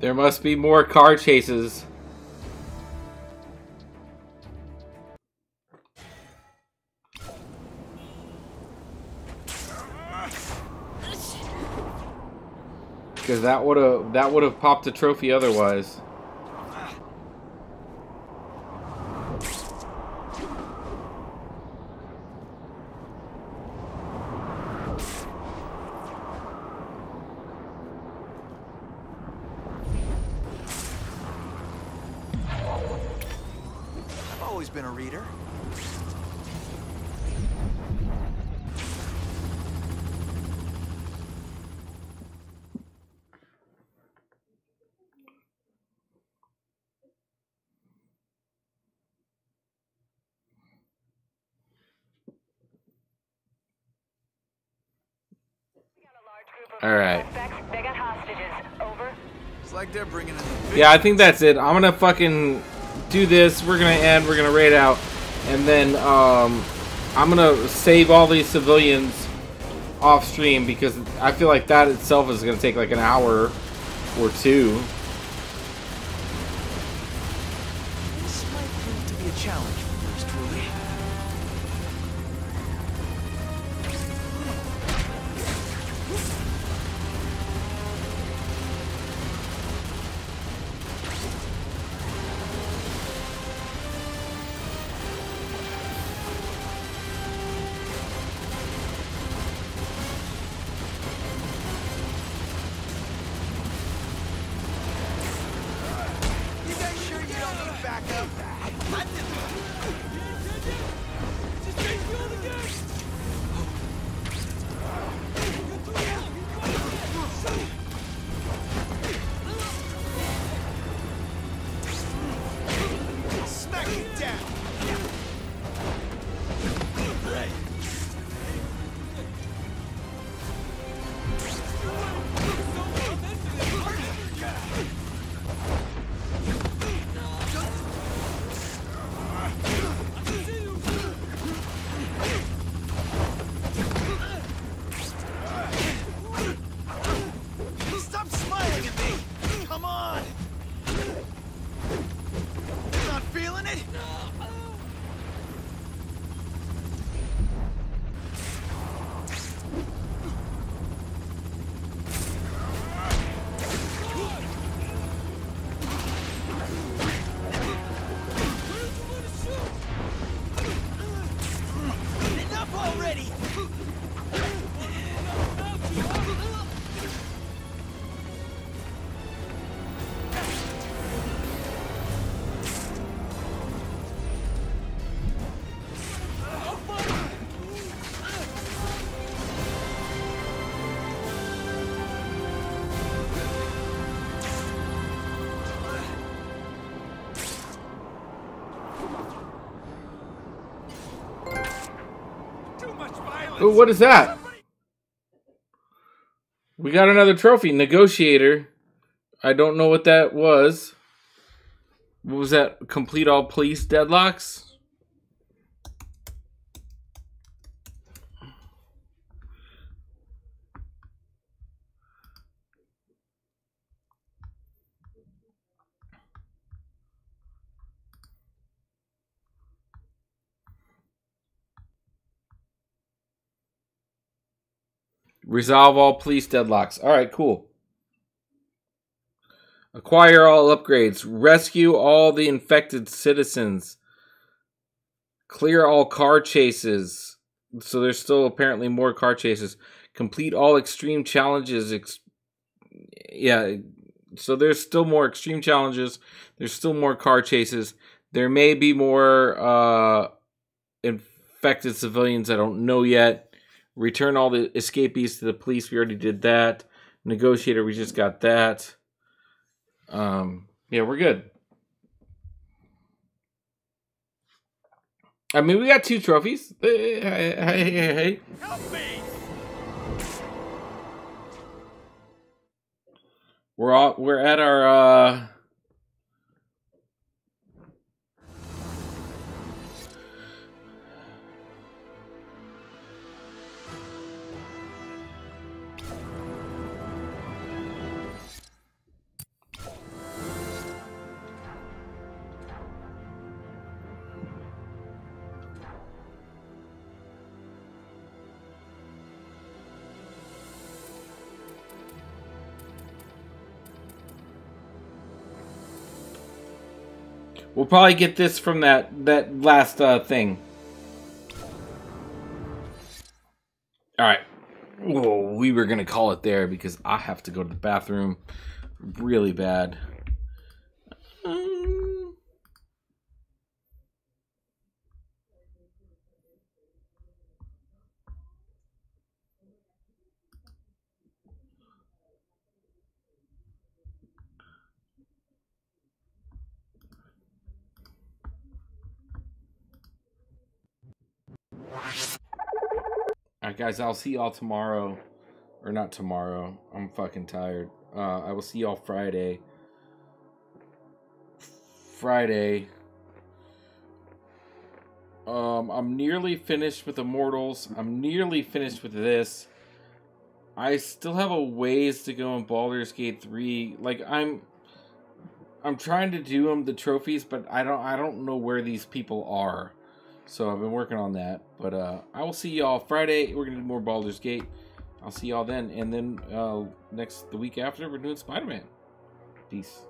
There must be more car chases. Because that would have that would have popped a trophy otherwise. I've always been a reader. All right. They got hostages, over. It's like they're bringing in the big Yeah, I think that's it. I'm gonna fucking do this. We're gonna end. We're gonna raid out, and then um, I'm gonna save all these civilians off stream because I feel like that itself is gonna take like an hour or two. What is that? We got another trophy, negotiator. I don't know what that was. What was that? Complete all police deadlocks. Resolve all police deadlocks. All right, cool. Acquire all upgrades. Rescue all the infected citizens. Clear all car chases. So there's still apparently more car chases. Complete all extreme challenges. Ex- yeah, so there's still more extreme challenges. There's still more car chases. There may be more uh, infected civilians. I don't know yet. Return all the escapees to the police. We already did that. Negotiator, we just got that. Um, yeah, we're good. I mean, we got two trophies. Hey, hey, hey, hey. We're all we're at our uh We'll probably get this from that that last uh, thing. All right. Whoa, we were gonna call it there because I have to go to the bathroom really bad. Alright, guys, I'll see y'all tomorrow. Or not tomorrow. I'm fucking tired. Uh, I will see y'all Friday. Friday. Um, I'm nearly finished with Immortals. I'm nearly finished with this. I still have a ways to go in Baldur's Gate 3. Like, I'm... I'm trying to do them the trophies, but I don't I don't know where these people are. So I've been working on that. But uh, I will see y'all Friday. We're gonna do more Baldur's Gate. I'll see y'all then. And then uh, next the week after, we're doing Spider Man. Peace.